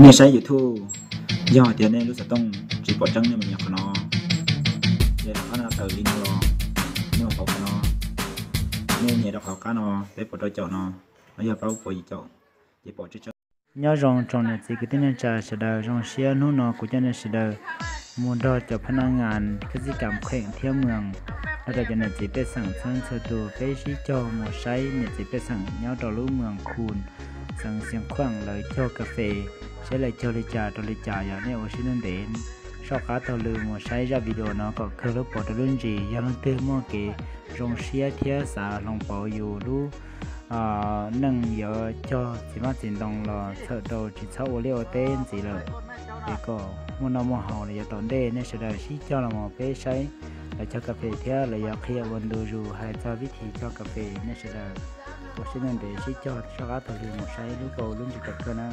nghe sai youtube do tiền nên lúc sẽ tông chỉ bỏ trắng nên mình nhập nó để nó là từ linh lo nhưng mà không nó nên nhà đọc học cá nó để bỏ đôi chậu nó nó giờ bao của gì chậu chỉ bỏ cho nhớ rằng trong này chỉ cái tên trà sẽ đời trong xe nó nó của cho nên sẽ đời muốn đo cho พนักงานกิจกรรมแข่งเที่ยวเมืองแล้วก็จะเนี่ยจะไปสั่งเชิญเชิญตัวไปชี้จอหมอใช้เนี่ยจะไปสั่งเงาต่อลูกเมืองคูนสั่งเสียงขว้างเลยเจ้ากาแฟใช้เลยเจ้าเลยจ่าตัวเลยจ่าอย่างนี้โอชินันเดนชอบขาตัวลืมหมอใช้จะวิดี โอเนาะก็คือรูปปอตรุ่นจียังเติมหม้อเกรงเชียเทียสาลงเปาอยู่รู้ à nâng giờ cho chỉ mắt tiền đồng là sợ đầu chỉ sợ ô liu tên gì rồi để có muốn nào mua hậu là giờ tổn đề nên sẽ đợi xí cho là một bé sấy là cho cà phê theo là giờ khi vấn đồ dù hay cho viết thì cho cà phê nên sẽ đợi có xin nên để xí cho cho các thời một sấy lúc cầu luôn chỉ cần cơ nào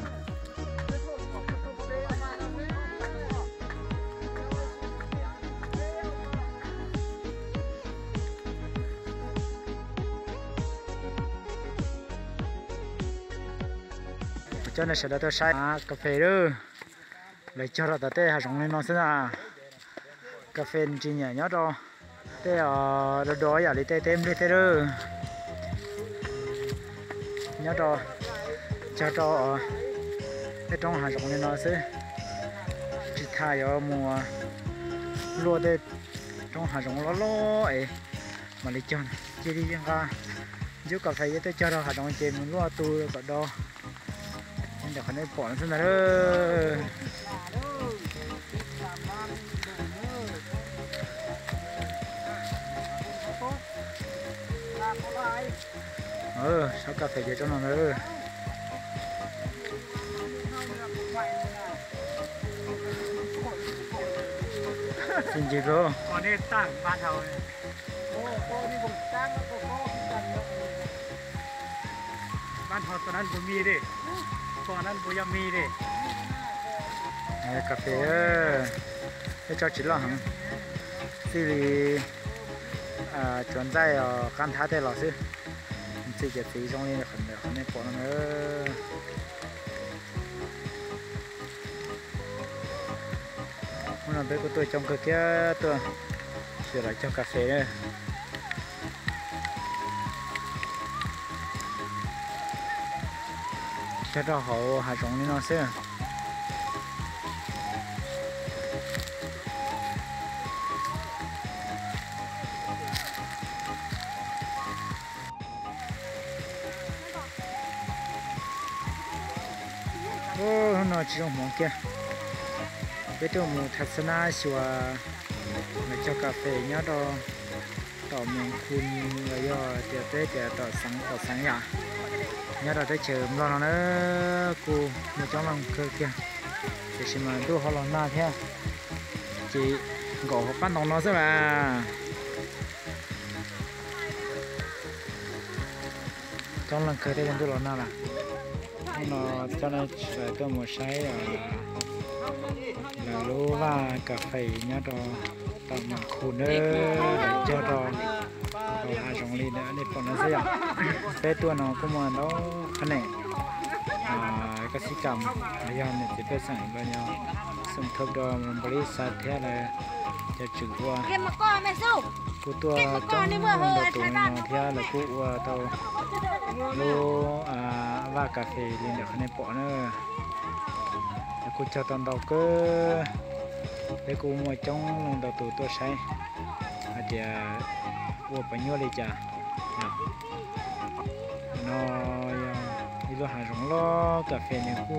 cho nên sẽ đã tôi sai à, cà phê đó lấy cho ra tê hà rong lên nó xem à cà phê chỉ nhảy nhớ đó tê ở đó đó giờ lấy tê tem lấy tê đó nhớ đó cho đó ở trong hà rong lên nó xem chỉ thay ở mùa lúa tê trong hà rong lo lo ấy mà lấy cho chỉ đi ra giúp cà phê với cho đó hà rong trên mình lúa tu rồi đó เดี๋ยวเขาได้ ปอนขึ้นมาเด้อเออชอบกาแฟเยอะจังเลยจริงๆก็ก่อนนี้ตั้งบ้านเราเนี่ยโอ้โอ้นี่ผมตั้งแล้วก็โก้กันบ้านเราตอนนั้นผมมีดิก่อนนั้นผมยังมีดิเออกาแฟเออให้เจ้าจิตละหังสิริอ่าจวนใจเอ่อการท้าได้หรอสิ 自己肥中的很的很的过了呢。hôm nào bé của tôi trong cái kia tôi sửa lại cho cà phê nữa cho đó họ hạ rộng lên nó sẽ Ô nó chỉ trong món kia cái chỗ mù thật sự là sửa mà cho cà phê nhá đó tỏ mình khun là do tiệt tế tiệt tỏ sáng tỏ sáng nhá nhớ đó tới chờ lo nó nữa cô một trong lòng cơ kia thì xin mà đu họ lòng na thế chị gõ họ bắt nó nó sẽ là trong lòng cơ đây đu lòng na là nó cho nên phải có một cái là lúa và cà phê nhá đó tầm mặt khu nữa để cho đó rồi hai trong ly nữa để còn nó sẽ cái tua nó cũng mà nó cái này à cái xí cầm bây giờ này chỉ phải sản bao nhiêu xong thâu đó mình b 리 sát thế là cho chữ qua เก็บมาก่อนแม่สู้ cú tua trong đầu tủ nó thế là cú tàu lúa à và cà phê lên được này bỏ nữa. Cô cho toàn đầu cơ. Để cô mua trong đầu tủ tôi say. À thì mua bao nhiêu đi chả nó à, đi lo hàng rong lo cà phê này cô.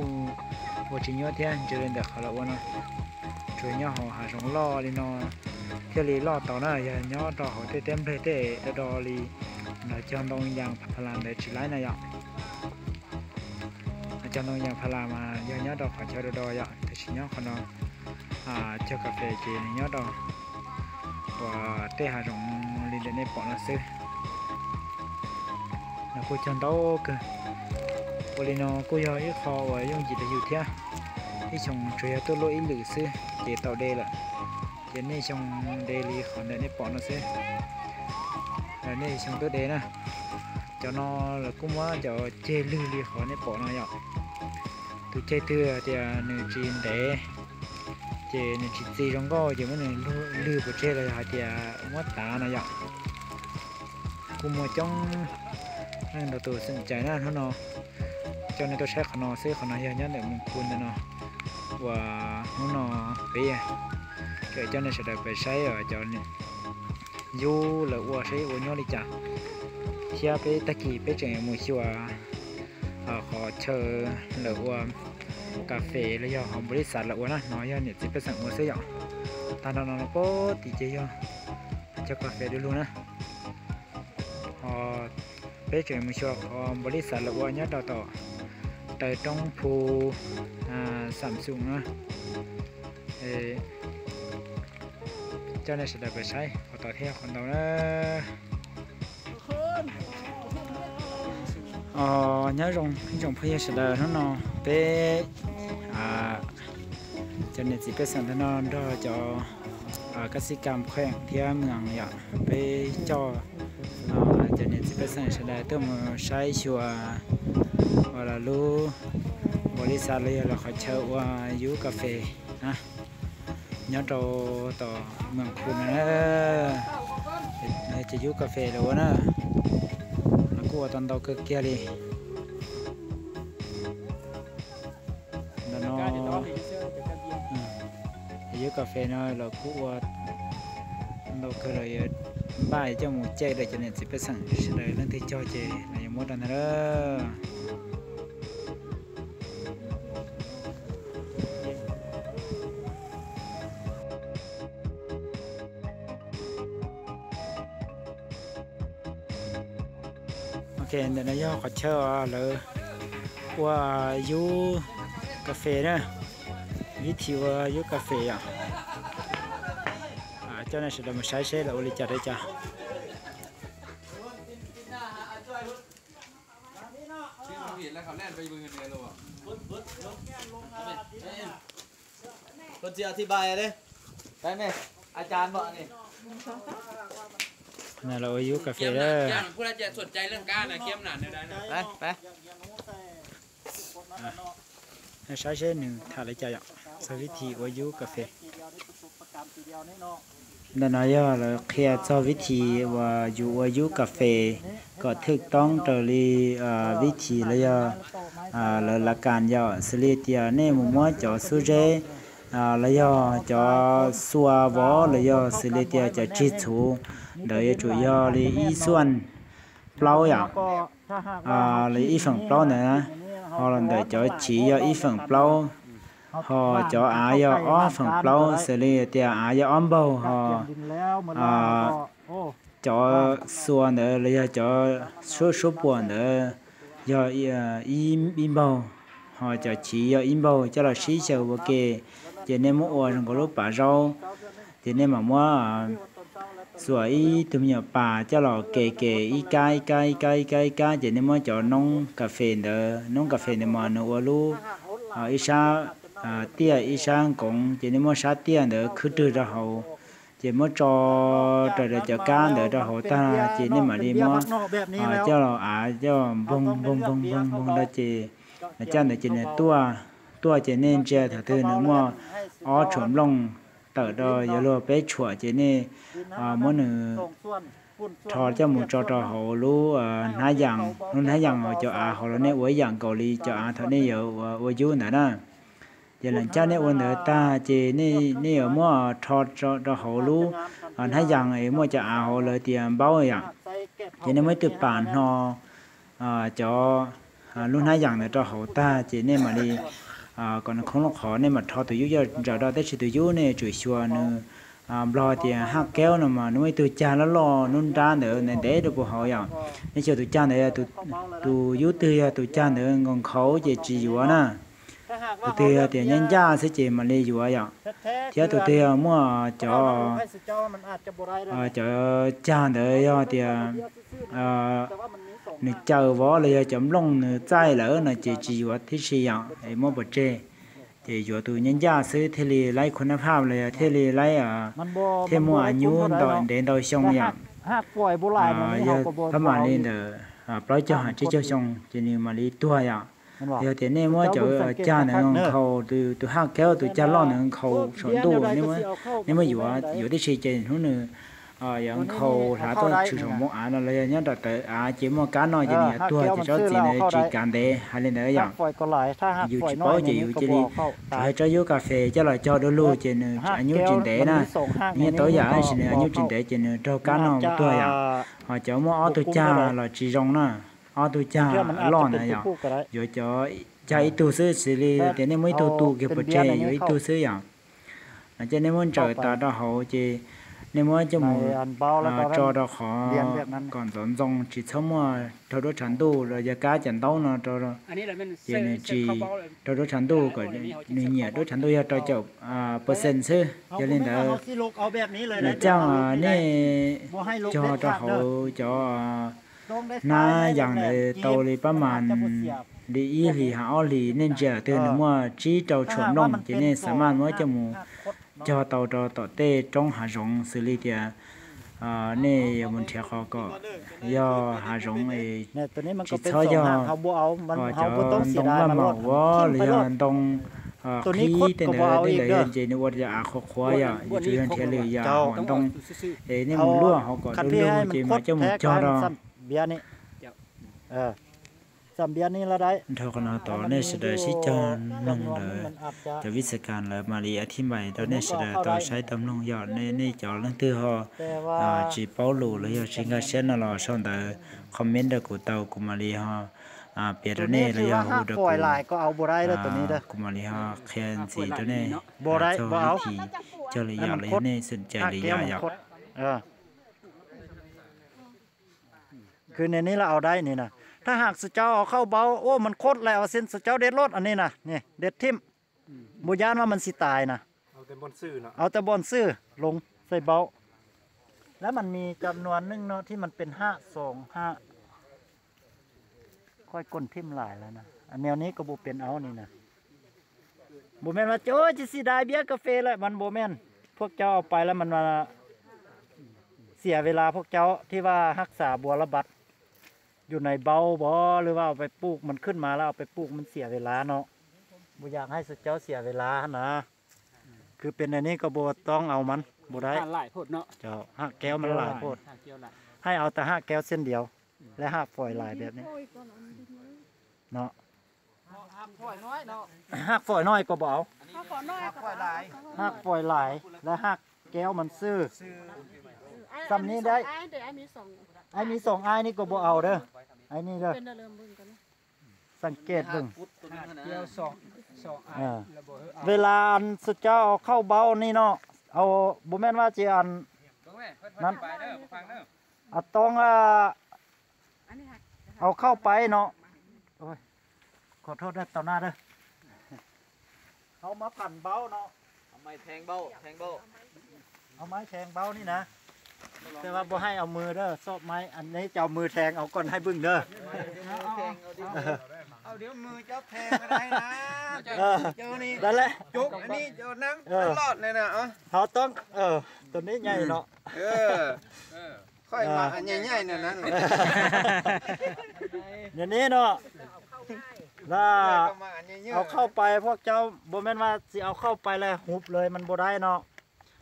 Mua chỉ nhớ thế cho nên được là nó chơi nhau họ hàng rong lo đi nó. Cái lý lo tao nó giờ nhau đó họ tê tem tê tê đó đó nó chân đông yang phá lan để chỉ lái này ạ nó nhà phải làm phá mà giờ nhớ đâu phải cho đồ đồ ạ thì chỉ nhớ còn nó à cho cà phê chỉ nhớ đâu và tê hà rộng lên đến đây bỏ nó sư là cô chân đâu cơ cô lên nó cô giờ ít khó và dùng gì để hiểu thế thì chồng chơi tôi lỗi lử sư để tàu đê là cái này trong daily còn này bỏ nó sẽ là này chồng tôi đề nè cho nó là cũng quá cho chê lư đi khỏi này bỏ nó nhở tu chơi tua thì nữ chín để chị nữ chín gì trong go chị mới nữ lư của chơi là thì mất tá này vậy cũng một trong nên đầu tư sinh chạy ra nó cho nên tôi sẽ khả năng sẽ khả năng hiện nhất để mình cuốn nó và nó nó bây giờ cái cho nên sẽ được về xây ở cho nên dù là qua xây qua nhau đi chả khi bé ta kỳ bé trẻ một chiều à họ chờ là qua cà phê là do họ b 리 sản là qua nó nói ra nhiệt chỉ phải สั่ง mua xây dựng ta nó nó có tí chế cho cho cà phê đi luôn á họ bé chạy một chiều họ b 리 sản là qua nhớ đào tạo tới trong phố à, Samsung á Ê, cho nên sẽ được phải sai họ ต่อ theo còn đâu đó ờ nhớ rồng rồng phải sẽ là nó nó bé à cho nên chỉ biết rằng nó đó cho à các sĩ cảm khoen thì em ngàn ya bé cho à cho nên chỉ biết rằng sẽ là tôi mà sai chùa hoặc là lu บริษัทเลยเราเขาเช่าว่ายูกาแฟนะย้อนเรา ยูกาแฟเนาะเราก็ว่าเราเคยบ้านเจ้าหมูเจ๊เลยจะเนี่ยสิไปสั่งเลยเรื่องที่เจ้าเจในยมดอันนั้นเด้อ ok để nó do khó chờ là qua du cà phê đó ví thị qua du cà phê à à cho nên sẽ là một sai xe là ô lý chặt đấy cha เห็นแล้วเขาแล่นไปเบิ่งเงินเดือนแล้วอะคนจะอธิบายอะไรไปไหมอาจารย์บอกนี่ này là ô du cà เกี่ย phê มหนา đó เกี่ยมผู้ใดจะสนใจเรื่องการนะเกี่ยมหนาเนี่ยได้นะไปไป nó sai xe nữa thả lại cha ạ sau ví thị ô du cà phê nên nói do là khi cho ví thị và du ô du cà phê có thực ต้อง trở đi ví thị là do à là là cản do xử lý tiền nên một món cho su dê à là do cho xua vó là do xử lý tiền cho chi chủ đợi chủ yếu là y xuân plau ạ à là y phần plau nữa họ là đợi cho chỉ do y phần plau họ cho á do ó phần plau xử lý tiền á do ôm bầu họ à cho xua nữa là do cho số số buồn nữa do y im im bầu họ cho chỉ do im bầu cho là xí sầu vô kê cho nên mỗi år có lúc bà rau cho nên mà mua xua y tụi nhỏ bà cho là kê kê y ca y ca y ca y ca y ca cho nên mua cho nông cà phê nữa nông cà phê nữa mà nó ở lu y sa à tia y sang cũng chỉ nên mua sa tia nữa cứ trừ ra hậu chỉ mới cho trời để cho cá để cho hậu ta chỉ nên mà đi mua à cho là à cho bông bông bông bông bông đó chỉ là cho để chỉ nên tua tua chỉ nên chơi thử thử nữa mua ó chuẩn lông tờ đó giờ lo bé chùa chỉ nên à muốn nữa cho cho một cho cho hậu lú à nãy giờ lúc nãy giờ cho à họ nó nãy uống giang cầu ly cho à thôi này giờ uống chú nữa đó giờ lần cha nên uống nữa ta chỉ nên nên ở mua cho cho cho hộ lú. Anh hay rằng ấy mua cho à họ lời tiền bao vậy chỉ nên mới từ bản họ à cho à luôn hay rằng nữa cho hộ ta chỉ nên mà đi à còn không nó họ nên mà cho tụi chú giờ giờ đó tới chỉ tụi chú này, chửi xua nữa. À lo thì hát kéo nữa mà, nó mới tụi cha nó lo nôn ra nữa nên để được của họ vậy nên chờ tụi cha này tụi tụi chú tư tụi cha nữa còn khó chỉ chỉ dùa nè tụi tư thì nhân gia sẽ chỉ mà đi dùa vậy thì tụi tư mua cho à cho cha nữa thì à nè chờ võ là chấm lông nè trái lỡ nè chỉ chỉ dùa thì gì vậy thì mua bột chè thì dùa tụi nhân gia sẽ thì lì lấy คุณภาพเลย thì lì lấy à มันบ่ thêm mua nhu đòi đến đòi xong vậy หากปล่อยบ่หลายมัน à นี่เฮา giờ ก็บ่ các bạn lên để à bảo cho họ chỉ cho xong cho nên mà đi tua vậy มันบอก giờ tiền này mua chỗ cha này khâu từ từ hai kéo từ cha lo này khâu chuẩn đủ nhưng mà nhưng mà dù dù đi chơi chơi nó nữa à yang khâu thả tôi chịu sống mua ăn là nhớ đặt tới à chỉ mua cá nói gì nè tua chỉ cho gì này chỉ cần để hay là nữa หัก yang ฝอยก็หลายถ้าหักอยู่ฝอย chỉ น้อย bao นี่ giờ ก็ chỉ บ่ đi เข้าตาย à cho vô cà phê cho là cho đôi lu trên anh nhớ trên để nè như tối giờ anh xin anh nhớ trên để trên cho cá nó tua ya họ cho mua ô tô cha là chỉ rong nè à tôi cha lo này à rồi cho chạy tu sư xử nên mới tu tu cái bộ chơi rồi tu sư à cho nên muốn trời ta đã hậu chứ. Nên muốn cho một ờ, cho đó khó còn dọn dòng chỉ sống mà thôi đó chẳng tu rồi giờ cá chẳng đâu nó cho đó giờ này chỉ cho đó chẳng tu còn nên nhẹ đó chẳng tu cho chậu à percent chứ cho nên là là cho này cho cho hậu cho ờ, à, ต้องได้น้าซ้ได้อย่างแหเลละยโตเลยประมาณจะบ่เสียบดีอีหลีหาอหลีเน่นเจอเตือนว่าจีเจ้าชนลงจะเนี่ยสามารถว่าจะหมูจอเตาจอต่อ เต้จงหาจงสิลิเดียอ่าเนี่ยมันเทียเขาก็ย่อหาจงไอ้เนี่ยตัวนี้มันก็จิตเป็นเช้าสองย่อหางเฮาบ่เอามันก็เฮาจะบ่ต้องเสีต้ยองดายละมันหโลมาดว่าทิ้งหรืไปอโลดต้องอ่าตัวนี้ขี้คดแต่ก็เนื้บ่อเอาได้อีกเลยเด้อเจนว่าจะอาคควายอะอยู่ที่นั่นเทียเลยอย่าเจ้าหอนต้องซื่อเอ้นี่มันรั่วเขาก็คันดูที่ดูให้มันจีคมาดจะหมูแท้จอก็ดอซ้ำเบียร์นี่เออซ้ำเบียร์นี่ละได้เท่ากันเอาต่อเนี่ยเสด็จชิจอนลงเลยมันอาจจะจะวิศการและมารีอธิบายตอนนี้เสด็จต่อใช้ตำลงยอดในในจอลังตือฮอแต่ว่าอ่าจีเป้าหลูเลยชิงกาเชนนลอช่องแต่คอมเมนต์เดกูเตากุมารีฮออ่าเปียตัวนี้เลยยอหูเดปกูล่อยหลายก็เอาบ่ได้เด้อตัวนี้เด้อกุมารีฮอเคียนสีตัวนี้บ่ได้บ่เอาผีเจ้าเลยอยากเลยนี่สนใจหักเลยอแก้วยากมันอยากคดเออ คือในนี้เราเอาได้นี่นะถ้าหากสุเจ้าเอาเข้าเบาโอ้มันโคตรแล้วเอาเส้นสุเจ้าเด็ดรถอันนี้นะนี่เด็ดทิ่มบุญานว่ามันสิตายนะเอาแต่บนซื่อเนาะเอาแต่บอนซื้อลงใส่เบาแล้วมันมีจำนวนหนึงเนาะที่มันเป็นห้าสองห้าค่อยก้นทิ่มหลายแล้วนะอันแนวนี้ก็บ่เป็นเอานี่นะบ่แม่นว่าโอ้ยจะสิได้เบียร์กาแฟแล้วมันบ่แม่นพวกเจ้าเอาไปแล้วมันมาเสียเวลาพวกเจ้าที่ว่ารักษาบัวระบัด อยู่ในเบาบ่หรือว่าเอาไปปลูกมันขึ้นมาแล้วเอาไปปลูกมันเสียเวลาเนาะบ่อยากให้สุดเจ้าเสียเวลานะ คือเป็นอันนี้ก็บ่ต้องเอามันบ่ได้ทานหลายโพดเนาะเจ้าหักแก้วมันหลายโพดทานเกี่ยวหลายให้เอาแต่หักแก้วเส้นเดียว และหักฝอยหลายแบบนี้เนาะห้ามถ้วยน้อยเนาะหักฝอยน้อยก็บ่เอาข้าวขอน้อยข้าวขอหลายหักฝอยหลายและหักแก้วมันซื่อจำนี้ได้ ไอ้เดี๋ยวไอ้มีสองไอ้มีสองอ้ายนี่ก็บ่เอาเด้อไอ้นี่เด้อเป็นเริ่มเบิ่งกันนะสังเกตเบิ่งเกี่ยวสองสองเออเวลาอันสุดเจ้าเอาเข้าเบานี่เนาะเอาบ่แม่นว่าสิอันนั่นไปเด้อฟังเด้อเอาต้องอ่าอันนี้หักเอาเข้าไปเนาะโอ้ยขอโทษด้วยต่อหน้าเด้อเอามาปั่นเบาเนาะทำไมแทงเบ้าแทงเบ้าเอาไม้แทงเบานี่นะ แต่ว่าบ่ให้เอามือเด้อซอบไม้อันนี้จะเอามือแทงเอาก่อนให้เบึ้งเด้อเอาเดี๋ยวมือเจ้าแทงก็ได้นะเออเจ้านี่นั่นแหละจุกอันนี้เจ้านั่งเออตลอดเลยนะเอะเขาต้องเออตัวนี้ใหญ่เนาะเออค่อยมาอันใหญ่ๆเนี่ยนั้นเดี๋ยวนี้เนาะถ้าก็มาอันใหญ่ๆเอาเข้าไปพวกเจ้าบ่แม่นว่าสิเอาเข้าไปแล้วหุบเลยมันบ่ได้เนาะ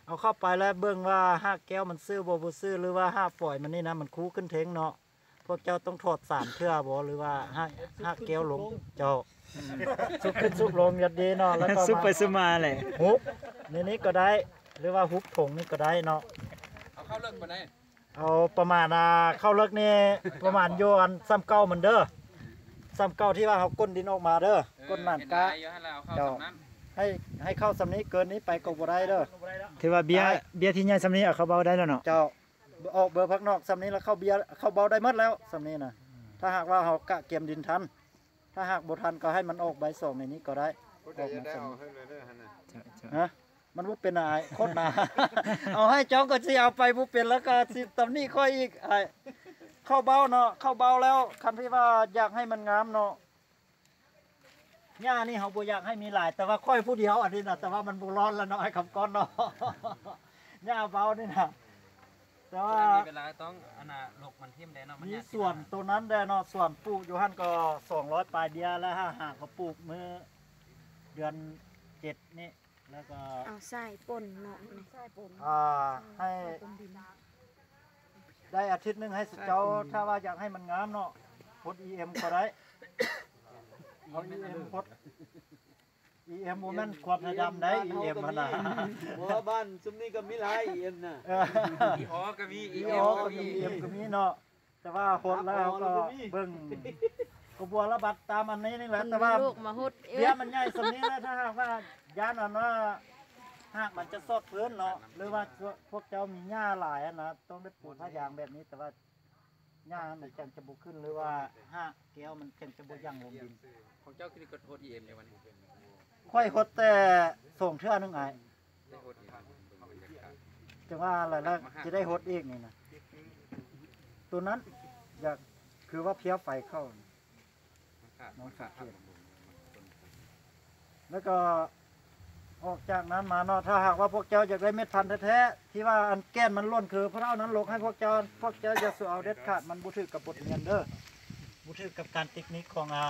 เอาเข้าไปแล้วเบิ่งว่าห้าแก้วมันซื้อบ่บ่ซื้อหรือว่าห้าปล่อยมันนี่นะมันคูขึ้นเทงเนาะพวกเจ้าต้องถอดสามเทื่อบ่หรือว่าห้าห้าแก้วลงเจ้าซุกขึ้นซุกลงยัดดีเนาะแล้วก็ซุปไปมาซุปมาเลยฮุบในนี้ก็ได้หรือว่าฮุบถงนี่ก็ได้เนาะเอาเข้าเลิกไปไหนเอาประมาณอ่าเข้าเลิกนี่ประมาณโยอันซ้ำเก้าเหมือนเด้อซ้ำเก้าที่ว่าเขาก้นดินออกมาเด้อก้นหนานกะเยอะให้เราเข้าสำนั้น ให้ให้เข้าสำนี้เกินนี้ไปก็บ่ได้เด้อ ถือว่าเบียร์เบียร์ที่ใหญ่สำนี้เอาเข้าเบาได้แล้วเนาะ เจ้าออกเบอร์พักนอกสำนี้แล้วเข้าเบียร์เข้าเบาได้หมดแล้วสำนี้นะถ้าหากว่าเขากะเก็บดินทัน ถ้าหากบ่ทันก็ให้มันออกใบสองในนี้ก็ได้ออกมาสำนี้ฮะมันบ่เป็นอะไรโคตรหนา เอาให้เจ้าก็สิเอาไปบ่เป็นแล้วก็สิตำนี้ค่อยอีกไอ้เข้าเบาเนาะเข้าเบาแล้วคันที่ว่าอยากให้มันงามเนาะ หญ้านี่เขาบ่อยากให้มีหลาย แต่ว่าค่อยผู้เดียวอันนี้นะแต่ว่ามันบ่ร้อนแล้วเนาะไอ้คำก้อนเนาะหญ้าเบานี่นะแต่แต่ว่ามีเวลาต้องอันน่ะลกมันทิ่มแดนเนาะมันมียากส่วนตัวนั้นได้เนาะส่วนปลูกอยู่หันก็200ปลายเดียแล้วถ้าหากเขาปลูกเมื่อเดือนเจ็ดนี่แล้วก็เอาใส่ป่นเนาะนี่ใส่ป่นอ่าให้ป่นดินได้อาทิตย์หนึงให้สเจ้าถ้าว่าอยากให้มันงามเนาะพด EM ก็ได้ เอา EM พด EM บ่แม่นความระดำได้ EM หั่นน่ะบ่บ้านซุมนี้ก็มีหลายเอ็มน่ะเอออีอ๋อก็มีอีอีเอโอลก็มี EM ก็มีเนาะแต่ว่าหดแล้วก็เบิ่งกระบวนระบัดตามอันนี้นี่แหละแต่ว่าลูกมาหดเอ้เบี้ยยมันใหญ่สำนี้แล้วถ้าหากว่าย่านอันว่าหากมันจะซอดพื้นเนาะหรือว่าพวกเจ้ามีหญ้าหลายอะนะต้องได้ปลูกผ้ายางแบบนี้แต่ว่า หญ้ามันจังจะบุขึ้นหรือว่าหากแก้วมันจังจะบุยั่งลงดินของเจ้าคือก็โทษอีเอ็มในวันนี้ค่อยหดแต่ส่งเทื่อนึงไอ้ได้โทษอีกเอาบรรยากาศจังว่าอะไรแล้วจะได้หดอีกนี่นะตัวนั้นอยากคือว่าเพี้ยไฟเข้ามันขาดน้องขาดสังเกตแล้วก็ ออกจากนั้นมาเนาะถ้าหากว่าพวกเจ้าอยากได้เม็ดพันธุ์แท้ๆที่ว่าอันแก้นมันล้นคือพระเอานั้นลงให้พวกเจ้าพวกเจ้าจะสู่เอาเด็ดขาดมันบุถือกับบทเรียนเด้อบุถือกับการเทคนิคของอา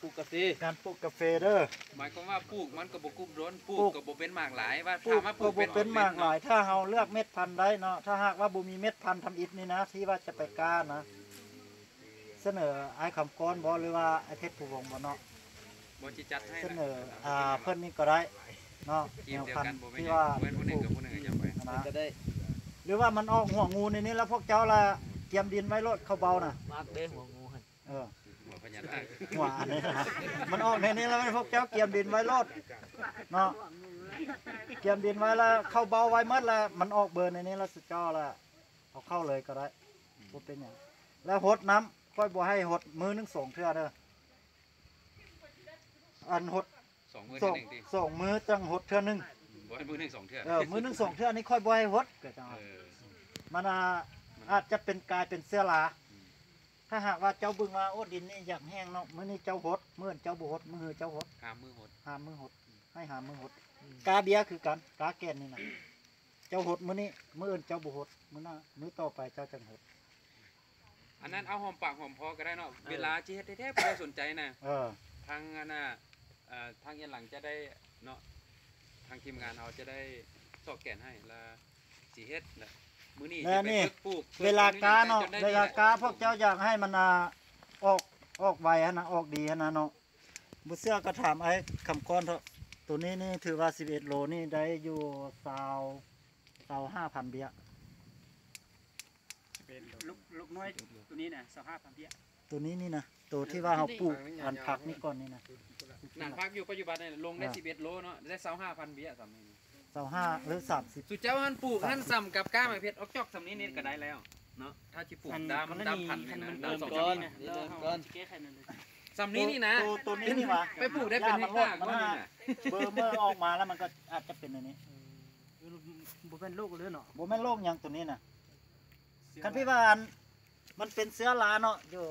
ปลูกกาแฟการปลูกกาแฟเด้อหมายความว่าปลูกมันก็บ่กุ้มร้นปลูปลูกกก็บ่เป็นหมากหลายว่าปลูถากมว่าปก็ลูกบ่เป็นออหมากหลาย ถ้าเฮาเลือกเม็ดพันธุ์ได้เนาะถ้าหากว่าบ่มีเม็ดพันธุ์ทำอิฐนี่นะ ที่ว่าจะไปกล้านะ เสนอไอ้คำก้อนบ่หรือว่าไอ้เพชรผู้วงบ่เนาะ บ่สิจัดให้เสนออ่าเพิ่นนี่ก็ได้เนาะทีแนมวเดียวพันกันธุ์บ่แม่นที่หยังว่าเว้นผู้หนึงกับผู้หนึงก็จะไปนะก็ได้หรือว่ามันออกหัวงูในนี้แล้วพวกเจ้าละเตรียมดินไว้รถเขาเบาน่ะมากเด้หัวงูหั่นเออหัวพญานาคหัวอันนี้นะมันออกในนี้แล้วพวกเจ้าเตรียมดินไว้รถเนาะเตรียมดินไว้แล้วเข้าเบาไว้หมดแล้วมันออกเบอร์ในนี้แล้วสุดเจ้าละเอาเข้าเลยก็ได้บ่เป็นอย่างแล้วหดน้ำค่อยบ่ให้หดมือหนึงสองเทื่อเด้อ อันหดสองมือสเท่าองนึงติสองมือจังหดเทื่อหนึงบ่ให้มือหนึงสองเทื่อเออมือหนึงสองเทื่อนี่ค่อยบ่ให้หดก็จังเอว่าอมันอาอาจจะเป็นกลายเป็นเสื้อลาถ้าหากว่าเจ้าบึงว่าโอ้ดินนี่อยากแห้งเนาะมื้อนี้เจ้าหดมื้อนี้เจ้าบ่หดมื้อเจ้าหดหามือหด หามือหด ให้หามือหด กาเบียคือกันกาแกนนี่นะเจ้าหดมื้อนี้มื้ออื่นเจ้าบ่หดมื้อหน้ามื้อต่อไปเจ้าจังหด อันนั้นเอาหอมปากหอมคอก็ได้เนาะ เวลาที่เฮ็ดแท้ๆบ่ได้สนใจนะเออ ทางอันน่ะเอ่อ ทางยันหลังจะได้เนาะทางทีมงานเราจะได้สอกแกนให้และสีเฮ็ดแหละมื้อนี้แน่จะไปนี่ฝึกปลูกฝึเวลากาเนาะจได้เวลากาพวกเจ้าอยากให้มันอ่าออกออกไวหั่นนะออกดีหั่นนะเนาะบ่เสื้อก็ถามไอ้คำก้อนเถอะตัวนี้นี่ถือว่า11โลนี่ได้อยู่20 25,000เบียเป็นลูกลูกน้อยตัวนี้นะสภาพพันเพียตัวนี้นี่นะตัวที่ว่าเราปลูกพันธุ์ผักนี่ก่อนนี่นะ นานพักอยู่ปัจจุบันเนี่ยลงได้อ่า11โลเนาะได้25,000เบี้ยสำนี้เสาห้าหรือสามสิบสุดเจ้าหันปลูกหันซ้ำกับก้าไม้เพชรออกจอกสำนี้นี่ก็ได้แล้วเนาะถ้าสิปลูกดามดามพันธุ์คันี่นนะมันดามเติสมองก้ชอนนิดนะแล้วเขาจะแก้ไขนั่นเลยสำนี้นี่นะตัวตัวนี้นี่วะไปปลูกได้เป็นเฮกตาร์มันก็ว่านี่นะเบอร์เมื่อออกมาแล้วมันก็อาจจะเป็นอันนี้บุเป็นลูกเลยเนาะโบแม่นโลกอย่างตัวนี้นะคันพี่ว่าอันมันเป็นเสื้อลาเนาะอยู่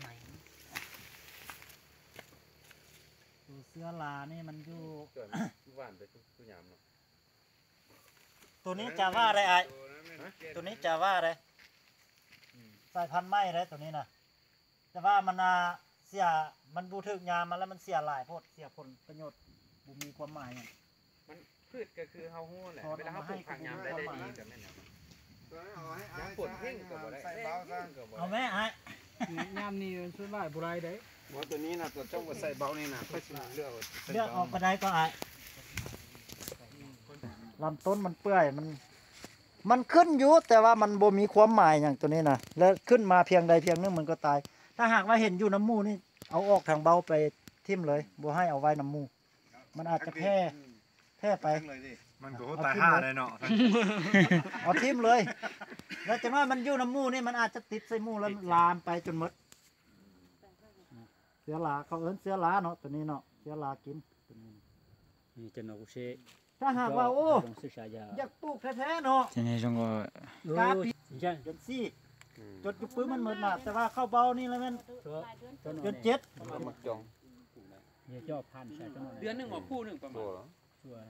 ไหน อยู่เสื้อลานี่มันอยู่หวานไปทุกยามเนาะตัวนี้จะว่าอะไรไอ้ตัวนี้จะว่าอะไรสายพันธุ์ไม้อะไรตัวนี้นะแต่ว่ามันอ่าเสียมันบูถึกยามมาแล้วมันเสียหลายโพดเสียผลประโยชน์บูมีความหมายอะมันพืชก็คือเฮาฮู้แหละถอนเวลาเฮาปลูกผักยามได้ได้ดีก็แม่นแล้วเอาให้ยามปวดเพ่งก็บ่ได้ใส่เบาซะก็บ่เอาได้แม่ไอ้ยามนี้ช่วยไล่บุไรได้ บ่ตัวนี้น่ะตัวเจ้าบ่ใส่เบานี่น่ะค่อยสิเลือกใส่เลือกเบา ออกก็ได้ก็ไอ้ลำต้นมันเปื่อยมัน มันขึ้นอยู่แต่ว่ามันบ่มีความหมายอย่างตัวนี้นะแล้วขึ้นมาเพียงใดเพียงหนึงมันก็ตาย ถ้าหากว่าเห็นอยู่น้ำมูนี่ เอาออกทางเบาไปทิ่มเลยบ่ให้เอาไว้น้ำมู มันอาจจะแพร่แพร่ไป มันก็ตายห่าเลยเนาะ เอาทิ่มเลย แล้วจังว่ามันอยู่น้ำมูนี่มันอาจจะติดใส่มูแล้วลามไปจนหมดเสือลาเขาเอิ้นเสือลาเนาะตัวนี้เนาะเสือลากินตัวนี้นี่จะนกเชถ้าหากว่าโอ้ต้องศึกษาอย่าอยากปลูกแท้ๆเนาะทีนี้จงก็กาปีใช่จนซี่จนอยู่ปื้มมันเหมือนน่ะแต่ว่าเข้าเบานี่แล้วมันตัวตัวจนเจ็ดมักจองเนี่ยเจ้าพันใช่ตัวนั้นเดือนหนึงออกคู่หนึงประมาณสวย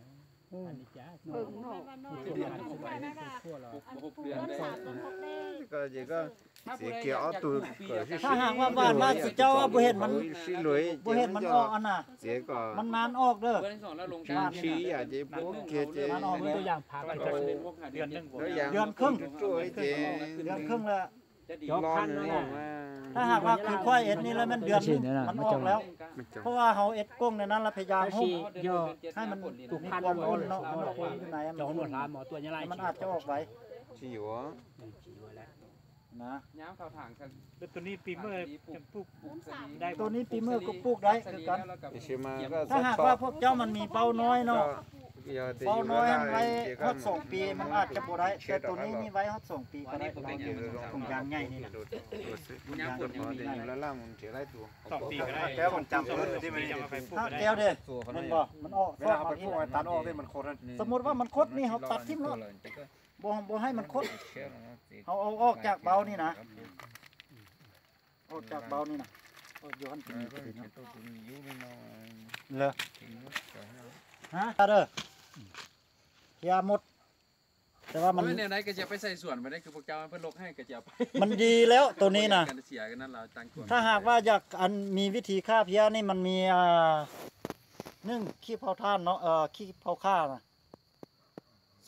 อันนี้จ้าเบิ่งเนาะเดือนเข้าไปทั่วเราหกเดือนได้ก็จะก็เสียเกี่ยวเอาตัวก็ถ้าหากว่าบ้านว่าสิเจ้าว่าบ่เห็นมันสิรวยบ่เห็นมันออกอันน่ะเสียก็มันนานออกเด้อเดือนที่สองแล้วลงชี้อาจจะพวกเคเจมันออกตัวอย่างพาไปเดือนหนึ่งแล้วอย่างเดือนครึ่งช่วยเจเดือนครึ่งแล้ว จะดีร้อนนี่ว่าถ้าหากว่าคือค่อยเอ็ดนี่แล้วมันเดือนหนึงมันออกแล้วไม่จบเพราะว่าเฮาเอ็ดกุ้งในนั้นแล้วพยายามหุ้มย่อให้มันมีความร้อนเนาะมันโคนอยู่ไหนจองหมมัดนร้านหมอตัวยังไรมันอาจจะออกไว้ชี้หัวนะย้ำเข้าทางครับตัวนี้ปีเมื่อจะปลูกได้ตัวนี้ปีมือก็ปลูกได้คือกันใช่มาก็ถ้าหากว่าพวกเจ้ามันมีเป้าน้อยเนาะอย่าแต่ เป้าอยู่น้อยได้ไว้ฮอดสองปีมันอาจจะบ่ได้แต่ตัวนี้นี่ไว้ฮอดสองปีก็ได้ถุงยางใหญ่นี่นะย้ำปวดพอแต่อยู่แล้วล่างมันเสียได้ตัวสองปีก็ได้แล้วมันจำเลยที่มันจะมาไปปลูกถ้าก็ได้แก้วเด้มันบ่มันออกเวลาเอาไปพูดตัดออกได้มันโคตรสมมุติว่ามันคดนี่เฮาตัดทิ้งเนาะบ่บ่ให้มันคดเฮาเอาออกจากเบานี่นะออกจากเบานี่นะโอ้ยอยู่หั่นกินก็ดีเนาะเหรอฮะเด้อ เฮียหมด แต่ว่ามัมันนเนี่ยไหนก็จะไปใส่ส่วนมาได้คือพวกเจ้าเพิ่นลกให้ก็จะไปมันดีแล้วตัวนี้นะเสียกันนั่นเราตังก่อนถ้าหากว่าอยากอันมีวิธีฆ่าเพี้ยนี่มันมีอ่าหนึ่งขี้เผาท่านเนาะเอ่อขี้เผาข้านะ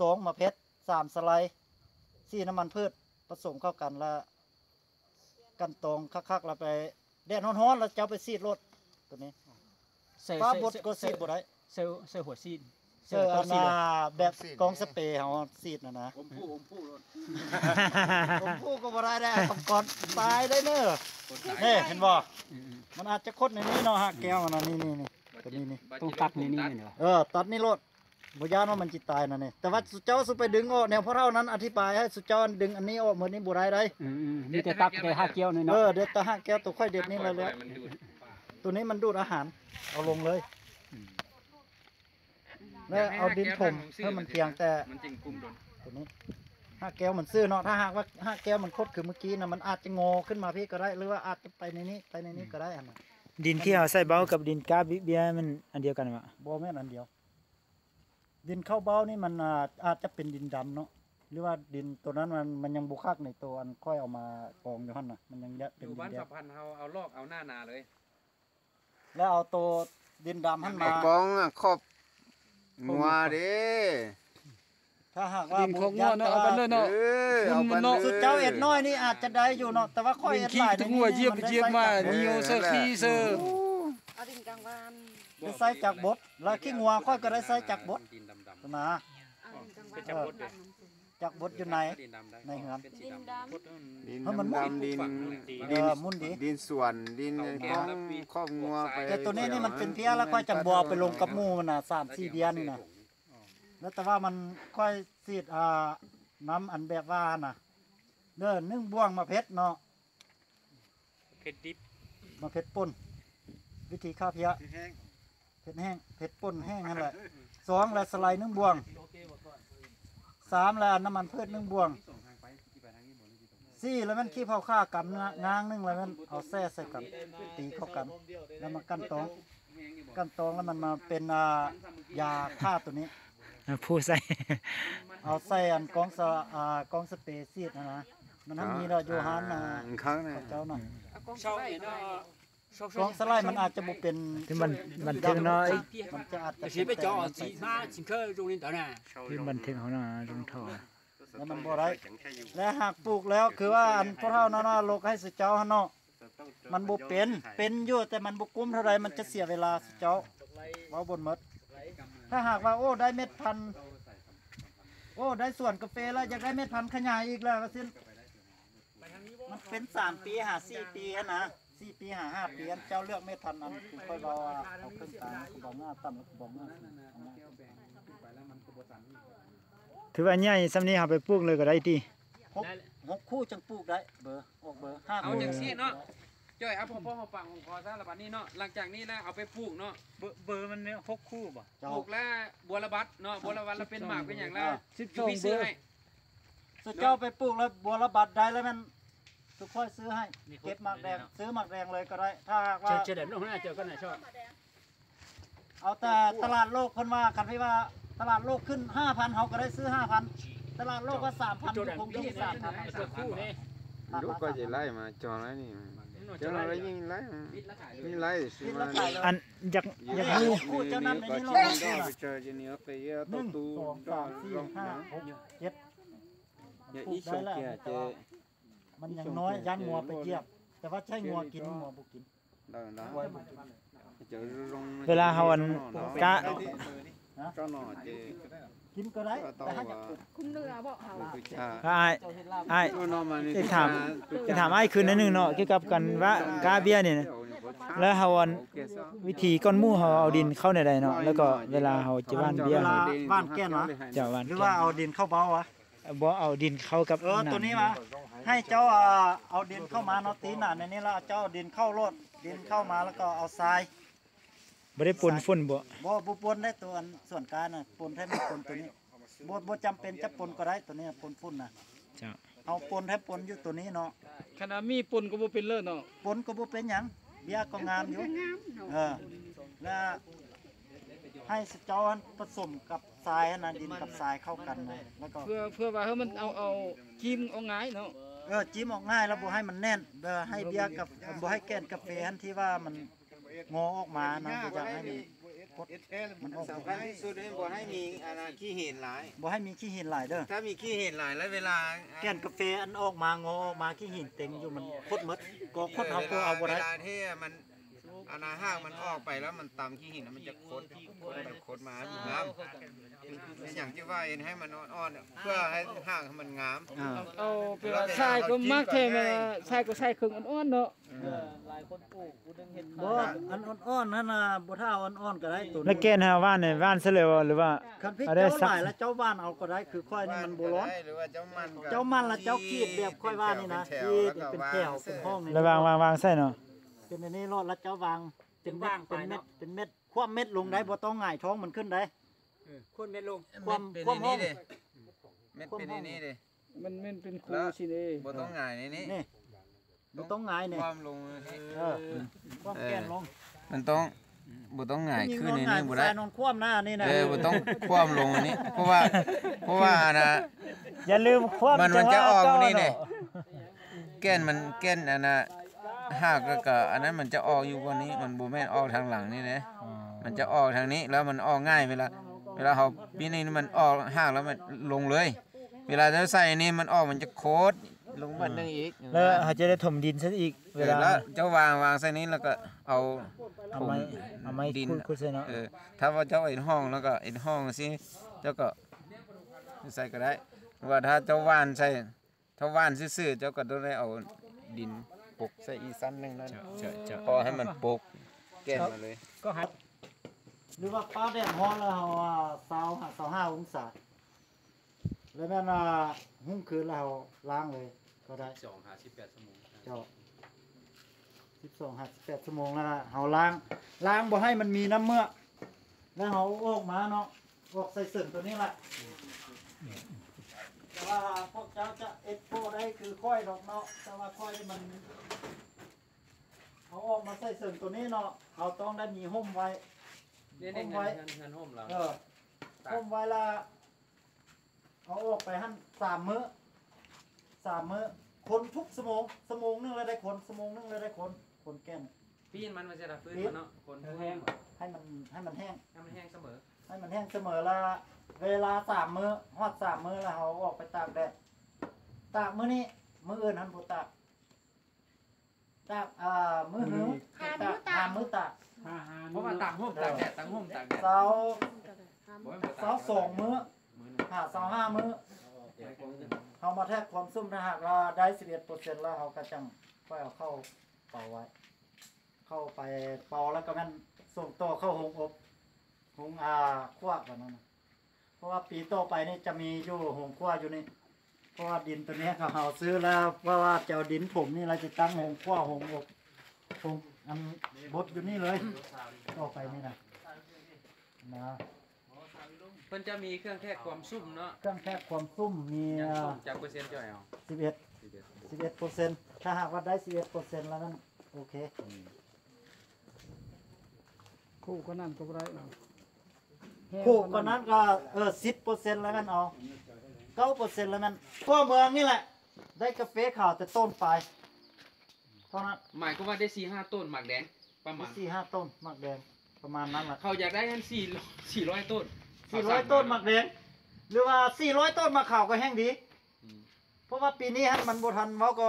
สองมะเพชรสามสไลด์สี่น้ำมันพืชผสมเข้ากันแล้วกันตองคักๆแล้วไปแดดร้อนๆแล้วเจ้าไปซีดรถตัวนี้ฟ้าบดก็ซีดบ่ได้เซลเซลหัวซีน เจออันน่ะแบบกองสเปรย์เฮาซีดนะนะผมพูดผมพูดผมพูดก็บ่ได้ได้คำก่อนตายได้เนอะนี่เห็นบ่มันอาจจะคดในนี้เนาะฮะแก้วมันนะนี่นี่นี่ตัวนี้นี่ต้องตัดนี่นี่เนาะเออตัดนี่โลดบ่ยานว่ามันจิตายนะนี่แต่ว่าสุเจ้าสุไปดึงออกแนวเพราะเท่านั้นอธิบายให้สุเจ้าดึงอันนี้ออกเหมือนนี้บ่ได้ได้อืมมีแต่ตัดแต่ห้าเกี้ยวนี่เอเนาะอเด็ดแตะห้าแก้วตัวค่อยเด็ดนี่เลยเลยมันดูดตัวนี้มันดูดอาหารเอาลงเลย แล้วเอาดินถมให้มันเพียงแต่มันจริงกลุ่มโดนตัวนี้ห้าแก้วมันซื่อเนาะถ้าหากว่าห้าแก้วมันคดคือเมื่อกี้นะมันอาจจะงอขึ้นมาพี่ก็ได้ หรือว่าอาจจะไปในนี้ไปในนี้ก็ได้อันนั้นดินที่เอาใส่เบ้ากับดินกาบิเบียมันอันเดียวกันวะบ่แม่นอันเดียว ดินเข้าเบ้านี่มันอ่าอาจจะเป็นดินดำเนาะหรือว่าดินตัวนั้นมันมันยังบุคักในตัวอันค่อยเอามากองอยู่หั่นน่ะมันยังยะอเป็นยู่ดิบ้านนแดสังมพันธ์เฮาเอาลอกเอาหน้านาเลย แล้วเอาตัวดินดำหั่นมากองอะครอบ งัวเด้ถ้าหากว่าดินของงอเนาะเอาไปเลยเนาะ เออเอาไปเลยสุดเจ้าเอ็ดน้อยนี่อาจจะได้อยู่เนาะแต่ว่าค่อยเอ็ดหลายถึงหัวเยียบเยียบมาเออเนียวเซอร์ขี้เซอร์เอาดินกลางวันได้ใส่จากบดแล้วขี้งัวค่อยก็ได้ใส่จากบดดินดำๆนะ เอาดินกลางวันเออจากบดอยู่ ไหนดินดำได้ในเหือนเป็นสีดินดำดำดินเพราะมัน ดำๆดินเออมุ่นดีดินสวนดินของครอบงัวไปแต่ตัวนี้นี่มันเป็นเพี้ยแล้วค่อยจังบัวไปลงกับหมูมันน่ะสามสี่เดือนนี่นะแล้วแต่ว่ามันค่อยซีดอ่าน้ำอันแบบว่าน่ะเด้อนึ่งบ่วงมาเพชรเนาะเผ็ดดิบมาเพชรป่น วิธีฆ่าเพี้ยเพชรแห้งเพชรป่นแห้งนั่นแหละสองแล้วสไลด์นึ่งบ่วง สามแล้วน้ำมันพืชนึ่งบ่วงสี่แล้วมันขี้เผาฆ่ากันนะงางนึ่งแล้วมันเอาแซ่ใส่กันตีเข้ากัน แล้วมันกั้นตอง กั้นตองแล้วมันมาเป็นอ่ายาฆ่าตัวนี้เอาผู้ใส่เอาใส่อันกองสะอ่ากองสเปรย์ซีดนะนะมันทำมีเราโยฮันนะข้างน่ะเจ้าน่ะเอากองชอบไว้เนาะชอบ กองสไลด์มันอาจจะบ่เป็นที่มันบันทึกเนาะไอ้มันจะอาจจะสีไปจ่อสีมาสิเคยตรงนี้ต่อน่ะที่บันทึกเขาเนาะตรงท่อแล้วมันบ่ได้และหากปลูกแล้วคือว่าอันพวกเราเนาะเนาะโลกให้สิเจ้าหั่นเนาะมันบ่เป็นเป็นอยู่แต่มันบ่กุ้มเท่าไรมันจะเสียเวลาสิเจ้าเว้าบนหมดถ้าหากว่าโอ้ได้เม็ดพันธุ์โอ้ได้ส่วนกาแฟแล้วอยากได้เม็ดพันธุ์ขยายอีกแล้วก็สิ้นมันเป็นสามปีหาสี่ปีหั้นนะ สี่ปีหาห้าปีอันเจ้าเลือกเม็ดพันธุ์อันคือค่อยรอเอาขึ้นตามคือบอกง่าต่ำแล้วก็บอกง่าสูงเอาง่าถือว่าใหญ่ซำนี้เฮาไปปลูกเลยก็ได้ติหกหกคู่จังปลูกได้ เบอร์ออกเบอร์ห้าเอาคู่จังซี่เนาะจ้อยเอาพ่อพ่อฟังของพอซะละบัดนี้เนาะหลังจากนี้แล้วเอาไปปลูกเนาะเบอร์เบอร์มันเนี่ยหกคู่ป่ะเจ้าปลูกแล้วบัวระบัดเนาะบัวระบัดแล้วเป็นหมากเป็นอย่างแล้วสิบอสยู่องพี่เบซื้ออร์ให้สุดเจ้าไปปลูกแล้วบัวระบัดได้แล้วมัน สุดค่อยซื้อให้เก็บหมากแดงซื้อหมากแดงเลยก็ได้ ถ้าหากเจว่าอเจอเด็ดลงหน้าเจอกันน่ะชอบเอาแต่ตลาดโลกคนว่ากันพี่ว่าตลาดโลกขึ้น 5,000เขาก็ได้ซื้อ 5,000 ตลาดโลกก็ 3,000อยู่คงที่3,000 ตัวคู่นี่ลูกก็จะไล่มาจอแล้วนี่จอแล้วยิ่งไล่ยิ่งไล่สิคิดมาแล้วขายเลยอันอยากอยากรู้คู่เจ้านั้นในก็นี้เราจะลองดูไปนะเจอจะเนื้อไปเยอะหตันึ่วงตูสองสามสี่ห้าหกเจ็ด อย่าอีสองเกียเจ มันยังน้อยยันงัวไปเหยียบ แต่ว่าใช่งัวกินงัวบุกินดังดังจะลงเวลาเฮาอันกะก็หน่อเจกินก็ได้ก็ต้องแต่ถ้าจะว่าคุ้มเนื้อบ่เฮาคือชาก็อ้ายอ้ายก็นอนมานี่จะถามจะถามอ้ายคืนนิดนึงเนาะเกี่ยวกับกันว่ากาเบียนี่นะแล้วเฮาอันวิธีก้อนหมู่เฮาเอาดินเข้าในใดเนาะแล้วก็เวลาเฮาจะว่านเบียร์เฮาเจ้าว่านหรือว่าเอาดินเข้าเบาอะ บ่เอาดินเข้ากับเออตัวนี้มาให้เจ้าอ่าเอาดินเข้ามาเนาะตีหนาในนี้แล้วเอาเจ้าเอาดินเข้ารถดินเข้ามาแล้วก็เอาทรายบ่ได้ปนฝุ่นบ่บ่บ่ปนได้ตัวอันส่วนกลางน่ะปนให้มันปนตัวนี้บ่บ่จำเป็นจะปนก็ได้ตัวนี้ปนฝุ่นน่ะเจ้าเอาปนให้ปนอยู่ตัวนี้เนาะขนาดมีปนก็บ่เป็นเลิศเนาะปนก็บ่เป็นหยังเบี้ยก็งามอยู่งามเนาะเออแล้ว ให้เจ้าอันผสมกับทรายอันนะดินกับทรายเข้ากันนะแล้วก็เพื่อเพื่อว่าให้มันเอาเอากิมเอาง่ายเนาะเออจิ้มออกง่ายแล้วบ่ให้มันแน่นเออให้เบียร์กับบ่ให้แก้นกาแฟอันที่ว่ามันงอออกมานะบ่อยากให้มันมันออกสำคัญที่สุดเลยบ่ให้มีอะไรขี้เห็นหลายบ่ให้มีขี้หินหลายเด้อถ้ามีขี้เห็นหลายแล้วเวลาแก้นกาแฟอันออกมางอออกมาขี้หินเต็งอยู่มันคดหมดก็คดเฮาก็เอาบ่ได้เวลาที่มัน อาณาห้างมันออกไปแล้วมันตำขี้หินแล้วมันจะโคตรโคตรโคตรมาให้มันงามเป็นอย่างที่ว่าเอ็นให้มันอ่อนๆเพื่อให้ห้างให้มันงามอ่าเอาเป็นว่าชายก็มักแท้มาชายก็ใส่เครื่องอ่อนๆเนาะบ่อันอ่อนๆนั่นน่ะบ่ถ้าเอาอ่อนๆก็ได้ตัวแล้วแกนเฮาว่านเนี่ยว่านซะเลยบ่หรือว่าคันพี่เอาได้เจ้าสักหลายแล้วเจ้าบ้านเอาก็ได้คือค่อยนี่มันบ่ร้อนหรือว่าเจ้ามันก็เจ้ามันละเจ้าขีดแบบค่อยว่านี่นะขีดเป็นแถวเป็นห้องนี่ระวางวางวางใส่เนาะ เป็นอันนี้รอดแล้วเจ้าวางเป็นเม็ดเป็นเม็ดเป็นเม็ดคว่ำเม็ดลงได้บ่ต้องหงายท้องมันขึ้นได้คนเม็ดลงความเป็นความห้นี่องดิเม็ดเป็นนี่ดิมันมันเป็นคูสิเด้บ่ต้องง่ายนี่นี่นี่บ่ต้องหงายเนี่ยความลงนี่เออความแก่นลง มันต้องบ่ต้องง่ายยิ่งขึ้นนอนนี่หงายบ่ผู้ได้ชายนอนคว่ำหน้านี่นะเออบ่ต้องคว่ำลงอันนี้เพราะว่าเพราะว่านะอย่าลืมความมันมันจะออกจังหวนี่เาเด้ะแก้นมันแก้นอันน่ะ หากแล้วก็อันนั้นมันจะออกอยู่กว่านี้มันบ่แม่นออกทางหลังนี่นะมันจะออกทางนี้แล้วมันออกง่ายเวลา เวลาเขาปีนี้มันออกหากแล้วมันลงเลย เวลาจะใส่อันนี้มันออกมันจะโคตรลงมานึงอีกแล้วเขาจะได้ถมดินซะอีกเวเวลาลาเจ้าวางวางใส่นี้แล้วก็เอาเอาไม้เอาไม้ดินขุดขุดใส่เนาะเออถ้าว่าเจ้าเอ็นห้องแล้วก็เอ็นห้องสิเจ้าก็ใส่ก็ได้ว่าถ้าเจ้าว่านใส่ถ้าว่านซื่อๆเจ้าก็ต้องได้เอาดิน ปกใส่อีกสั้นหนึงนั่นจะจะพอให้มันปกแก้นมาเลยก็หัดหรือว่าป้าแดดฮ้อนแล้วเฮาว่าเสาหาเสาห้าองศาแล้วแม่นว่าหุ้มคืนแล้วเฮาล้างเลยก็ได้สองหาสิบแปดชั่วโมงเจ้าสิบสองหัดแปดชั่วโมงแล้วนะเฮาล้างล้างบ่ให้มันมีน้ำเมือกแล้วเฮาออกมาเนาะออกใส่เสื่อตัวนี้แหละแต่ ว่าพวกเจ้าจะเอ็ดโฟได้คือค่อยดอกเนาะแต่ว่าค่อยนี่มันเอาออกมาใส่เสื่อตัวนี้เนาะเราต้องได้มีห่มไว้ เนี่ยเนี่ยเงินเงินเงินห่มเรา เออห่มไว้ละเอาออกไปหั่นสามมื้อสามมื้อคนทุกสมงสมงหนึงเลยได้คนสมงหนึงเลยได้คนคนแก้มปีนมันมันจะดับพื้นมันเนาะคนแห้งให้มันให้มันแห้ง ให้มันแห้งเสมอ ให้มันแห้งเสมอละ เวลาสามมื้อฮอดสามมื้อแล้วเอาออกไปตากแดดตากมื้อนี้มื้ออื่นหันบ่ตากตากอ่ามื้อหือตากหามื้อตากเพราะว่าตากห่มตากแดดตากห่มตากแดดเสาบ่ให้มันเสาสองมื้อมือหนึงหาเสาห้ามื้อเฮามาแทกความซุ่มถ้าหากว่าได้11%แล้วเฮาก็จังค่อยเอาเข้าเป่าไว้ เข้าไปเป่าแล้วก็แม่นส่งต่อเข้าโรงอบโรงอาคั่วแบบนั้นน่ะ เพราะว่าปีต่อไปนี่จะมีอยู่โรงคั่วอยู่นี่เพราะว่าดินตัวเนี้ยก็เฮาซื้อแล้วเพราะว่าจะเอาดินผมนี่เราจะตั้งโรงคั่วโรงอบโรงอันบดอยู่นี่เลยต่อไปนี่นะนะเพิ่นจะมีเครื่องแค่ความซุ่มเนาะเครื่องแทกความซุ่มมียังซุ่มจากเปอร์เซ็นต์จ่อยเอาสิบเอ็ดสิบเอ็ดสิบเอ็ดเปอร์เซ็นต์ถ้าหากว่าได้สิบเอ็ดเปอร์เซ็นต์แล้วนั่นโอเคคู่ก็นั่นก็บ่ได้เนาะ ผูกกว่านั้นก็เออ10%แล้วกันเอา9%แล้วมันทั่วเมืองนี่แหละ ได้กาแฟขาวแต่ต้นปลายเท่านั้นหมายก็ว่าได้สี่ห้าต้นหมากแดงประมาณสี่ห้าต้นหมากแดงประมาณนั้นแหละเขาอยากได้กันสี่สี่ร้อยต้นสี่ร้อยต้นหมากแดงหรือว่าสี่ร้อยต้นหมากขาวก็แห้งดีอืมเพราะว่าปีนี้ฮะมันบ่ทันเว้าก็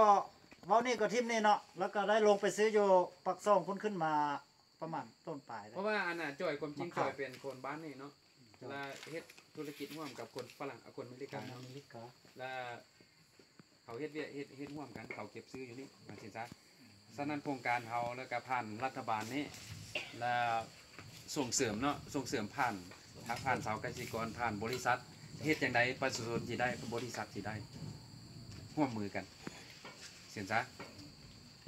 เว้านี่ก็ทิมนี่เนาะแล้วก็ได้ลงไปซื้ออยู่ปักซ่องพุ่นขึ้นมา ประมาณต้นปลายเพราะว่าอันน่ะจอยความจริงมะจขามอยเป็นคนบ้านนี่เนาะแล้วเฮ็ดธุรกิจร่วมกับคนฝรั่งกับคนอเมริกาอเนาะเมริกาแล้วเขาเฮ็ดเวียกเฮ็ดเฮ็ดร่วมกันเขาเก็บซื้ออยู่นี่มาสิซะฉะนั้นโครงการเขาแล้วก็ผ่านรัฐบาลนี่แล้วส่งเสริมเนาะส่งเสริมผ่านทางผ่านเสากสิกรผ่านบริษัทเฮ็ดจังไดประชาชนสิได้บริษัทสิได้ร่วมมือกันเสียนซะ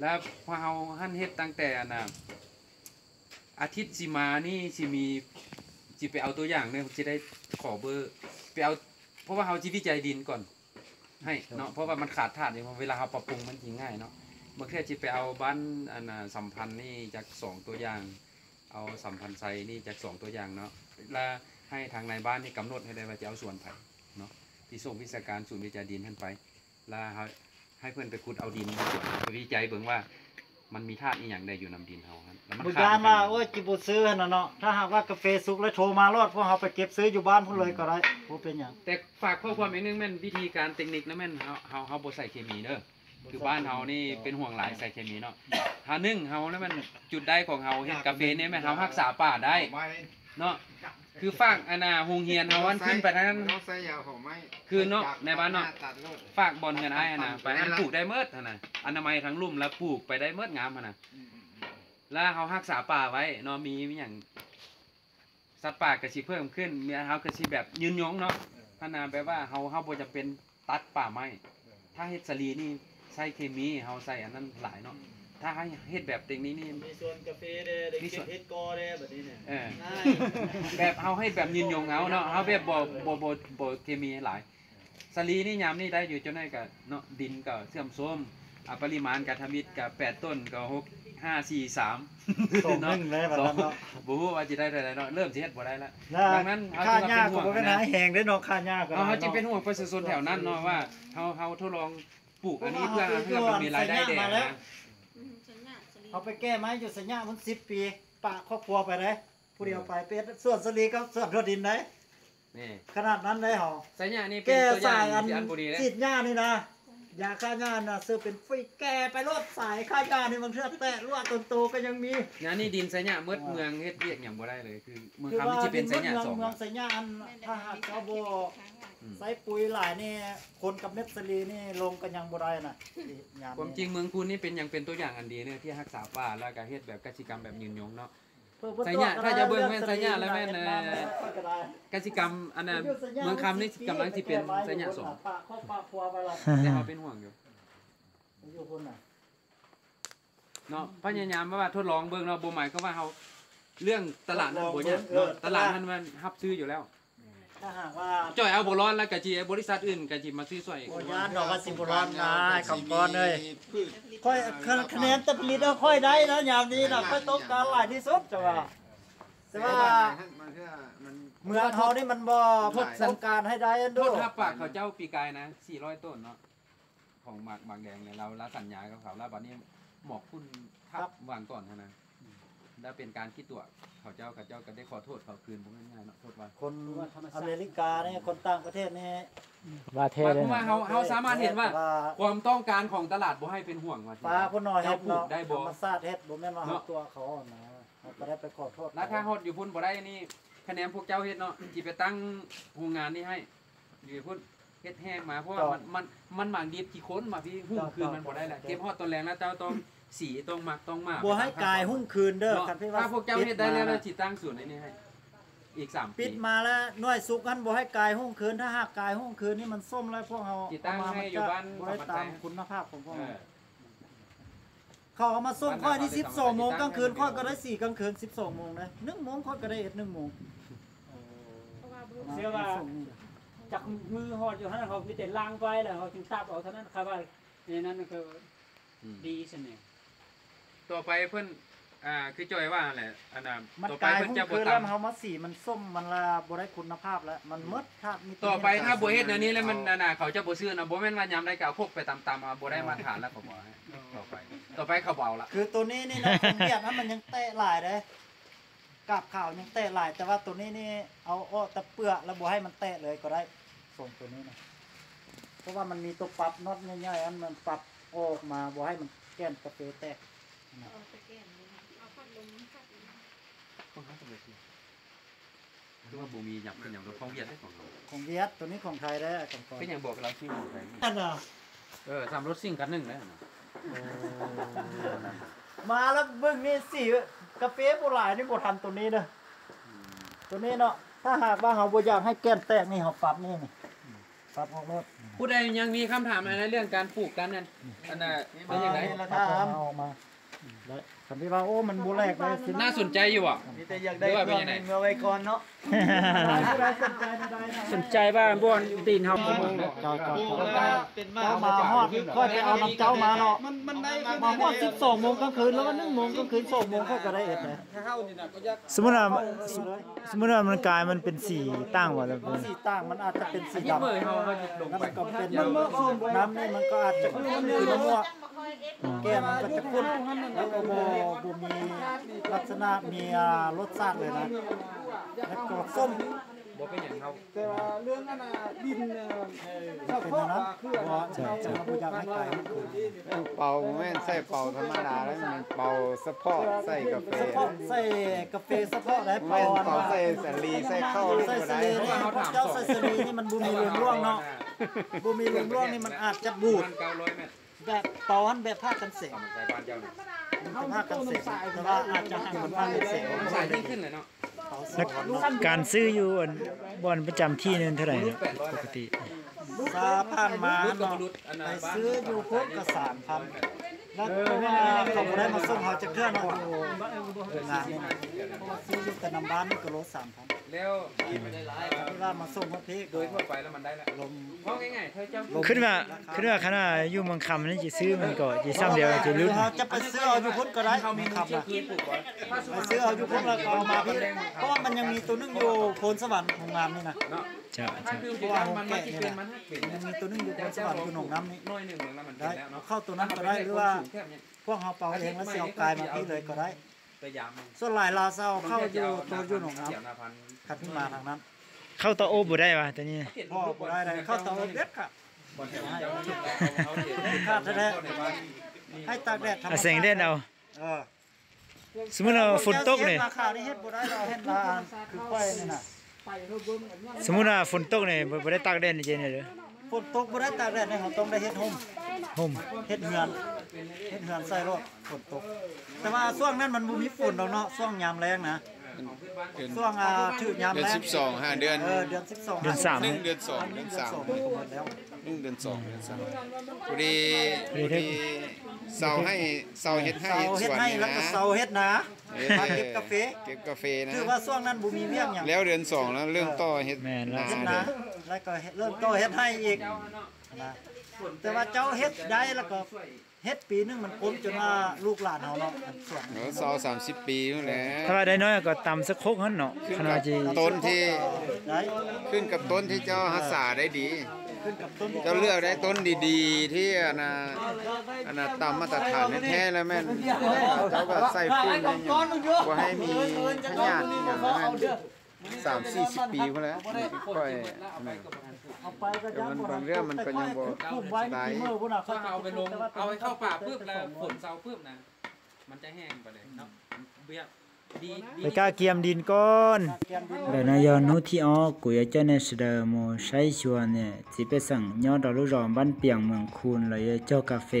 แล้วพอเฮาหั่นเฮ็ดตั้งแต่อันน่ะ อาทิตย์สิมานี่สิมีสิไปเอาตัวอย่างเนี่ยสิได้ขอเบอร์ไปเอาเพราะว่าเฮาสิวิจัยดินก่อน ให้เนาะเพราะว่ามันขาดธาตุเนี่ยเวลาเราปรับปรุงมันสิง่ายเนาะบางทีจะไปเอาบ้านอันน่ะสัมพันธ์นี่จากสองตัวอย่าง เอาสัมพันธ์ไซนี่จากสองตัวอย่างเนาะแล้วให้ทางในบ้านนี่กำหนดให้ได้ว่าจะเอาส่วนไผ่เนาะที่ส่งวิชาการศูนย์วิจัยดินขึ้นไปแล้วให้ให้เพื่อนไปขุดเอาดินมาตรวจไปวิจัยเบิ่งว่า มันมีธาตุอีหยังได้อยู่นำดินเฮาครับแล้วมันบุขาดญานว่าโอ้ยจิบุซื้อหั่นน่ะเนาะถ้าหากว่ากาแฟสุกแล้วโทรมารอดพวกเฮาไปเก็บซื้ออยู่บ้านพุ่นเลยก็ได้บ่เป็นหยังแต่ฝากข้อความอีกนึงแม่นวิธีการเทคนิคนะแม่นเฮาเฮาเฮาบ่ใส่เคมีเด้อคือบ้านเฮานี่เป็นห่วงหลายใส่เคมีเนาะหาหนึ่งเฮาแล้วมันจุดได้ของเฮาเฮ็ดกาแฟเนี่ยแม่นเฮารักษาป่าได้ เนาะคือฝากอันน่ะโรงเรียนเฮาวันขึ้นไปทางนั้นต้องใส่ยาของไม้คือเนาะในบ้านเนาะ ตัดรถฝากบอลกันไอ้อะนะไปให้มันปลูกได้เมิดหั่นน่ะอนามัยทั้งลุ่มแล้วปลูกไปได้เมิดงามหั่นน่ะแล้วเฮารักษาป่าไว้เนาะมีมีหยังสัตว์ป่าก็สิเพิ่มขึ้นมีเฮาก็สิแบบยืนยงเนาะหั่นน่ะแปลว่าเฮาเฮาบ่จำเป็นตัดป่าไม้ถ้าเฮ็ดสลีนี่ใส่เคมีเฮาใส่อันนั้นหลายเนาะ ถ้าให้เฮ็ดแบบเต็งนี้นี่ มีส่วนกาแฟเด้ได้มีส่วนเฮ็ดกอเด้แบบนี้เนี่ยเออแบบเฮาให้แบบยืนยงเอาเนาะเฮาแบบบ่บ่บ่บ่เคมีหลายสลีนี่ยามนี่ได้อยู่จนได้ก็เนาะดินก็เสื่อมโทรมอะปริมาณการทำมิตรก็8ต้นก็6 5 4 3ส่งหนึ่งเลยแบบนั้นเนาะบ่ฮู้ว่าสิได้เท่าใดเนาะเริ่มสิเฮ็ดบ่ได้แล้ว แล้วดังนั้นเฮาค่าจะหญ้าเป็นห่ก็วงบ่เป็นนะหาแหงได้เนาะค่าหญ้าก็เฮาเฮาได้จึงเนาะเป็นห่วงประชาชนแถวนั้นเนาะว่าเฮาเฮาทดลองปลูกอันนี้เพื่อเพื่อมันมีรายได้แด่นะ เอาไปแก้ไม้อยู่สัญญามัน10ปีปะครอบครัวไปได้ผู้เดียวไปเป็นส่วนสลีก็ส่วนรถดินได้นี่ขนาดนั้นเลยเหรอสัญญานี่เป็นแก้ตัวอย่าสางยอันที่อันบ่ดีเลยฉีดหญ้านี่นะยาฆ่าหญ้าน่ะซื้อเป็นฟรีแก้ไปรถสายฆ่าหญ้านี่มันเทือกแตะรั่วต้นโตก็ยังมี งานนี้ดินไสเนี่ยเมืดเมืองเฮ็ดเวียกหยังบ่ได้เลยคือเมืองคือคำว่านี่สิเป็นไสดิเนี่ยเมืองสองเมืองสัญญาอันถ้าหากเขาบ่ ใส่ปุ๋ยหลายนี่คนกับเม็ดสลีนี่ลงกันยังบ่ได้น่ะยามนี้ความจริงเมืองคุณนี่เป็นหยังเป็นตัวอย่างอันดีเนี่ยที่รักษาป่าแล้วก็เฮ็ดแบบกสิกรรมแบบยืนยงเนาะ เพื่อเพื่อสัญญาตัวถ้าจะเบิ่งแม่นรื่องสัญญาแล้วแม่นสลีเอ่อก็ได้กสิกรรมอันน่ะเมืองคำนี่กำลังสิเป็นสัญญาสองปะครอบปะครัวไปละแต่เราเป็นห่วงอยู่อยู่คนน่ะเนาะพยายามว่าทดลองเบิ่งเนาะบ่หมายก็ว่าเฮาเรื่องตลาดนั้นบ่เนี่ยเนาะตลาดนั้นมันรับซื้ออยู่แล้ว ถ้าหากว่าจ่อยเอาบ่ร้อนแล้วก็สิบริษัทอื่นก็สิมาซื้อซอยโอ้ยานดอกว่าสิบ่ร้อนนะคำก้อนเลยค่อยคะแนนแต่ผลิตเอาค่อยได้นะยามนี้นะค่อยต้องการหลายที่สุดจ้ะว่าแต่ว่ามันเพื่อมันเมืองเฮานี่มันบ่ต้องการให้ได้อันโทดูษครับปากเขาเจ้าปีกายนะ 400 ต้นเนาะของหมากหมากแดงเนี่ยเราละสัญญากับเขาแล้วบัดนี้หมอกคุณทับวางก่อนเท่านั้นแล้วเป็นการคิดตัว เขาเจ้าเขาเจ้าก็ได้ขอโทษเขาคืนบ่ง่ายๆเนาะโทษว่าคนอเมริกานี่คนต่างประเทศนี่ว่าเทหมายเลควายมว่านะเฮาเฮาสามารถเห็นว่าว่า ความต้องการของตลาดบ่ให้เป็นห่วงว่าปลาพุ่นน้อยเฮ็เจ้าดปลูกเนาะได้ธบ่ รรมชาติเฮ็ดบ่แม่นว่าเฮาเนาะ ตัวเขานะเราก็ได้ไปขอโทษราคาฮอดอยู่พุ่นบ่ได้นี่คะแนนพวกเจ้าเฮ็ดเนาะสิไปตั้งโรงงานนี่ให้ อยู่พุ่นเฮ็ดแห้งมาเพราะว่ามันมันมันหมางดีบกี่คนมาพี่หุ้มคืนมันบ่ได้แหละเก็บฮอดตอนแรงแล้วเจ้าต้อง สีต้องหมักต้องหมักบ่ให้กายหุ้มคืนเด้อเนาะคันพี่ว่าถ้าพวกเจ้าเฮ็ดได้แล้วเราสิตั้งศูนย์ไอ้นี่ให้อีก3ปีปิดมาแล้วหน่วยสุกกันบ่ให้กายหุ้มคืนถ้าหากกายหุ้มคืนนี่มันส้มแล้วพวกเฮาสิตั้งเมให้อยู่บ้านบ่ได้ธรรมตาชามติคุณภาพของพวกเอเฮาอเขาเอามาส่งค่อยที่บ้านเรา12โมงบ้านเรากลางคืนตั้งค่อยก็ได้4กลางคืน12โมงนะ1โมงค่อยก็ได้1โมงเชื่อว่าจากมือหอดอยู่เท่านั้นเขามีแต่ล้างไปแล้วเขาจึงตับเอาเท่านั้นครับว่าในนั้นก็อืมดีเสน่ห์ ต่อไปเพิ่นอ่าคือจอยว่าแหละอันน่ะมันต่อไปกลายเพิ่นหุ้มจะบ่คือตาแล้วมเฮามาสีมันส้มมันละบ่ได้คุณภาพแล้วมันหมดธาตุมีต่อไปถ้าบ่เฮ็ดแนวนี้แล้วมันอันน่ะเขาจะบ่ซื้อนะบ่แม่นว่ายามใดก็เอาพกไปตามๆเอาบ่ได้มาทานแล้วผมบอกให้ต่อไป ต่อไปเขาเบาละคือตัวนี้นี่นะผมเบียดนั้นมันยังเตะหลายเด้กาบข่าวยังเตะหลาย แต่ว่าตัวนี้นี่เอาอ้อตะเปลือกแล้วบ่ให้มันเตะเลยก็ได้ส่งตัวนี้นะเพราะว่ามันมีตัวปรับน็อตใหญ่ๆอันมันปรับออกมาบ่ให้มันแก้นกาแฟแตก คือว่าบ่มีหยับเป็นหยังรถของเวียดได้ของเราของเวียดตัวนี้ของไทยได้ของก่อนเป็นหยังบอกเราชื่อของไทยนั่นน่ะเออสามรถซิ่งกันหนึงแล้วนะมาแล้วเบิ่งนี่สิกาแฟโบราณนี่บ่ทันตัวนี้เด้อตัวนี้เนาะถ้าหากว่าเฮาบ่อยากให้แก้นแตกนี่เฮาปรับนี่นี่ปรับออกรถผู้ใดยังมีคำถามอะไรในเรื่องการปลูกกันนั่นอันน่ะเป็นยังไงราคาเอาออกมา แล้ว คันที่ว่าโอ้มันบ่แลกเลยสิน่าสนใจอยู่อะมีแต่อยากได้หรือว่าเคเป็นรื่องยังไงหนึงเอาไว้ก่อนเนาะผู้ใดสนใจนะได้นะสนใจว่าบ่อนตีนเฮาเจ้าเจ้าเจ้าเป็นเจ้ามาฮอดค่อยไปเอาน้ำเจ้ามาเนาะมันมันได้มาฮอด12โมงกลางคืนแล้วก็1โมงกลางคืน2โมงเขาก็ได้เอ็ดเลยสมมุติว่าสมสมมุติว่ามันกลายมันเป็นสีตั้งว่าแล้วสีต่างมันอาจจะเป็นสีที่ดำเบยเฮาเฮาจะลงแล้วไปมันก็เป็นน้ำนี่มันก็อาจจะคือมะม่วงแก้มมันก็จะข้นแล้วก็บ่บ่มีลักษณะมีอ่ารสชาติเลยนะแล้วก็ส้มบ่เป็นหยังเฮาเป็นนะว่าจะจะบ่อยากให้ไกลมันคือเป่าแม่นใส่เป่าธรรมดาแล้วมันเป่าสะเพาะใส่กาแฟเฉพาะใส่กาแฟเฉพาะได้ปแม่นอนเป่าใส่สาลีใส่ข้าวใส่ก็สได้ลีนี่เจ้าใส่สลีนี่มันบ่มีเหลืองร่วงเนาะบ่มีเหลืองร่วงนี่มันอาจจะบูดมัน900เมตรแบบปอนแบบผ้ากันเสงมันใส่บ้านเจ้านี่เป็นผ้ากันเสงแต่ว่าอาจจะให้มันผ้ากันเสงมันใส่ยิ่งขึ้นเลยเนาะแล้วการซื้ออยู่อันบ่อนประจำที่นึงเท่าไหร่เนี่ยปกติ ซาผ่านมารุดกับเนาะรุดอันน่ะไปบ้านซื้ออยู่พุทธก็3,000แล้วเพราะว่าเขาบ่ได้มาส่งเฮาจะเคลื่อนเนาะอยู่งานนี่นะเพราะว่าซื้ออยู่แต่นำบ้านนี่ก็โล3,000แล้วที่ว่ามาส่งมาพี่โดยทั่วไปแล้วมันได้แล้วลมเพราะง่ายๆเธอเจ้าขึ้นว่าขึ้นว่าขนาดอยู่เมืองคำนี่สิซื้อมันก็สิซ้ำเดียวจะหรืลุ้อนเขาจะไปซื้อเอาอยู่พุทธก็ได้เขามีมีมือขับเชื่อนะคืนปลูกไว้ถ้าสมไปมุติซื้อเอาอยู่พุทธแล้วก็เอามาพี่เพราะว่ามันยังมีตัวนึงอยู่โพนสวรรค์ของงามนี่นะ เนาะจ้ะถ้าจ้ะคือสิมันมันสิเป็นมันเป็นมันมีตัวนึงอยู่โพนสวรรค์อยู่หนองน้ำนี่น้อยหนึงแล้วมันเป็ได้นแล้วเนาะเข้าตัวนั้นก็ได้หรือว่าพวกเขาเป่าเองแล้วเสียกายมาพี่เลยก็ได้พยายามมันส่วนหลายลาวเศร้าเข้าอยู่ตัวอยู่หนองน้เกี่ยวหน้าพันำขัดขึ้นมาทางนั้น เข้าเตาโอบบ่ได้ว่ะตัวนี้พ่อบ่ได้เลยเข้าเตาเด็ดค่ะบ่ให้เจ้าเอาเห็นให้ตากแดดธรรมอาชาติแสงแดดเอาเออสมมุติว่าฝนตกนี่ราคานี่เฮ็ดบ่ได้เราเฮ็ดมาคือค่อยนี่น่ะ สมมุติว่าฝนตกนี่บ่บ่ได้ตากแดดนี่เจเนี่ยเด้อฝนตกบ่ได้ตากแดดนี่เขาต้องได้เฮ็ดห่มห่มเฮ็ดเฮือนเฮ็ดเฮือนใส่รถฝนตก แต่ว่าช่วงนั้นมันบ่มีฝนดอกเนาะช่วงยามแล้งนะ ช่วงอ่าถือยามเดือนแล้งสิบสองห้าเดือน เออเดือน12เดือนสาม หนึ่งเดือนสองเดือนสามเดือนสองก็หมดแล้วหนึ่งเดือนสองเดือนสามพอดีพอดีเสาให้เสาเฮ็ดให้เสาสเฮ็ดวนให้นี่แล้วนะก็เสาเฮ็ดนาเฮ็ดมาให้เก็บกาแฟเก็บกาแฟนะ คือว่าช่วงนั้นบ่มีเวียงหยังแล้วเดือนสองแล้วเริ่มต่อเฮ็ดแม่นแล้วนาเฮ็ดเด้นาอแล้วก็เฮ็ดเริ่มต้นเฮ็ดให้อีกนะแต่ว่าเจ้าเฮ็ดได้แล้วก็ เฮ็ดปีหนึงมันพ้นจนว่าลูกหลานเฮาเนาะมันส่วนเดี๋ยวเสาสามสิบปีนู่นแหละถ้าว่าได้น้อยก็ตำสักครกหั่นเนาะขนาดจีต้นที่ได้ขึ้นกับต้นที่เจ้ารักษาได้ดีขึ้นกับต้นเจ้าเลือกได้ต้นดีๆ ที่อันน่ะอันน่ะตามมาตรฐานแท้ๆแล้วแม่นเจ้าก็ใส่ปุ๋ยอะไรอย่างบ่ให้มีพยาธิอย่างนั้นสามสี่สิบปีพุ่นแล้วค่อยๆนั่น เอาไปก็แต่มันบางเรื่องมันก็ยังบ่คุมไว้ตายกี่มื้อพุ่นน่ะถ้าเอาไปลงเอาไปเข้าป่าปุ๊บแล้วฝนเซาปุ๊บนะมันจะแห้งไปเลยเนาะเบี้ยดีดีไปกล้าเกียมดินก่อนเตรียมดินเลยนะยอนุที่ออกุยจะเนี่ยสดโมใช้ชวนเนี่ยจิไปสั่งยอดลูรอนบ้านเปียงเมืองคูนเลยเจ้ากาแฟ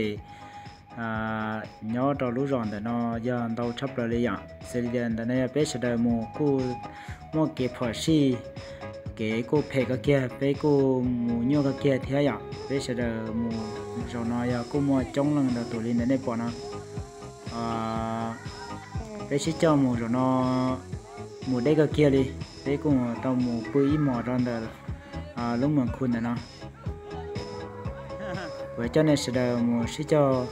อ่ายอดลูรอนแต่นอยอนเราชับเลยอย่างเสร็จเดือนแต่เนี่ยไปสดโมกูโมเก็บพอชี เก๋กูเพกเกียไปกูหมูโยกเกียเทียอย่างไปสดโมจอนอยกูมัวจ้องลังตัวลินเนี่ยปอนะอ่า bé chỉ cho mù rồi nó mù đây cái kia đi bé cũng tao mù bưởi mò ra đó à lúc mà khuôn này nó vậy cho nên sẽ là mù chỉ cho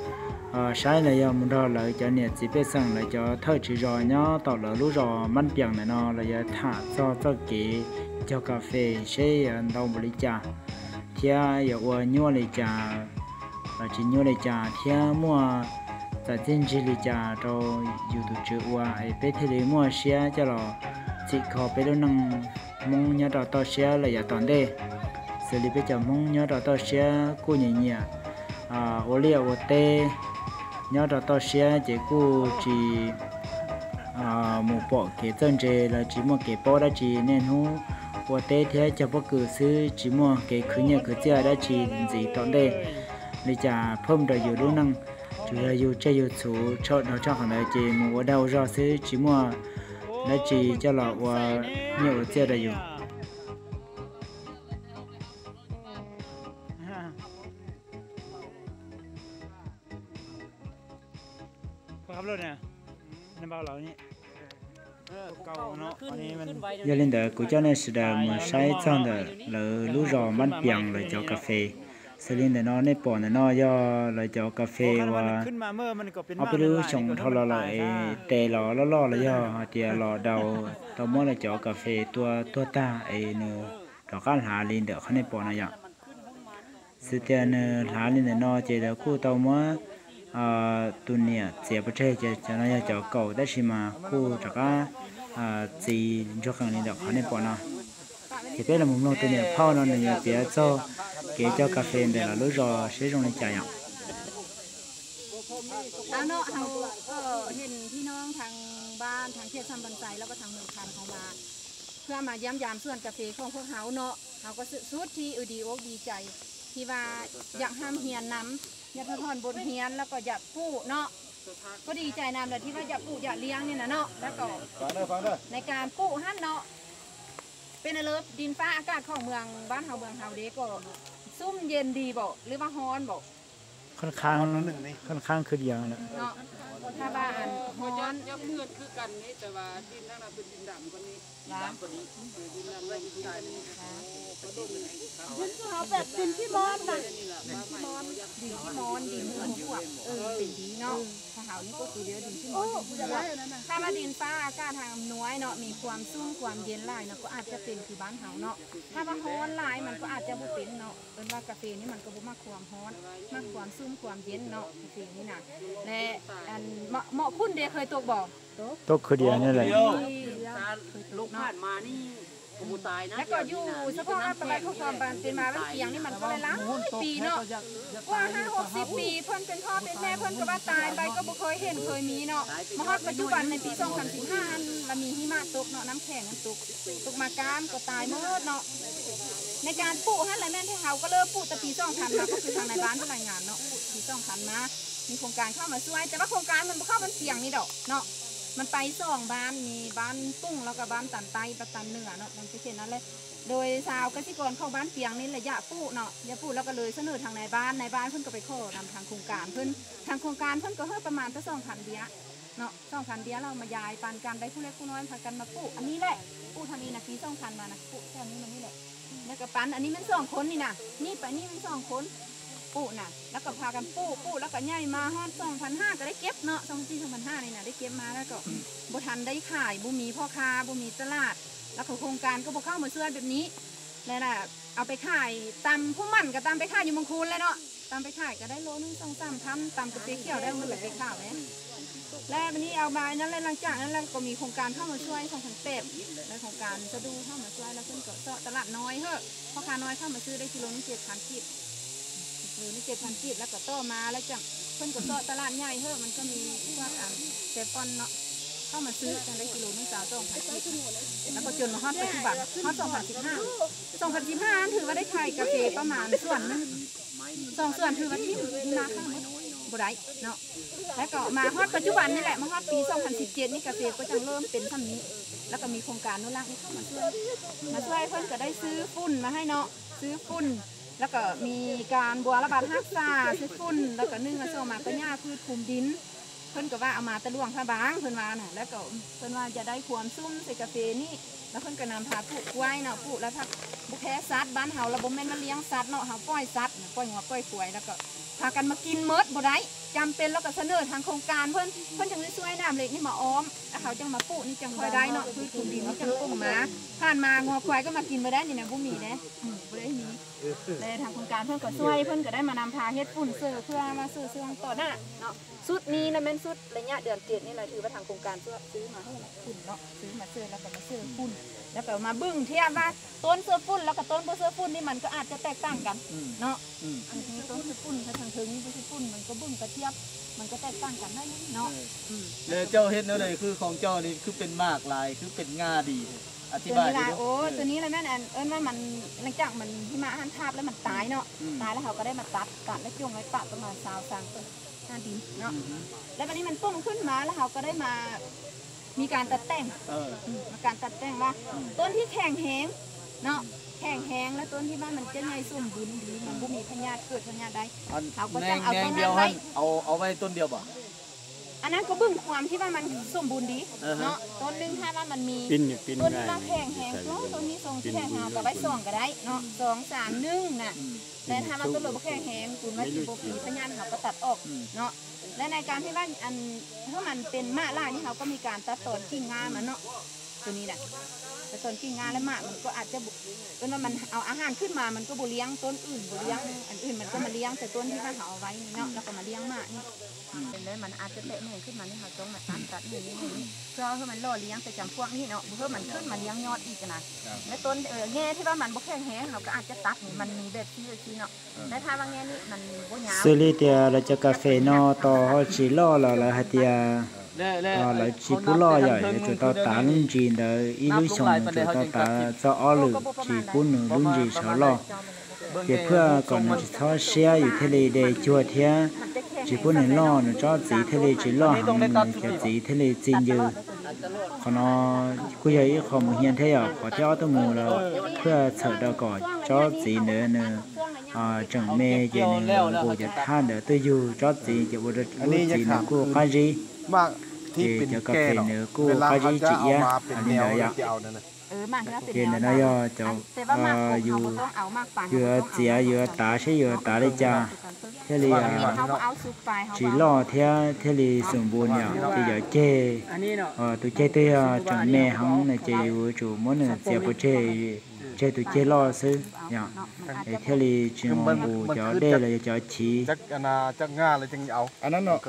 ờ sai là giờ muốn đó là cho nhiệt chỉ biết rằng là cho thời chỉ rồi nhá tỏ là lúc rồi mắt biển này nó là giờ thả cho cho cái cho cà phê sẽ ờ, đâu một ly trà thì giờ qua nhua ly trà và chỉ nhua ly trà thì mua tại trên chỉ ly trà rồi youtube chữ qua ai biết thì lấy mua xe cho nó chỉ có biết đâu năng mong nhớ đó tao xe là giờ toàn đây xử lý bây giờ mong nhớ đó tao xe cô nhỉ nhỉ à. Ô liu ô tê nhớ đó tao xe chỉ cô chỉ à một bộ kế chân chế là chỉ một kế bộ đó chỉ nên hú. Ô tê thế cho bất cứ sư chỉ một cái khứ nhẹ khứ chia đó chỉ gì toàn đây lý trả phẩm đời อยู่รู้นั่ง chủ là อยู่ chơi อยู่ chủ cho nó cho hàng này chỉ một ở đâu ra sư chỉ một đó chỉ cho là và nhiều chia đời อยู่ขับรถเนี่ยในบ้านเรานี่เก่าเนาะอันนี้มัน giờ lên đó cũng cho nên sự đời mà sai chọn đó là lúc rồi bắt biển là cho cà phê sẽ lên đó nó nên bỏ nó do là cho cà phê โอ้คันมัน và ขึ้นมาเมื่อมันก็เป็นเอาไปดูส่งเท่าเราเลยเตะหล่อแล้วล่อเลยย่อเตียหล่อเดาตอมอเลยเจาะกาแฟตัวตัวตาไอ้เนอดอกการหาลินเด้อเขอนะอย่างสุดเตียเนอหานเด้อนอเจเด้อคู่ตอมออ่าตุเนี่ยเสียประเทศจะจะน่าจะเจ็บเป็นมุมลงตัวเนี่ยพ่อนาะเนี่ยเปียจ้าเกเจ้ากาแฟเด้อละรู้รอเสียจงในใจอย่างแล้วเนาะเราก็เห็นพี่น้องทางบ้านทางเทศบาลใจแล้วก็ทางเมืองคันเขามาเพื่อมาย้ำยามส่วนกาแฟของพวกเขาเนาะเขาก็สุดที่อุดีอกดีใจ ที่ว่าอยากห้ามเฮียนน้ำอยากพักผ่อนบนเฮียนแล้วก็อยากกู้เนาะ ก็ดีใจนำเลยที่ว่าอยากกู้อยากเลี้ยงเนี่ยนะเนาะแล้วก็ฟังเด้อฟังเด้อในการปลูกหั่นเนาะเป็นอะไรดินฟ้าอากาศของเมืองบ้านเฮาเมืองเฮาเด้ก็ซุ่มเย็นดีบ่หรือว่าร้อนบ่ค่อนข้างค่อนข้างคือเดียวนะเนาะถ้าว่าอันร้อนยังเพื่อนคือกันนี่แต่ว่าดินทั้งนั้นเป็นดินดำกว่านี้ดินดำกว่านี้คือดินดำและดินทรายนี่เขาแบบดินที่ร้อนน่ะดินที่ร้อนดินที่ร้อนดินที่พวกเออเป็นดีเนาะถ้าเฮานี่ก็คือเดียวดินที่ร้อนดินที่พวกถ้ามาดินฟ้าอากาศทางอำนวยเนาะมีความซุ่มความเย็นหลายเนาะก็อาจจะเป็นคือบ้านเฮาเนาะถ้าว่าร้อนหลายมันก็อาจจะบ่เป็นเนาะเอิ้นว่ากาแฟนี่มันก็บ่มักความร้อนมักความซุ่มความเย็นเนาะกาแฟนี่น่ะและอันเหมาะเหมาะคุณเด้เคยตกบ่ตกคือเดียวนี่แหละลูกผ่านมานี่ กูตายนะแล้วก็อยู่สภาพอัปลักษณ์ของความบานเป็นมาเป็นเพียงนี่มันก็เลยล้านปีเนาะกว่าห้าหกสิบปีเพิ่นเป็นพ่อเป็นแม่เพิ่นก็ว่าตายไปก็บ่เคยเห็นเคยมีเนาะมาฮอดปัจจุบันในปี2015อันละมีหิมะตกเนาะน้ำแข็งมันตกตกมากามก็ตายหมดเนาะในการปลูกหั่นแหละแม่ที่เฮาก็เริ่มปลูกแต่ปี2000มาก็คือทางในบ้านเพิ่รายงานเนาะปลูกปี2000มามีโครงการเข้ามาช่วย แต่ว่าโครงการมันเข้ามันเพียงนี่ดอกเนาะ มันไปสองบ้านมีบ้านปุ้งแล้วก็บ้านตันไตประตันเหนือเนาะมันเป็นเช่นนั้นเลยโดยชาวเกษตรกรเข้าบ้านเปียงนี่ระยะปูเนาะยะปูแล้วก็เลยเสนอทางในบ้านในบ้านเพิ่นก็ไปขอนำทางโครงการเพิ่นทางโครงการเพิ่นก็เฮ็ดประมาณตั้งสองพันเดียเนาะสองพันเดียเรามายายปันกันได้ผู้เล็กผู้น้อยพากันมาปลูกอันนี้แหละปลูกทางนี้นะปีสองพันมานะปลูกแค่นี้มันนี่แหละแล้วก็ปันอันนี้มันสองคนนี่นะนี่ไปนี่มันสองคน ปลูกน่ะ แล้วก็พากันปลูกปลูกแล้วก็ใหญ่มาฮอดสองพันห้าก็ได้เก็บเนาะสองสี่สองพันห้านี่นะได้เก็บมาแล้วก็บ่ทันได้ขายบ่มีพ่อค้าบ่มีตลาด แล้วก็โครงการก็บ่เข้ามาช่วยแบบนี้แล้วน่ะเอาไปขายตำผู้มันก็ตำไปขายอยู่เมืองคูนเลยเนาะตำไปขายก็ได้โลนึงสองสามพันตำกระเปียเขียวได้มันเลยไปขายเลยแล้ววันนี้เอามานั้นแล้วหลังจากนั้นแล้วก็มีโครงการเข้ามาช่วยสองพันเป็ดแล้วโครงการจะดูเข้ามาช่วยแล้วเพิ่นก็เจาะตลาดน้อยเฮ้อะพ่อค้าน้อยเข้ามาซื้อได้กิโลนึงเจ็ดพันกีบ กิโลนึงเจ็ดพันกีบแล้วก็ต่อมาแล้วจังเพิ่นก็เจาะตลาดใหญ่เฮ้อมันก็มีพวกอันเซฟอนเนาะเข้ามาซื้อกันได้กิโลนึงสาวสองพันสิบแล้วก็จนมาฮอดปัจจุบันฮอดสองพันสิบห้าสองพันสิบห้าถือว่าได้ขายกาแฟประมาณส่วนนึงสองส่วนถือว่าที่นาข้างหมดบไดเนาะแล้วก็มาฮอดปัจจุบันนี่แหละมาฮอดปี 2017 นี่กาแฟก็จะเริ่มเป็นท่านี้ แล้วก็มีโครงการอนุรักษ์นี่เข้ามาช่วยมาช่วยเพิ่นก็ได้ซื้อฝุ่นมาให้เนาะซื้อฝุ่น แล้วก็มีการบัวระบาดฮักซาซื้อฝุ่นแล้วก็นึ่งกระโซมาก็หญ้าพืชคุมดิน เพิ่นก็ว่าเอามาตะลวงผ้าบางเพิ่นว่าน่ะแล้วก็เพิ่นว่าจะได้ความซุ่มใส่กาแฟนี่แล้วเพิ่นก็นำพาปลูกกล้วยเนาะปลูกแล้วถ้าบุแพ้สัตว์บ้านเฮาระบบแม่นมาเลี้ยงสัตว์เนาะเฮาปล่อยสัตว์น่ะปล่อยหัวปล่อยสวยแล้วก็พากันมากินเมิดบ่ได้ จำเป็นแล้วก็เสนอทางโครงการเพิ่นเพิ่นจังได้ช่วยน้ำเหล็กนี่มาอ้อมแล้วเขาจังมาปลูกนี่จังค่อยได้เนาะคือถุงดินนี่จังปลูกมาผ่านมางอควายก็มากินบ่ได้นี่นะบ่มีเด้อืมบ่ได้มีเลยทางโครงการเพิ่นก็ช่วยเพิ่นก็ได้มานำพาเฮ็ดฝุ่นเสื้อเพื่อมาซื้อเสื้อต่อหน้าเนาะสุดนี้นะแม่นสุดระยะเดือนเจ็ดนี่แหละถือว่าทางโครงการซื้อซื้อมาให้ฝุ่นเนาะซื้อมาเสื้อแล้วก็มาเสื้อฝุ่นแล้วก็มาเบึ้งเทียบว่าต้นเสื้อฝุ่นแล้วก็ต้นบ่เสื้อฝุ่นนี่มันก็อาจจะแตกต่างกันเนาะอันนี้ต้นเสื้อฝุ่นถ้าทางถึงนี่บ่เสื้อฝุ่นมันก็เบึ้งก็เทียบ มันก็แตกต่างกันได้นิดเนาะแล้วเจ้าเฮ็ดแนวใดคือของเจ้านี่คือเป็นมากลายคือเป็นงาดี อธิตัวบายนี้ดิล่ะโอ้ตัวนี้เลยแม่นอันเอิ้นว่ามันหลังจากมันหิมะหันทาบแล้วมันตายเนาะตายแล้วเขาก็ได้มาตัดกัดแล้วจุ่มไว้ปะประมาณซาวสางต้นหน้าดินเนาะแล้ววันนี้มันปุ้งขึ้นมาแล้วเขาก็ได้มา มีการตัดแต่ง เออ อืมมาการตัดแต่งว่าต้นที่แข็งแหงเนาะ แข็งแหงแล้วต้นที่ว่ามันจะใหญ่สมบูรณ์ดีมันบ่มีพยาธิเกิดพยาธิใดอันเขาก็แนจะงเอาแนต้งนเดียวนั้นไว้หั่นเอาเอาไว้ต้นเดียวบ่อันนั้นก็เบึ้งความที่ว่ามันสมบูรณ์ดีอ่าฮะเนาะต้นหนึงถ้าว่ามันมีปิ้นอยู่ปิ้นต้นที่ง่ายว่าแข็งแหงเนาะต้นนี้ทรงที่แข็งแหงก็ไว้สองก็ได้เนาะสองสามหนึ่งน่ะแต่ถ้ามันต้นเหลือบ่แข็งแหงคุณว่าสิบ่ปีพยาธิเขาก็ตัดออกเนาะและในการที่ว่าอันถ้ามันเป็นมะล่านี่เขาก็มีการตัดตอนกิ่งงามันเนาะตัวนี้แหละ แต่ต้นกิ่งงาและหมากมันก็อาจจะบุเป็นว่ามันเอาอาหารขึ้นมามันก็บุเลี้ยงต้นอื่นบุเลี้ยงอันอื่นมันก็มาเลี้ยงแต่ต้นที่ว่าเขาเอาไว้นี่เนาะแล้วก็มาเลี้ยงหมากนี่เป็นเลยมันอาจจะแตะแหน่งขึ้นมานี่เขาต้องมาตัดตัดนี่นี่นี่เพื่อให้มันล่อเลี้ยงแต่จำพวกนี้เนาะเพื่อมันขึ้นมาเลี้ยงยอดอีกนะและต้นเออแง่ที่ว่ามันบ่แข็งแห้งเราก็อาจจะตัดนี่มันมีแบบที่ที่เนาะและถ้าว่าแง่นี่มันบ่ยาว xử lý thì là cho cà phê nó to họ chỉ lo là là hạt thì และและ à là chỉ bù lo vậy để cho tao tá luôn gì đó ý lý xong cho tao tá cho ó lử chỉ bù nửa luôn gì sợ lo để พื่อก่อนมันจะทอดเสียอยู่ทะเลเดจัวเทีย chỉ bù nửa lo nó cho chỉ ทะเล chỉ lo hàng cho chỉ ทะเลจีนอยู่ขอนอกูอยากอีขอมเฮียนเทียขอ เที่ยวตัวมูแล้วเพื่อเสดก่อจอสีเนื้อเนื้ออ่าจังเมเจเนื้อกูจะท่านเด้อตัวอยู่จอสีจะบ่ได้รู้สีเนื้อกูกะจีมากที่เป็นแก่เนาะเวลาเขาจะเอามาเป็นแนวจะเอานั่นน่ะเออมากแล้วเป็นเจแนเนื้วอยอจะแต่ว่ามากอ่าอยู่อยู่ต้องเอามากปานเยือเจียเยือตาใช่เยือตาได้จ้าเทลียเขาก็เอาซุปไปเขา chỉ lo theo theo lý sủng buồn nhở thì giờ chê อันนี้เนาะ ờ tụi chê tôi chẳng mẹ hắn là chê của chủ muốn là chê bố chê chê tụi chê lo sư nhở để theo lý chuyện mà bù cho đây là cho chỉ จักอนาจักง่าเลยจึงเอาอันนั้นเนาะ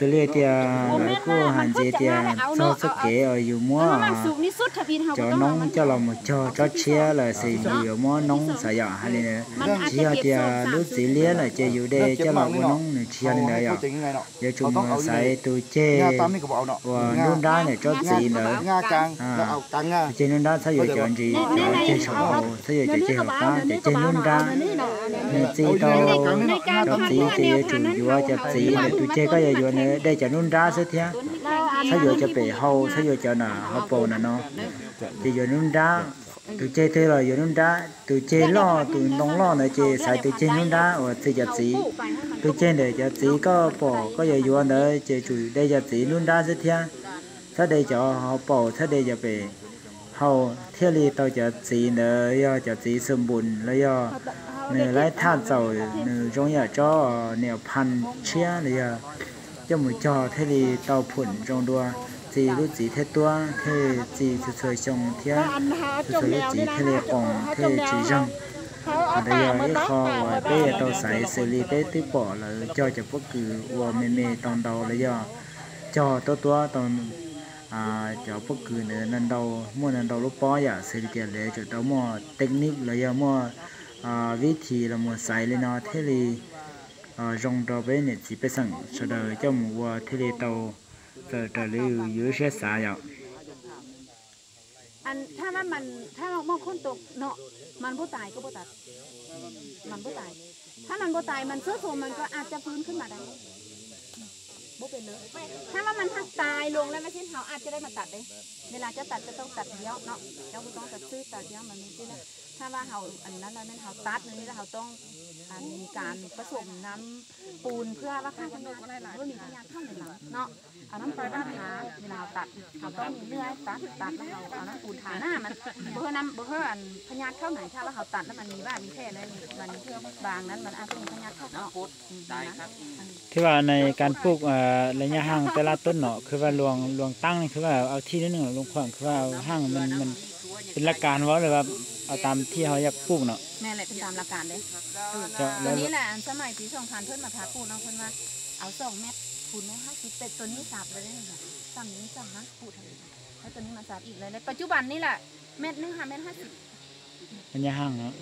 xử lý thì là cô hạn chế thì cho sức kế ở dù เพ mua ราะว่ามันสุกนี่สุดทะบินเขาก็ cho ต้องเอา nóng มัน cho lòng một cho cho chia là xì dù mua nóng xả dọ hay là มันอาจ chia จะเก็บ thì สองสาม lúc สิ chỉ บ lia là chê dù đây cho lòng của nóng này chia lên đây เขา ạ จะยังไงเนาะ giờ chúng xài tụi chê ง่าตามนี่ก็บ่เอาเนาะ và nôn ra này cho gì nữa ง่ากลางแล้วเอากลางง่า trên nôn ra sao giờ chọn gì trên sổ sao giờ chơi học ta để trên nôn ra nên gì to cho gì thì chủ yếu cho gì để tụi chơi có giờ giờ này đây cho nôn ra sao thế sao giờ cho bể hậu sao giờ cho nào hậu bầu nào nó thì giờ nôn ra tụi chơi thế là giờ nôn ra tụi chơi lo tụi nông lo này chơi xài tụi chơi nôn ra và thì giờ gì tụi chơi để cho gì có bỏ có giờ giờ nữa chơi chủ đây giờ gì nôn ra sao thế sao đây cho họ bỏ sao đây giờ bể เฮาเที่ยวลีต่อจะสีเนอยอจะสีสมบูรณ์ cho một trò thế thì tàu phun trong đua chỉ lúc chỉ thế tua thế chỉ sự sửa chồng thế sự sửa lúc chỉ thế là còn thế chỉ rằng ở đây rồi cái kho và cái tàu sải xử lý bé tiếp bỏ là cho cho bất cứ và mê mê tòng đầu là do cho tàu tua tòng à cho bất cứ nữa lần đầu mua lần đầu lúc bỏ giờ xử lý tiền lệ cho tàu mua technique là do mua à vị trí là mua sải lên nó thế thì à trong đó bên này chỉ biết rằng sau đó cho mua thế thì tàu giờ trở lưu dưới sẽ xả ya อันถ้าว่ามันถ้าเรามองคนตกเนาะมันบ่ตายก็บ่ตัดมันบ่ตาย ถ้ามันบ่ตายมันเสื้อโซมมันก็อาจจะฟื้นขึ้นมาได้บ่เป็นเลยถ้าว่ามันหักตายลงแล้วไม่ใช่เขาอาจจะได้มาตัดเลยเวลาจะตัดจะต้องตัดเดียวเนาะเจ้าก็ต้องตัดซื้อตัดเดียวมันมีที่นะ ถ้าว่าเขาอันนั้นแล้วนั่นเขาตัดนี่แล้วเขาต้องอันมีการผสมน้ำปูนเพื่อว่าฆ่าพยาธิเพื่อมีพยาธิเข้าในหลังเนาะเอาน้ำปูนมาทาเวลาตัดเราต้องมีเลื่อตัดตัดแล้วเราเอาน้ำปูนทาหน้ามันเพื่อน้ำเพื่ออันพญาติเข้าไหนถ้าว่าเราตัดแล้วมันมีบ้ามีแค่นั้นมันเพื่อบางนั้นมันอาจจะมีพญาติเข้าเนาะได้ครับคือว่าในการปลูกระยะห่างแต่ละต้นเนาะคือว่าลวงลวงตั้งนี่คือว่าเอาที่นิดหนึ่งลงขวางคือว่าเอาห่างมันมันเป็นหลักการว่าเลยว่า เอาตามที่เขาอยากปลูกเนาะแม่แหละเป็นตามหลักการเลยเออจะตัแล้ววนี้แหละอันสมัยปีสองพันเพิ่นมาพาปูน้องเพิ่นว่าเอาสองเม็ดคูณไว้ห้าสิบเป็ดตัวนี้สับเลยได้ค่ะสั่งนี้สั่งนะปูทำแล้วตัวนี้มาสับอีกเลยเลยปัจจุบันนี่แหละเม็ดหนึงค่ะเม็ดห้าสิบระยะห่างเนาะ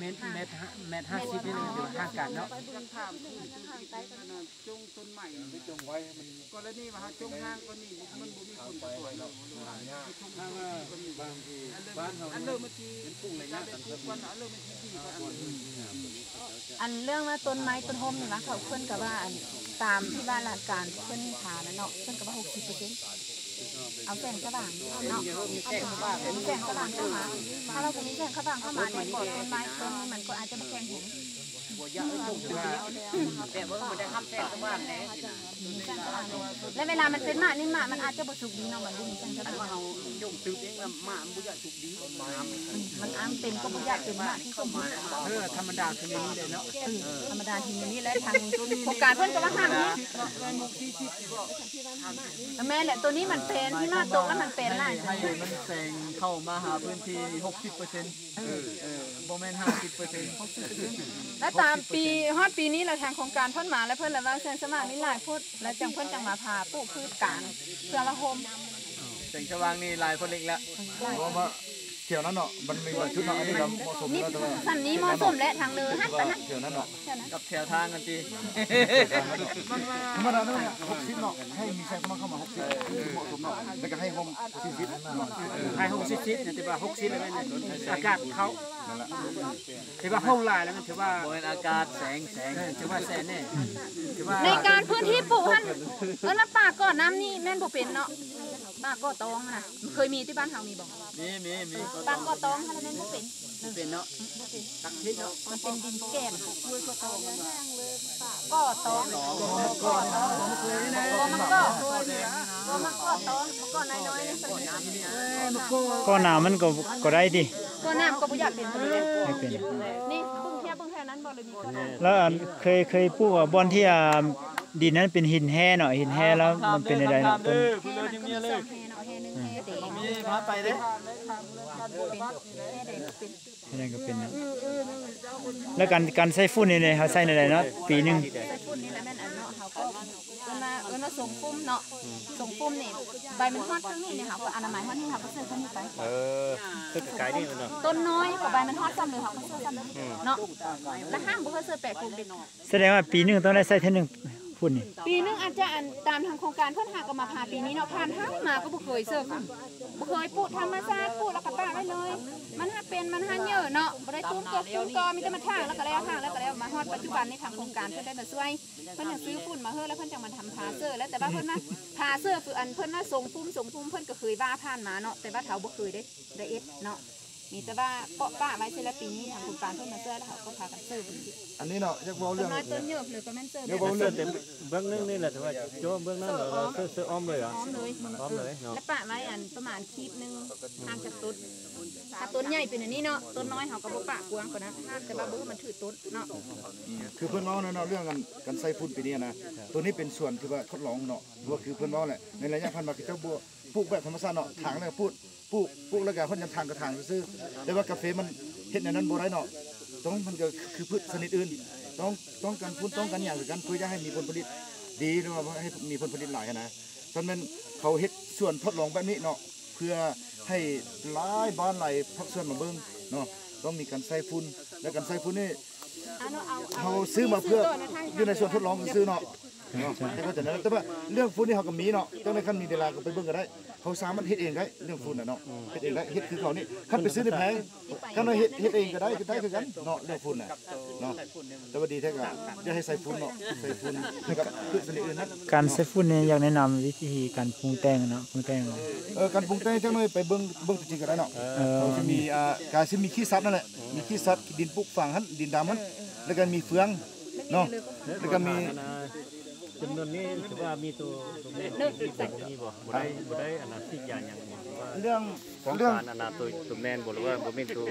เมตรเมตรเมตรห้าสิบนี่นะอยู่ห่างกันเนาะจงต้นใหม่ไปจงไว้มันกรณีว่าจงห้างก็นี่มันบ่มีคนป่วยเนาะถ้าว่าบางทีบ้านเฮาอันเริ่มเมื่อกี้ปลูกอะไรเงี้ยกันทุกวันอันเริ่มเมื่อกี้ดีกว่าอันนี้อันเรื่องว่าต้นไม้ต้นโฮมนี่นะเขาเพิ่นกับว่าอันตามที่บ้านหลักการเพิ่นทาแล้วเนาะเพิ่นกับว่าหกสิบเปอร์เซ็นต์ เอาแสงกระด่างเนาะเอาแสงกระด่างแสงกระด่างเข้ามา ถ้าเราบ่มีแสงกระด่างเข้ามาในี่ยก่อนต้นไม้ต้นนี้มันก็อาจจะมาแข็ง แข็งแต่ว่ามันได้ทำแท้ทั้งบ้านแน่และเวลามันเป็นหมานี่หมามันอาจจะบ่สุกดีเนาะมันบ่มีแสงกระด่างเฮาจงตึกเองหมามันบ่อยากถูกดีหมามันอ้างเป็นก็บ่อยากเป็นหมาที่สมบูรณ์เออธรรมดาคือนี้เลยเนาะธรรมดาทีนี้และทางโครงการเพิ่นก็ว่าห้ามนี้แม่แหละตัวนี้มันเป็นที่มาตกแล้วมันเป็นลายให้มันแซงเข้ามาหาพื้นที่ 60%เออเออบ่แม่น50%และตามปีฮอดปีนี้เราทางโครงการเพิ่นมาแล้วเพิ่นเลยว่าเส้นสมากนี่หลายพุดแล้วจังเพิ่นจังมาพาปลูกพืชกลางเพื่อละโฮมแสงสว่างนี่หลายคนเล็กแล้วเพราะว่าเที่ยวนั้นเนาะมันมีชุดเนาะอันนี้ก็เหมาะสมนี่แล้วแต่ว่าสันนี้เหมาะสมและทางเลือฮัดปะนะเที่ยวนั้นเนาะกับแถวทางกันติธรรมดาเนี่ยหกสิบเนาะให้มีแสงเข้ามาเข้ามาหกสิบเหมาะสมเนาะแล้วก็ให้ห้องสี่สิบให้หกสิบสิบเนี่ยถือว่าหกสิบเลยเนี่ยอากาศเขา ถือว่าห้องลายแล้วมันถือว่าบ่แม่นอากาศแสงแสงถือว่าแสนเนี่ยถือว่าในการพื้นที่ปลูกหั่นเออแล้วป่าก่อนน้ำนี่แม่นบ่เป็นเนาะป่าก่อตองน่ะเคยมีที่บ้านเฮามีบ่มีมีมีป่าก่อตองหั่นแล้วแม่นบ่เป็นเป็นเนาะบ่เป็นตักทิศเนาะมันเป็นดินแก่นช่วยก่อตองก่อตองก่อตองมันก็มันก็ตองมันก็น้อยๆเลยสักนิดก็หนามันก็ก็ได้ดิก็น้ำก็บ่อยากเป็นเลยไม่เป็น นี่เบิ่งเทียบเบิ่งแถวนั้นบ่เลยมีก็ได้แล้วอันเคยเคยปลูกอะบอนที่อ่าดินนั้นเป็นหินแห่เนาะหินแห่แล้วมันเป็นอะไรเนาะต้นผู้เลยยังมีเลยแห่เนาะแห่หนึงแห่แดงมีพาไปเด้ เป็นแห่ก็เป็นก็เป็นนะแล้วการการใส่ฟุ้นนี่เนี่ยเขาใส่ในใดเนาะปีหนึงใส่ฝุ่นนี่แหละแม่นอันเนาะเขาก็เอิ้นว่าเอิ้นว่าส่งปุ้มเนาะส่งปุ้มนี่ใบมันฮอดทั้งนี้เนี่ยค่ะก็อนามัยฮอดนี่ค่ะก็ซื้อทั้งนี้ไปเออคือกด์นี่เนาะต้นน้อยกว่าใบมันฮอดซ้ำเลยค่ะก็ซื้อซ้ำเนาะแล้วห้างบ่เคยซื้อแปลกปลูกเด็ดแสดงว่าปีหนึ่งต้องได้ใส่เท่านึง ฟุ้นนี่ปีนึงอาจจะอันตามทางโครงการเพิ่นหาก็มาพาปีนี้เนาะผ่านทั้งมาก็บ่เคยเสิร์ฟบ่เคยปลูกธรรมชาติปลูกแล้วก็ป้าไว้เลย มันหาเป็นมันหาเยอะเนาะบ่ได้ตุ้มกบตุ้มกอมีแต่มาทางแล้วก็แล้วทางแล้วก็แล้วมาฮอดปัจจุบันในทางโครงการเพิ่นได้มาช่วยเพิ่นอยากซื้อฝุ่นมาเฮ้อแล้วเพิ่นจังมาทำพาเซอร์แล้วแต่ว่าเพิ่นว่าพาเซอร์คืออันเพิ่นว่าส่งปุ่มส่งปุ่มเพิ่นก็เคยว่าผ่านมาเนาะแต่ว่าเฒ่าบ่เคยได้ได้เอ็ดเนาะ มีแต่ว่าเปาะป้าไว้เสร็จแล้วปีนี้ทางโครงการเพิ่นมาเซอร์แล้วเขาก็พากันเซอร์อันนี้เนาะอยากเว้าต้เรื่อนงน้อยต้นเยอะเลยก็แม่นเซอร์เดี๋ยวแม่เว้านเซเรื่อองร์เบื้องนึงนี่แหละถือว่าโยมเบื้องนั้นเราซื้อซื้ออ้อมเลยเหรอ พร้อมเลยพร้อมเลยเนาะ และปะไว้อันประมาณคีบหนึงห่างจากต้นถ้าต้นใหญ่เป็นอันนี้เนาะต้นน้อยเขาก็บ่ปะกวางกว่านั้นถ้าแต่ว่าเบิ่งมันถือต้นเนาะคือเพื่อนเว้าเนาะเรื่องกันกันใส่ฝุ่นปีนี้นะตัวนี้เป็นส่วนที่ว่าทดลองเนาะว่าคือเพื่อนเว้าแหละในระยะพันธุ์มาคือเจ้าบัวปลูกแบบธรรมชาติเนาะถางแล้วพูด ปลูกปลูกแล้วก็เพิ่นยังทางกระถางซื่อๆแต่ว่ากาแฟมันเฮ็ดในนั้นบ่ได้เนาะต้องมันก็คือพืชชนิดอื่น ต้องต้องการฝุ่นต้องการอย่างคือกันเพื่อจะให้มีผลผลิตดีหรือว่าให้มีผลผลิตหลายนะฉะนั้นเขาเฮ็ดส่วนทดลองแบบนี้เนาะเพื่อให้หลายบ้านหลายภาคส่วนมาเบิ่งเนาะต้องมีการใส่ฝุ่นและการใส่ฝุ่นนี่เอาเนาะเอาเขาซื้อมาเพื่ออยู่ในส่วนทดลองซื้อเนาะ เนาะแต่ก็จะนั้นแต่ว่าเรื่องฝุ่นนี่เขาก็มีเนาะต้องในขั้นมีเวลาก็ไปเบิ่งก็ได้ เขาสามารถเฮ็ดเองได้เรื่องฝุ่นน่ะเนาะเฮ็ดเองได้เฮ็ดคือเขานี่ขั้นไปซื้อในแพงขั้นเราเฮ็ดเฮ็ดเองก็ได้ก็ได้คือกันเนาะเรื่องฝุ่นน่ะเนาะแต่ว่าดีแท้ก็อย่าให้ใส่ฝุ่นเนาะใส่ฝุ่นกับพืชชนิดอื่นนั้นการใส่ฟุ้นเนี่ยอยากแนะนำวิธีการปรุงแต่งเนาะปรุงแต่งเออการปรุงแต่งจังหน่อยไปเบิ่งเบิ่งจริงๆก็ได้เนาะเออเขาจะมีอ่าการสิมีขี้สัตว์นั่นแหละมีขี้สัตว์ดินปลูกฝังหั่นดินดำหั่นแล้วก็มีเฟืองเนาะแล้วก็มี จำนวนนี้ถือว่ามีตัวตัวแม่ที่เป็นนี่บ่บ่ได้บ่ได้อันนั้นสิยาหยังบ่ว่าเรื่องของเรื่องสารอันนั้นตัวตัวแม่นบ่หรือว่าบ่แม่นตัว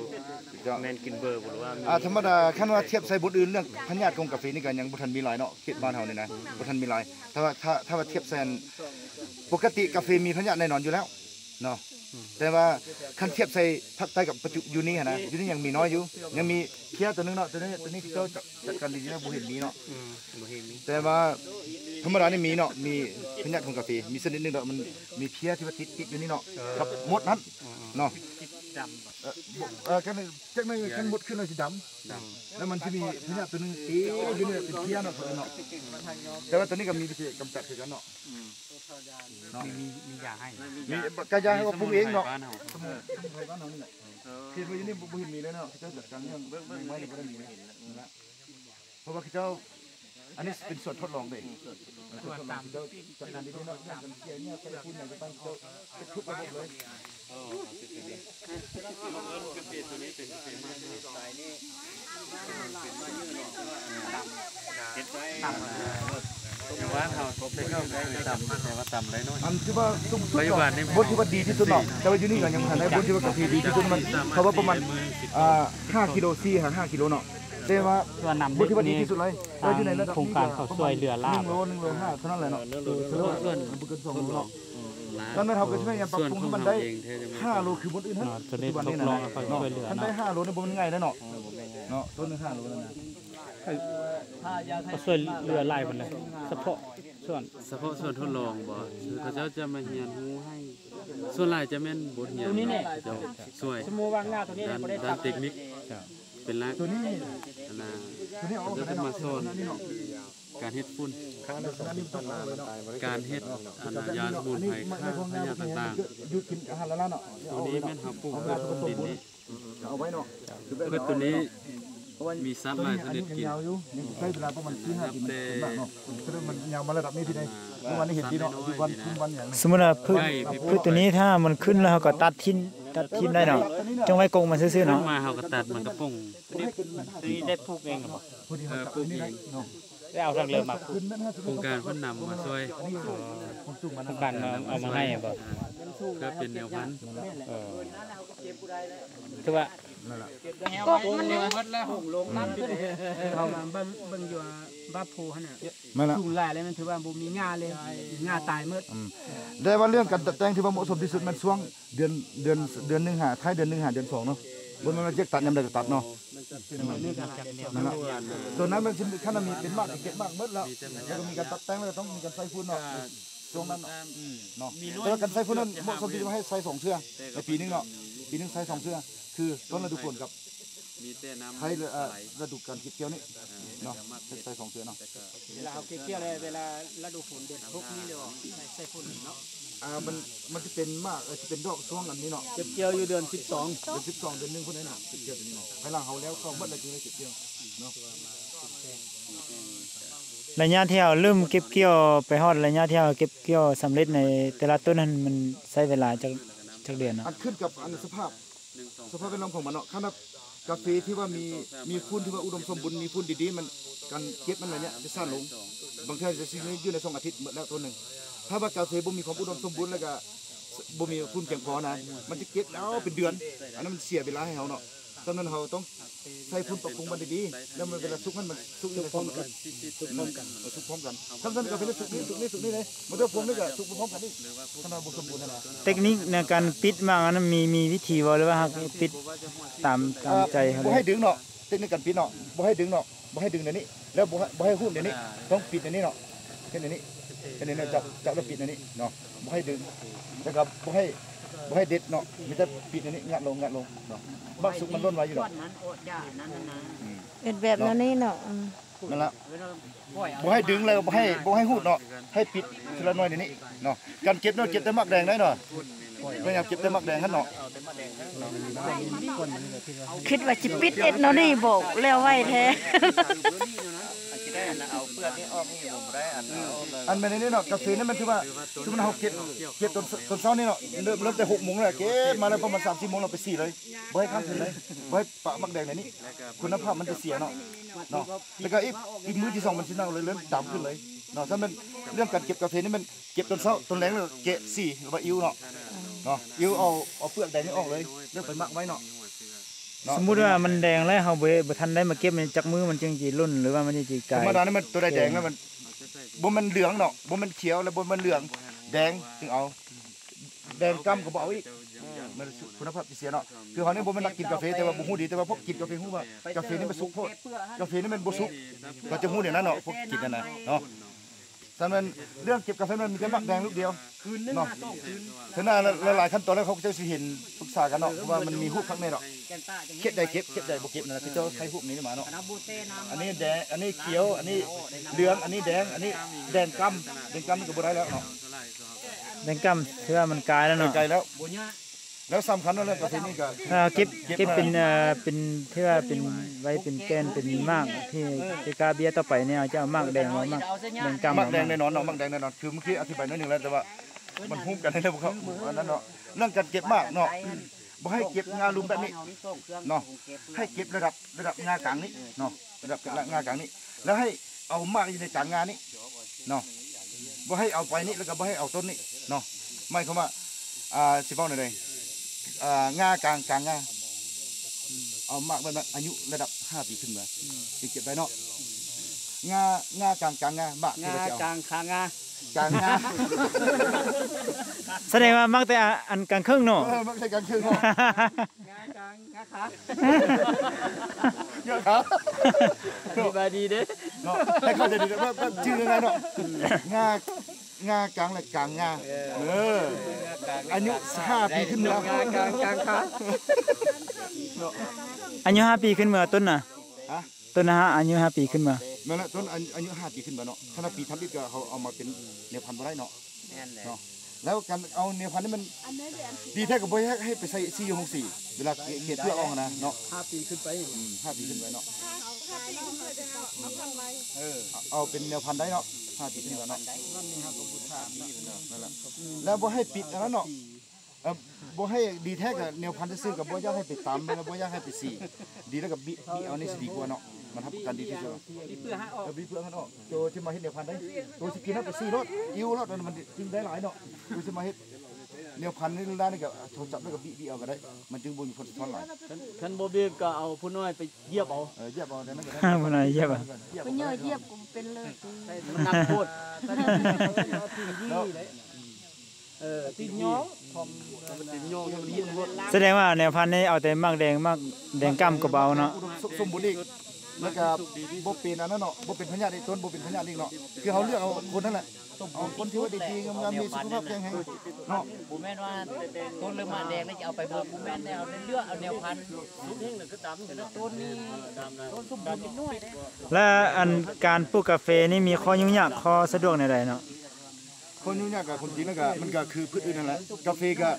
แม่นกินเบอร์บ่หรือว่ามีอ่าธรรมดาคันว่าเทียบใส่บทอื่นเรื่องพญาติกงกาแฟนี่ก็ยังบ่ทันมีหลายเนาะเขตบ้านเฮานี่นะบ่ทันมีหลายถ้าว่าถ้าถ้าว่าเทียบแซนปกติกาแฟมีพญาติแน่นอนอยู่แล้ว เนาะแต่ว่าคันเทียบใส่ภาคใต้กับปัจจุอยู่นี่หั้นนะอยู่นี่ยังมีน้อยอยู่ยังมีเคียตัวนึงเนาะตัวนี้ตัวนี้เจ้าจัดการดีนะบ่เห็นมีเนาะอืมบ่เห็นมีแต่ว่าธรรมดานี่มีเนาะมีพญาติของกาแฟมีชนิดหนึงเนาะมันมีเพียที่ว่าติดติดอยู่นี่เนาะกับมดนั้นเนาะ ดำเอ่อบ่เออกันจักหนึงกันมดขึ้นแล้วสิดำดำแล้วมันจะมีพญาติตัวหนึงตีอยู่เนี่ยเป็นเพียเนาะตัวเนาะแต่ว่าตัวนี้ก็มีวิธีกำจัดคือกันเนาะเนาะมีมีมียาให้มีกระยาให้ว่าปรุงเองเนาะบ้านเฮาสมุนไพรบ้านเฮานี่แหละคือว่าอยู่นี่บ่บ่เห็นมีเลยเนาะเขาเจ้าจัดการเรื่องเบิ่งเบิ่งไม้นี่บ่ได้มีนะนะเพราะว่าเขาเจ้าอันนี้เป็นส่วนทดลองเด้ส่วนทดลองเขาเจ้าจัดการดีๆเนาะอย่างกันเกี่ยวเนี่ยเป็นคุณอย่างไปบ้านเขาจะทุบระบบเลย ว่าเฮาตบได้เข้าได้ต่ำแต่ว่าต่ำได้น้อยอันที่ว่าสูงสุดปัจจุบันนี่บทที่ว่าดีที่สุดเนาะแต่ว่าอยู่นี่ก็ยังบ่ทันได้บทที่ว่ากาแฟดีที่สุดมันเขาว่าประมาณอ่า5กิโล4หา5กิโลเนาะแต่ว่าตัวนำบทที่ว่าดีที่สุดเลยเราอยู่ในระดับโครงการเขาช่วยเหลือลาบ1โล1โล5เท่านั้นแหละเนาะส่วนส่วนบ่เกิน2โลเนาะล้ นตอนนั้นเราก็ช่วยกันปรับส่วนปรุงขอให้งมันเฮาได้เองแท้จะไม่5โลคือบนอื่นฮะเนาะตัวนี้ปัจจุบัตกลงแล้วเขาช่วยเหลือท่านเนาะได้5โลนี่บ่มันง่ายแล้วเนาะเนาะต้นหนึง5โลนั่นน่ะเขาช่วยเหลือหลายคนเลยเฉพาะส่วนเฉพาะส่วนทดลองบ่คือเขาเจ้าจะมาเรียนรู้ให้ ส่วนหลายจะแม่นบทเรียนตัวนี้เนี่ยเจ้าช่วยสมมุติว่าหน้าตัวนี้ด้านบ่ได้ด้าตันดเทคนิคเป็นหลักตัวนี้อันน่ะตัวนี้เอาจะไปต้องเนาะมาสอนนี่เนาะ การเฮ็ดฝุ่นข้างนั้นนี่ต้องเอาเลยเนาะการเฮ็ดอันน่ะยาสมุนไพรฆ่าพยาธิต่างหยุดกินอาหารแล้วล่ะเนาะๆตัวนี้แม่นเฮาปลูกบนดินนี่เอาไว้เนาะคือตัวนี้มีสัตว์หลายชนิดกินยาวอยู่ยังใช้เวลาประมาณ4 5ปีมันเป็นแบบเนาะคือมันยาวมาระดับนี้พี่ได้เมื่อวานนี้เห็นดีเนาะทุกวันทุกวันอย่างนี้สมมุติว่าพืชพืชตัวนี้ถ้ามันขึ้นแล้วเราก็ตัดทิ้งตัดทิ้งได้เนาะจงไว้กงมันซื่อๆขึ้นเนาะมาเฮาก็ตัดมันก็ป่งตัวนี้ได้ปลูกเองหรือเปล่าเออปลูกเอง ได้เอาทางเรือมาปลูกโครงการเพิ่นนำมาช่วยโครงการมาเอามาให้บ่ก็เป็นแนวพันธุ์เออคือว่ากกมันเนี่ยเขามาเบิ่งเบิ่งอยู่ว่าบ้าโพหั่นน่ะนั่นล่ะสูงหลายเลยมันถือว่าบ่มีงาเลยงาตายหมดได้ว่าเรื่องการตัดแต่งที่ว่าเหมาะสมที่สุดมันช่วงเดือนเดือนเดือนหนึ่งหาท้ายเดือนหนึ่งหาเดือนสองเนาะ บนมันมาเจ็กตัดยำใดก็ตัดเนาะนั่นแหละตัวนั้นมันชิมขั้นมีเป็นมากเก็บมากเบิดแล้วแล้วก็มีการตัดแต่งแล้วก็ต้องมีการใส่ฝุ่นเนาะช่วงนั้นเนาะเนาะแต่ว่าการใส่ฝุ่นนั้นเหมาะสมที่จะให้ใส่สองเชือในปีนึงเนาะปีนึงใส่สองเชือคือต้นฤดูฝนกับมีแต่น้ำไทยเอ่อฤดูการเก็บเกี่ยวนี่เนาะใส่สองเชือเนาะเวลาเขาเกี่ยวเลยเวลาฤดูฝนเด็ดพวกนี้เลยใส่ใส่ฝุ่นเนาะ อ่ามันมันจะเป็นมากเออจะเป็นดอกช่วงอันนี้เนาะเก็บเกี่ยวอยู่เดือน12เดือนสิบสองเดือนหนึ่งคนนั้นน่ะเก็บเกี่ยวตัวนี้เนาะภายหลังเขาแล้วเขาเมื่อไรจึงได้เก็บเกี่ยวเนาะระยะที่เราเริ่มเก็บเกี่ยวไปฮอดระยะที่เราเก็บเกี่ยวสำเร็จในแต่ละต้นนั้นมันใช้เวลาจักจักเดือนเนาะอันขึ้นกับอันสภาพสภาพแวดล้อมของมันเนาะขนาดกาแฟที่ว่ามีมีฝุ่นที่ว่าอุดมสมบูรณ์มีฝุ่นดีๆมันการเก็บมันอะไรเนี่ยจะสั้นลงบางทีจะสิ้นอยู่ในสองอาทิตย์หมดแล้วตัวหนึ่ง ถ้าว่ากาแฟบ่มีความอุดมสมบูรณ์แล้วก็บ่มีฝุ่นเพียงพอนะ มันจะเก็บแล้วเป็นเดือน อันนั้นมันเสียเวลาให้เราเนาะตอนนั้นเราต้องใส่ฝุ่นปรับปรุงมันดีๆแล้วมันเวลาสุกมันมันสุกอยู่ในสองอาทิตย์สุกพร้อมกันเออสุกพร้อมกันทำซ้ำกาแฟนี่สุกนี่สุกนี่สุกนี่เลยมันจะพวงนี่ก็สุกพร้อมกันนี่ขนาดบ่สมบูรณ์นั่นแหละเทคนิคในการปิดมากอันนั้นมีมีวิธีบ่หรือว่าเราปิดตามตามใจเขาบ่เลให้ยดึงเนาะเทคนิคการปิดเนาะบ่ให้ดึงเนาะบ่ให้ดึงในนี้แล้วบ่ให้บ่ให้หุ้มในนี้ต้องปิดในนี้เนาะแค่ใน นี้แค่ในนี้จับจับแล้วปิดในนี้เนาะบ่ให้ดึงแล้วก็บ่ให้บ่ให้เด็ดเนาะมีแต่ปิดในนี้งัดลงงัดลงเนาะบาสุกมันร่นไว้อยู่เนาะเอ็ดแบบนั้นนี่เนาะอืมนั่นละบ่ให้ดึงแล้วบ่ให้บ่ให้หูดเนาะให้ปิดทีละหน่อยในนี้เนาะการเก็บเนาะเก็บแต่มักแดงได้เนาะพยายามเก็บแต่มักแดงหั่นเนาะคิดว่าสิปิดเอ็ดเนาะนี่บอกแล้วไว้แท้ อันเป็นนี้เนาะกาแฟนี่มันถือว่าคือมันเฮาเก็บเก็บตนตนเช้านี่เนาะเริ่มเริ่มแต่6โมงแล้วเก็บมาแล้วประมาณ3-4โมงเราไปสี่เลยบ่ให้ข้ามคืนเลยบ่ให้ปะมักแดงในนี้คุณภาพมันจะเสียเนาะเนาะแล้วก็อีกอีกมื้อที่สองมันสิเน่าเลยเริ่มดำขึ้นเลยเนาะถ้ามันเรื่องการเก็บกาแฟนี่มันเก็บตนเช้าตนแรงแล้วเกะสี่หรือว่าอิ้วเนาะเนาะอิ้วเอาเอาเปลือกแดงนี่ออกเลยเรื่องไปมักไว้เนาะ สมมุติว่ามันแดงแล้วเฮาบ่บ่ทันได้มาเก็บมันจักมือมันจึงสิรุ่นหรือว่ามันสิกธรลายรมดานี่มันตัวใดแดงแล้วมันบ่มันเหลืองเนาะบ่มันเขียวแล้วบ่มันเหลือง แดงจึงเอา แดงกำก็บ่เอาอีกมันคุณภาพสิเสียเนาะคือเขานี่บ่แม่นนักกินกาแฟแต่ว่าบ่ฮู้ดีแต่ว่าพวกกินกาแฟฮู้ว่ากาแฟนี่มันสุกโพดกาแฟนี่มันบ่สุกก็จะฮู้เดี๋ยวนั้นเนาะพวกกินนั่นน่ะเนาะ ฉะนั้นเรื่องเก็บกาแฟมันมีแค่มักแดงลูกเดียวเนาะฉะนั้นหลายๆขั้นตอนแล้วเขาก็จะสิเห็นปรึกษากันเนาะว่ามันมีฮู้ข้างในเนาะเก็บได้เก็บเก็บได้บ่เก็บนั่นน่ะคือเจ้าใช้ฮู้นี้มาเนาะอันนี้แดงอันนี้เขียวอันนี้เหลืองอันนี้แดงอันนี้แดงกำแดงกำนี่ก็บ่ได้แล้วเนาะแดงกำถือว่ามันกลายแล้วเนาะไกลแล้ว แล้วสำคัญว่าเรื่องกาแฟนี่ก็ถ้าเก็บเก็บเป็นเอ่อเป็นที่ว่าเป็นไว้เป็นแกนเป็นมากที่ที่กาเบียต่อไปเนี่ยจะเอามากแดงมามากแดงกำมักแดงแน่นอนเนาะมักแดงแน่นอนคือเมื่อกี้อธิบายนิดนึงแล้วแต่ว่า มันหุ้มกันในเรื่องของเขาอันนั้นเนาะเรื่องการเก็บมากเนาะบ่ให้เก็บงาลุมแบบนี้เนาะให้เก็บระดับระดับงากลางนี้เนาะระดับงากลางนี้ แล้วให้เอามากอยู่ในกลางงานี้เนาะบ่ให้เอาไปนี่แล้วก็บ่ให้เอาต้นนี้เนาะไม่เขามว่าอ่าสิเว้าหน่อยเลยอ่า งากลางกลางงาเอามากแบบอายุระดับ5ปีขึ้นมาสิเก็บได้เนาะงางากลางกลางงามากที่งาเราจะเอากลางคางากลางงาแสดงว่ามักแต่อันกลางครึ่งเนาะเออมันใช่กลางคืนเนาะงากลางงาขาเยอะครับสบายดีเด้เนาะให้เข้าใจดีว่าว่าชื่อยังไงเนาะงา งากลางและกลางงาเอออายุ5ปีขึ้นแล้วงากลางกลางขาอายุห้าปีขึ้นมาต้นน่ะฮะต้นนะฮะอายุห้าปีขึ้นมานั่นแหละต้นอายุ5ปีขึ้นมาเนาะถ้าปีทำดิก็เขาเอามาเป็นแนวพันธุ์บ่ได้เนาะเนาะ แล้วการเอาแนวพันธุ์นี่มันดีแท้กับบ่ให้ให้ไปใส่464เวลาเกล็ดเพื่อออกนะเนาะห้าปีขึ้นไปอืม5ปีขึ้นไปเนาะเออเอาเป็นแนวพันธุ์ได้เนาะ5ปีขึ้นมาเนาะนั่นนี่ครับบูชานั่นแหละแล้วบ่ให้ปิดอันนั้นเนาะเอ่อบ่ให้ดีแท้กับแนวพันธุ์ซื่อกับบ่อยากให้ไปตามแล้วบ่อยากให้ไปสีดีแล้วกับบิบิเอานี่สิดีกว่าเนาะ มันรับประกันดีที่สุดมีเพื่อให้ออกเออบิเพื่อให้ออกโตที่มาเฮ็ดแนวพันธุ์ได้โตสิกินเอาไปซื้อรถอิ่วรถมันกินได้หลายเนาะโตสิมาเฮ็ดแนวพันธุ์นี่ได้นี่ก็โทรจับแล้วก็บิบิเอาก็ได้ มันจึงบ่มีผลสะท้อนหลายคันบ่เบียบก็เอาผู้น้อยไปเหยียบเอาเออเหยียบเอาได้นั่นก็ได้ห้าคนไหนเยียบอะก็เยอะเยียบกูเป็นเลยมันหนักโคตรเอาตียี่เลยเออตีน้องพร้อมตีน้องมันยินรถแสดงว่าแนวพันธุ์นี้เอาแต่มากแดงมากแดงกำก็เบาเนาะอุดมสมบูรณ์อีก แล้วก็บ่เป็นอันนั้นเนาะบ่เป็นพญาธิต้นบ่เป็นพญาธิเนาะคือเขาเลือกเอาคนนั่นแหละเอาคนที่ว่าดีๆงามๆมีสุขภาพแข็งแรงเนาะบุแม่นว่าต้นเริ่มมาแดงแล้วจะเอาไปเบิกบุแม่นแนวเลือกเอาแนวพันธุ์สุดยิ่งเลยคือดำแต่ต้นนี้ต้นสมบูรณ์เป็นหน่วยได้และอันการปลูกกาแฟนี่มีข้อยุ่งยากข้อสะดวกในใดเนาะคนยุ่งยากกับคนจริงแล้วก็มันก็คือพืชอื่นนั่นแหละกาแฟก็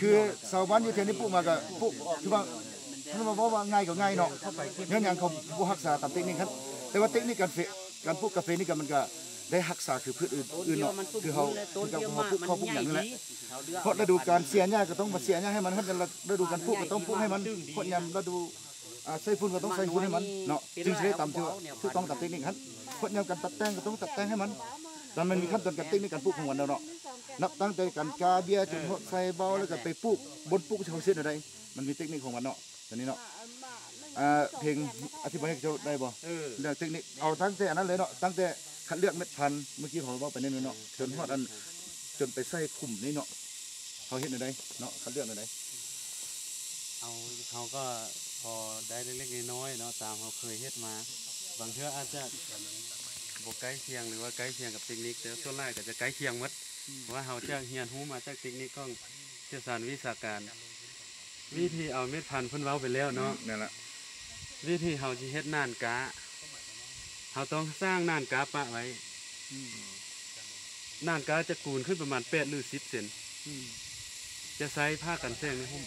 คือชาวบ้านอยู่แถวนี้ปลูกมาก็ปลูกคือว่าถ้า มาบอกว่าง่ายก็ง่ายเนาะเนื่องอย่างเขาบ่รักษาตามเทคนิคครับแต่ว่าเทคนิคการเฟการปลูกกาแฟนี่ก็มันก็ได้รักษาคือพืชอื่นอื่นเนาะคือเขาคือเขาเขาปลูกเขาปลูกอย่างนั้นแหละเพราะฤดูการเสียหญ้าก็ต้องมาเสียหญ้าให้มันเพราะฤดูการปลูกก็ต้องปลูกให้มันเพราะยามฤดูใส่ฝุ่นก็ต้องใส่ฝุ่นให้มันเนาะจึงจะได้ตามที่ว่าถูกต้องตามเทคนิคครับเพราะยามการตัดแต่งก็ต้องตัดแต่งให้มันแต่มันมีขั้นตอนการเทคนิคการปลูกของมันเนาะนับตั้งแต่การกาเบียจนหดใส่เบาแล้วก็ไปปลูกบนปลูกเขาเส้นอะไรมันมีเทคนิคของมันเนาะ ตอนนี้เนาะอ่าเพลงอธิบายให้เจ้าได้บ่เรื่องเทคนิคเอาตั้งแต่อันนั้นเลยเนาะตั้งแต่คัดเลือกเม็ดพันธุ์เมื่อกี้เขาบอกไปนี่เนาะจนฮอดอันจนไปใส่ขุมนี่เนาะเขาเฮ็ดได้เนาะคัดเลือกได้เอาเขาก็พอได้เล็กๆน้อยๆเนาะตามเขาเคยเฮ็ดมา บางเทื่ออาจจะบ่ใกล้เคียงหรือว่าใกล้เคียงกับเทคนิคแต่ส่วนมากก็จะใกล้เคียงหมดเพราะว่าเขาจะเรียนรู้มาจากเทคนิคของเชี่ยวชาญวิชาการ วิธีเอาเม็ดพันธุ์เพิ่นเว้าไปแล้วเนาะนั่นแหละวิธีเฮาสิเฮ็ดน่านกาเฮาต้องสร้างน่านกาปะไว้น่านกาจะกูนขึ้นประมาณ8หรือ10เซนจะใช้ผ้ากันแสงในหุ้ม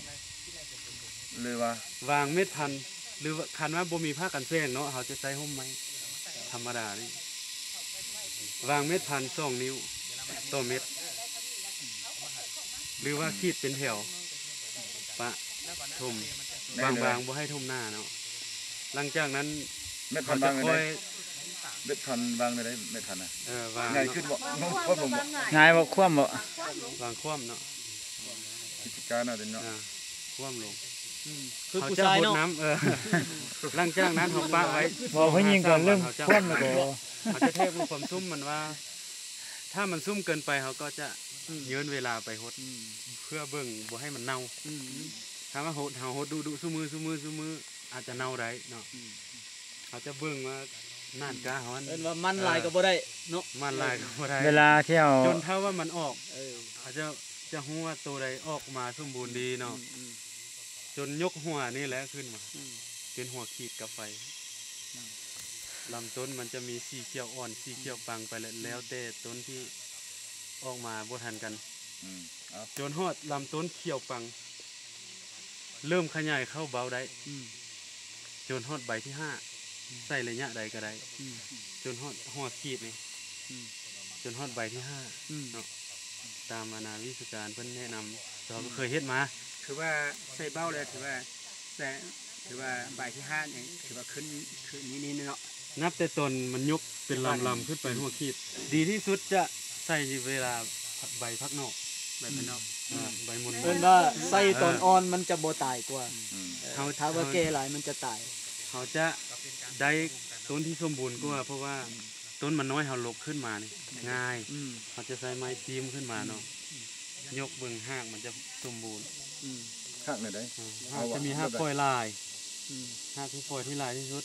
เลยว่าวางเม็ดพันธุ์หรือว่าคันว่าบ่มีผ้ากันแสงเนาะเฮาจะใช้หุ้มไหมธรรมดานี่วางเม็ดพันธุ์สองนิ้วต่อเม็ด หรือว่าขีดเป็นแถวปะ ทมได้เลยบางๆบ่ให้ทมหน้าเนาะหลังจากนั้นเม็ดพันธุ์เขาจะวางไว้ค่อยไหนเบ็ดทันวางได้เบ็ดทันน่ะเออวางง่ายขึ้นบ่น้องคว่ำลงบ่ง่ายบ่คว่ำบ่วางคว่ำเนาะวิธีการน่ะเดี๋ยวเนาะอ่าคว่ำลงคือเขาผู้จะชายหดเนาะน้ำเออหลังจากนั้นเขาปะไว้บ่ผู้หญิงก็เริ่มคว่ำแล้วก็เขาจะเทพความซุ่มมันว่า ถ้ามันซุ่มเกินไปเขาก็จะเยืนเวลาไปหดเพื่อเบิ่งบ่ให้มันเน่า ถ้าว่าหดเขาหดดูดูซุมือซุมือซุมืออาจจะเน่าได้เนาะเขาจะเบิ่งว่าน่านกาเขาเอิ้นว่ามันหลายก็บ่ได้เนาะมันลายก็บ่ได้เวลาที่เอาจนเท่าว่ามันออกเขาจะจะรู้ว่าตัวใดออกมาสมบูรณ์ดีเนาะจนยกหัวนี่แหละขึ้นมาเป็นหัวขีดกับไฟลำต้นมันจะมีสีเขียวอ่อนสีเขียวปังไปแล้วแล้วแต่ต้นที่ออกมาบ่ทันกันอืมเอาจนฮอดลำต้นเขียวปัง เริ่มขยายเข้าเบาได้จนฮอดใบที่ห้าใส่ระยะใดก็ได้จนฮอดหัวขีดนี่จนฮอดใบที่ห้าเนาะตามอาณาวิศการเพิ่นแนะนำเราก็เคยเฮ็ดมาคือว่าใส่เบ้าเลยถือว่าแต่ถือว่าใบที่ห้าเนี่ยถือว่าขึ้นขึ้นนี้นี่เนาะนับแต่ต้นมันยกเป็นลำลำๆขึ้นไปหัวขีด ดีที่สุดจะใส่เวลาใบพักนอกใบพักนอกอ่า ใบมนเอิ้นว่าใส่ตอนอ่อนมันจะบ่ตายกว่าเขาถ้าว่าแก่หลายมันจะตายเขาจะได้ต้นที่สมบูรณ์กว่าเพราะว่าต้นมันน้อยเขาลกขึ้นมานี่ง่ายเขาจะใส่ไม้ตีมขึ้นมาเนาะยกเบิ่งหากมันจะสมบูรณ์ข้างไหนได้หากจะมีหากปล่อยลายหากที่ปล่อยที่ลายที่สุด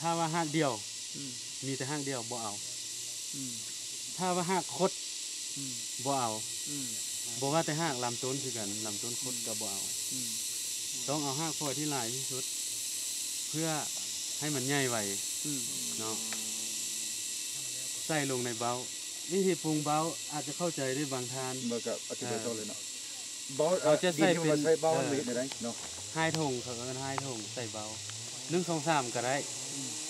ถ้าว่าหากเดียวมีแต่หากเดียวบ่เอาถ้าว่าหากคดบ่เอา บ่ว่าแต่หากลำต้นคือกันลำต้นคดก็บ่เอาต้องเอาหากปล่อยที่ลายที่สุด เพื่อให้มันใหญ่ไวเนาะใส่ลงในเบ้าวิธีปรุงเบ้าอาจจะเข้าใจได้บางทานเมื่อก็อธิบายต่อเลยเนาะเบาเราจะใส่ดินที่เป็มันนใส่เบามันเฮ็ดได้เนาะห้าทงเขาเอิ้นห้าทงใส่เบาหนึ่งสองสามก็ได้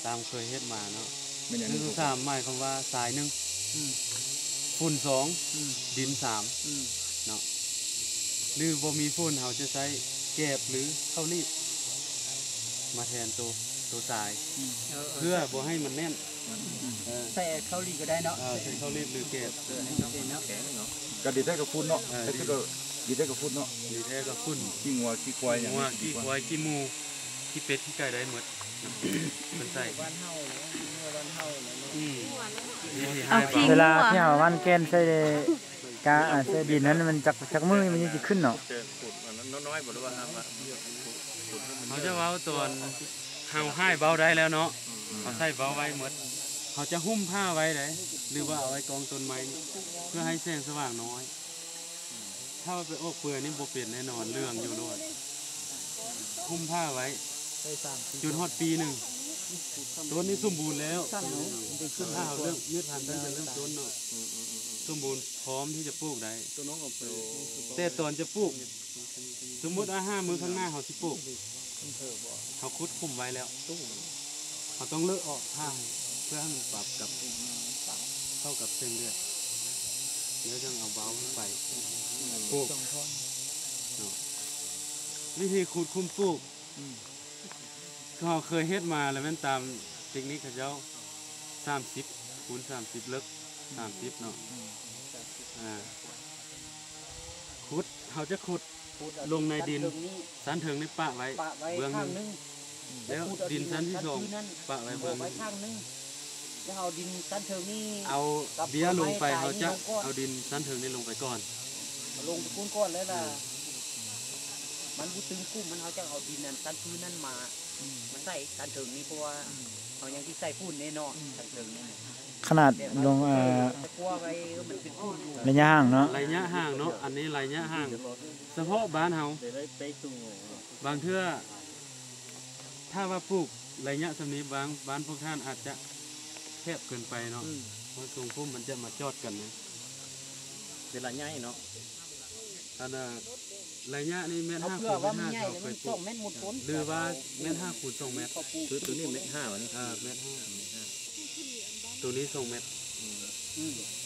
ตามเคยเฮ็ดมาเนาะไม่อย่างหนี้นึ่งสองสามหมายความว่าสายหนึ่งฝุ่นสองดินสาม เนาะหรือบ่มีฝุ่นเขาจะใช้แกบหรือข้าวรีบมาแทนตัวตัวสายเพื่อบ่ให้มันแน่นเออใส่ข้าวรีก็ได้เนาะเออใช้ข้าวรีบหรือแกบก็ดีได้กับฝุ่นเนาะแต่คือก็ดีได้กับฝุ่นเนาะดีแท้ก็ฝุ่นขี้งัวขี้ควายอย่างงัวนี้ขี้ควายขี้หมูขี้เป็ดขี้ไก่ได้หมดมันใส่บ้านเฮาเลยบ้านเฮาเลยอืมเอาเวลาที่เอาวันแกนใส่ กาอาใส่ดินนั้นมันจักจักมือมันยังสิขึ้นเนาะน้อยๆบ่รู้ว่าเขาจะเว้าตอนเฮาให้เบาได้แล้วเนาะเขาใส่เบาไว้หมดเขาจะหุ้มผ้าไว้ได้หรือว่าเอาไว้กองต้นไม้นี่เพื่อให้แสงสว่างน้อย ถ้าว่าไปโอกเปลือยนี่บ่เปลี่ยนแน่นอนเรื่องอยู่โลดหุ้มผ้าไว้จนฮอดปีหนึ่ง ต้นนี้สมบูรณ์แล้วถ้าเราเริ่มยืดพันธุ์ตั้งแต่เริ่มต้นเนาะสมบูรณ์พร้อมที่จะปลูกได้แต่ตอนจะปลูก สมมติว่าห้ามือข้างหน้าเขาสิปลูกเขาคุดคุมไว้แล้วเขาต้องเลิกออกผ้าเพื่อให้มันปรับกับเข้ากับเส้นเลือดแล้วจึงเอาเบาไปปลูกเนาะวิธีขุดคุมปลูก เขาเคยเฮ็ดมาแล้วแม่นตามเทคนิคเขาเจ้าสามสิบคูณสามสิบเลิกสามสิบเนาะอ่าขุดเขาจะขุดลงในดินสันเถิงในปะไว้ปะไว้เบื้องหข้างนึนึงงแล้วดินสันที่สองปะไว้เบื้องหไว้นึงข้างนึงแล้วเอาดินสันเทิงนี่เอาเบี้ยลงไปเขาจะเอาดินสันเถิงนี่ลงไปก่อนลงไปกุ้นก้อนแล้วล่ะมันบุตึงกุ้มมันเขาจะเอาดินนั้นสันพื้นนั่นมา มันใส่สันเทิงนี่เพราะว่าเอาอย่างที่ใส่ปูนแน่นอนสันเทิงนี่ขนาดลงเอ่อจะกลัวไว้มันเป็นปูนอยู่ระยะห่างเนาะระยะห่างเนาะอันนี้ระยะห่างเฉพาะบ้านเฮาบางเทื่อถ้าว่าปลูกระยะสำนี้บางบ้านพวกท่านอาจจะแคบเกินไปเนาะเพราะทรงพุ่มมันจะมาจอดกันนะเป็นระยะเนาะ อันน่ะระยะนี่เมตรเอาห้าเพื่คูอณว่าเมมันตรใหห้าญ่เขาแล้วเคมันยปลูส่กงเม็ดหมดพ้นหรือว่าเมตรห้าคูณสองเมตรตัวตัวนี้เม็ดห้าวะนี่อ่าเมตรห้าตัวนี้สองเมตร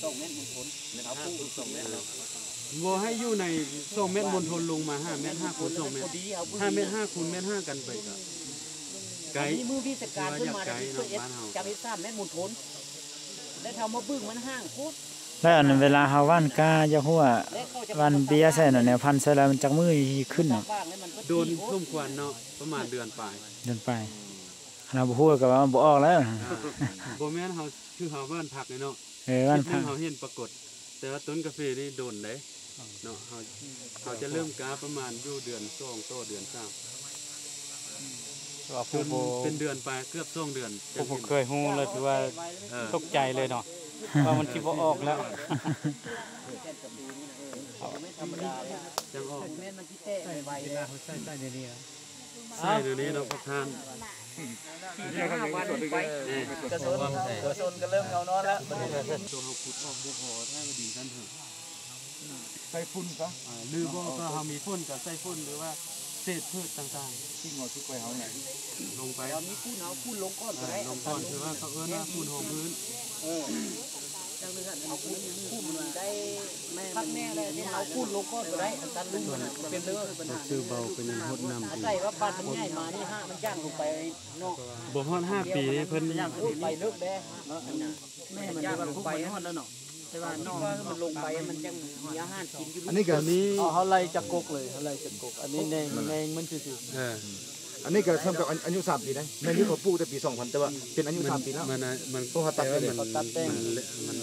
ส่งเม็ดหมดพ้นเอาปูนส่งเม็ดแล้วบ่ให้อยู่ในสองเมตรบนทนลงมาห้าเมตรห้าคูณสองเมตรห้าเมตรห้าคูณเมตรห้ากันไปก็ไกลมีมือพิศการขึ้นมาไกลได้เพื่อเนาะเอ็ดบ้านเฮาจะไปสร้างเม็ดหมดพ้นอแล้วทำมาบึ้งมันห่างโคตร แล้วอันเวลาเฮาว่านกาจะหัววันเบียร์ใส่น่ะแนวพันใส่แล้วมันจักมือขึ้นเนาะโดนร่วมควันเนาะประมาณเดือนปลายเดินไปเราบ่ฮู้ก็ว่ามันบ่ออกแล้วบ่แม่นเฮาคือเฮาบ้านผักเลยเนาะเออบ้านผักคลิปหงเฮาเห็นปรากฏ แต่ว่าต้นกาแฟนี่โดนได้เนาะเฮาเฮาจะเริ่มกาประมาณอยู่เดือน2ต่อเดือน3ว่าจผู้นบ่เป็นเดือนปลายเกือบ2เดือนผู้บ่เคยฮู้เลยถือว่าเออตกใจเลยเนาะ ว่ามันสิบ่ออกแล้วจังออกแม่นมันที่เตะไวๆใส่ใส่เดี๋ยวนี้ใช่เดี๋ยวนี้เนาะประธานกระสุนกระสุนก็เริ่มเงานอนแล้วตัวเฮาขุดออกบ่พอถ้าดีกันเถอะใส่ฝุ่นซะอ่าหรือบ่ก็เฮามีพ่นก็ใส่พ่นหรือว่าเศ ษพืชต่างที่งอที่ไว้เฮาไหนๆลงไปเรามีคู่เอาคู่ลงก้อนก็อ่าได้ลงก่อนคือว่าเขาเอิ้นว่าปูนหอมพื้นเออจังนึงเอาคู่คู่มันได้แม่พักแม่เลยนี่เอาคู่ลงก้อนก็ได้ตันลุงมันเป็นเรื่องปัญหาซื้อเบาเป็นหดน้ำอาอีกศัยว่าบ้านมันง่ายมานี่ห้ามันย่างลงไปเนาะบ่ฮอดห้าปีนี่เพิ่นย่างไปเลิกแด้เนาะแม่มันย่างลงไปฮอดแล้วเนาะ แต่ว่านอกมันลงไปมันจังมีอาหารกินอยู่อันนี้ก็นี้อ๋อเขาไล่จากกกเลยเขาไล่จากกก อันนี้แนงแนงมันซื่อเอออันนี้ก็เท่ากับอายุ3ปีนะแม่นี่เขาปลูกแต่ปี2000แต่ว่าเป็นอายุ3ปีแล้วมันน่ะมันเพราะว่าตัดไปเลยมันมัน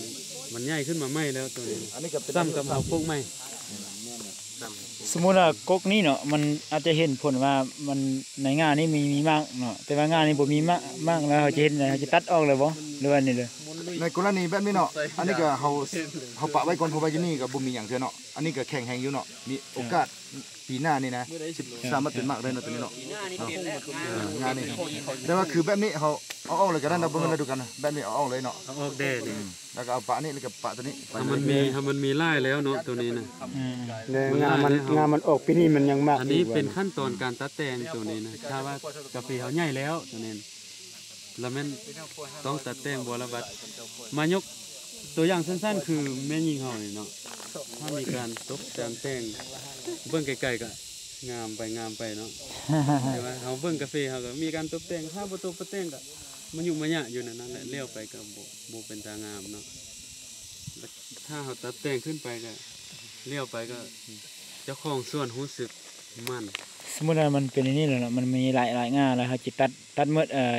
มันใหญ่ขึ้นมาใหม่แล้วตัวนี้อันนี้ก็เป็นซ้ำกับเฮาปลูกใหม่สมมุติว่ากกนี้เนาะมันอาจจะเห็นผลว่ามันในงานนี้มีมีมากเนาะแต่ว่างานนี้บ่มีมากมากแล้วเขาจะเห็นอะไรเขาจะตัดออกเลยบ่หรือว่านี่เลย ในกรณีแบบนี้เนาะ อันนี้ก็เฮาเฮาปะไว้ก่อนเพราะว่าอยู่นี่ก็บ่มีหยังเทื่อเนาะ อันนี้ก็แข็งแรงอยู่เนาะ มีโอกาสปีหน้านี่นะสิสามารถเป็นมากได้เนาะตัวนี้เนาะหน้านี่เป็นแล้วเอองานนี่แต่ว่าคือแบบนี้เฮาเอาออกเลยก็ได้นะบ่แม่นฤดูกาลนะแบบนี้เอาออกเลยเนาะเอาออกแด้นี่แล้วก็เอาปะนี่แล้วก็ปะตัวนี้ไปถ้าเลมันยมีถ้ามันมีไล่แล้วเนาะตัวนี้นะแนงงามมันงามมันออกปีนี้มันยังมาก อันนี้เป็นขั้นตอนการตัดแต่งตัวนี้นะถ้าว่ากาแฟเขาใหญ่แล้วตัวนี้ แล้วแม่นต้องตัดแต่งบัวละบัดมายกตัวอย่างสั้นๆ คือแม่ยิงเฮานี่เนาะถ้ามีการตกแต่งแต่งเบิ่งไกลๆก็งามไปงามไปเนาะใช่ไหมเฮาเบิ่งกาแฟเฮาก็มีการตกแต่งถ้าบ่ตกแต่งก็มันอยู่มันยะอยู่นั่นนั่นแหละเลี้ยวไปก็บ่บ่เป็นตางามเนาะแล้วถ้าเฮาตัดแต่งขึ้นไปก็เลี้ยวไปก็เจ้าของส่วนรู้สึกมัน สมมุติว่ามันเป็นอันนี้แหละเนาะมันมีหลายหลายงานแล้วเขาจะตัดตัดหมดเอ่อ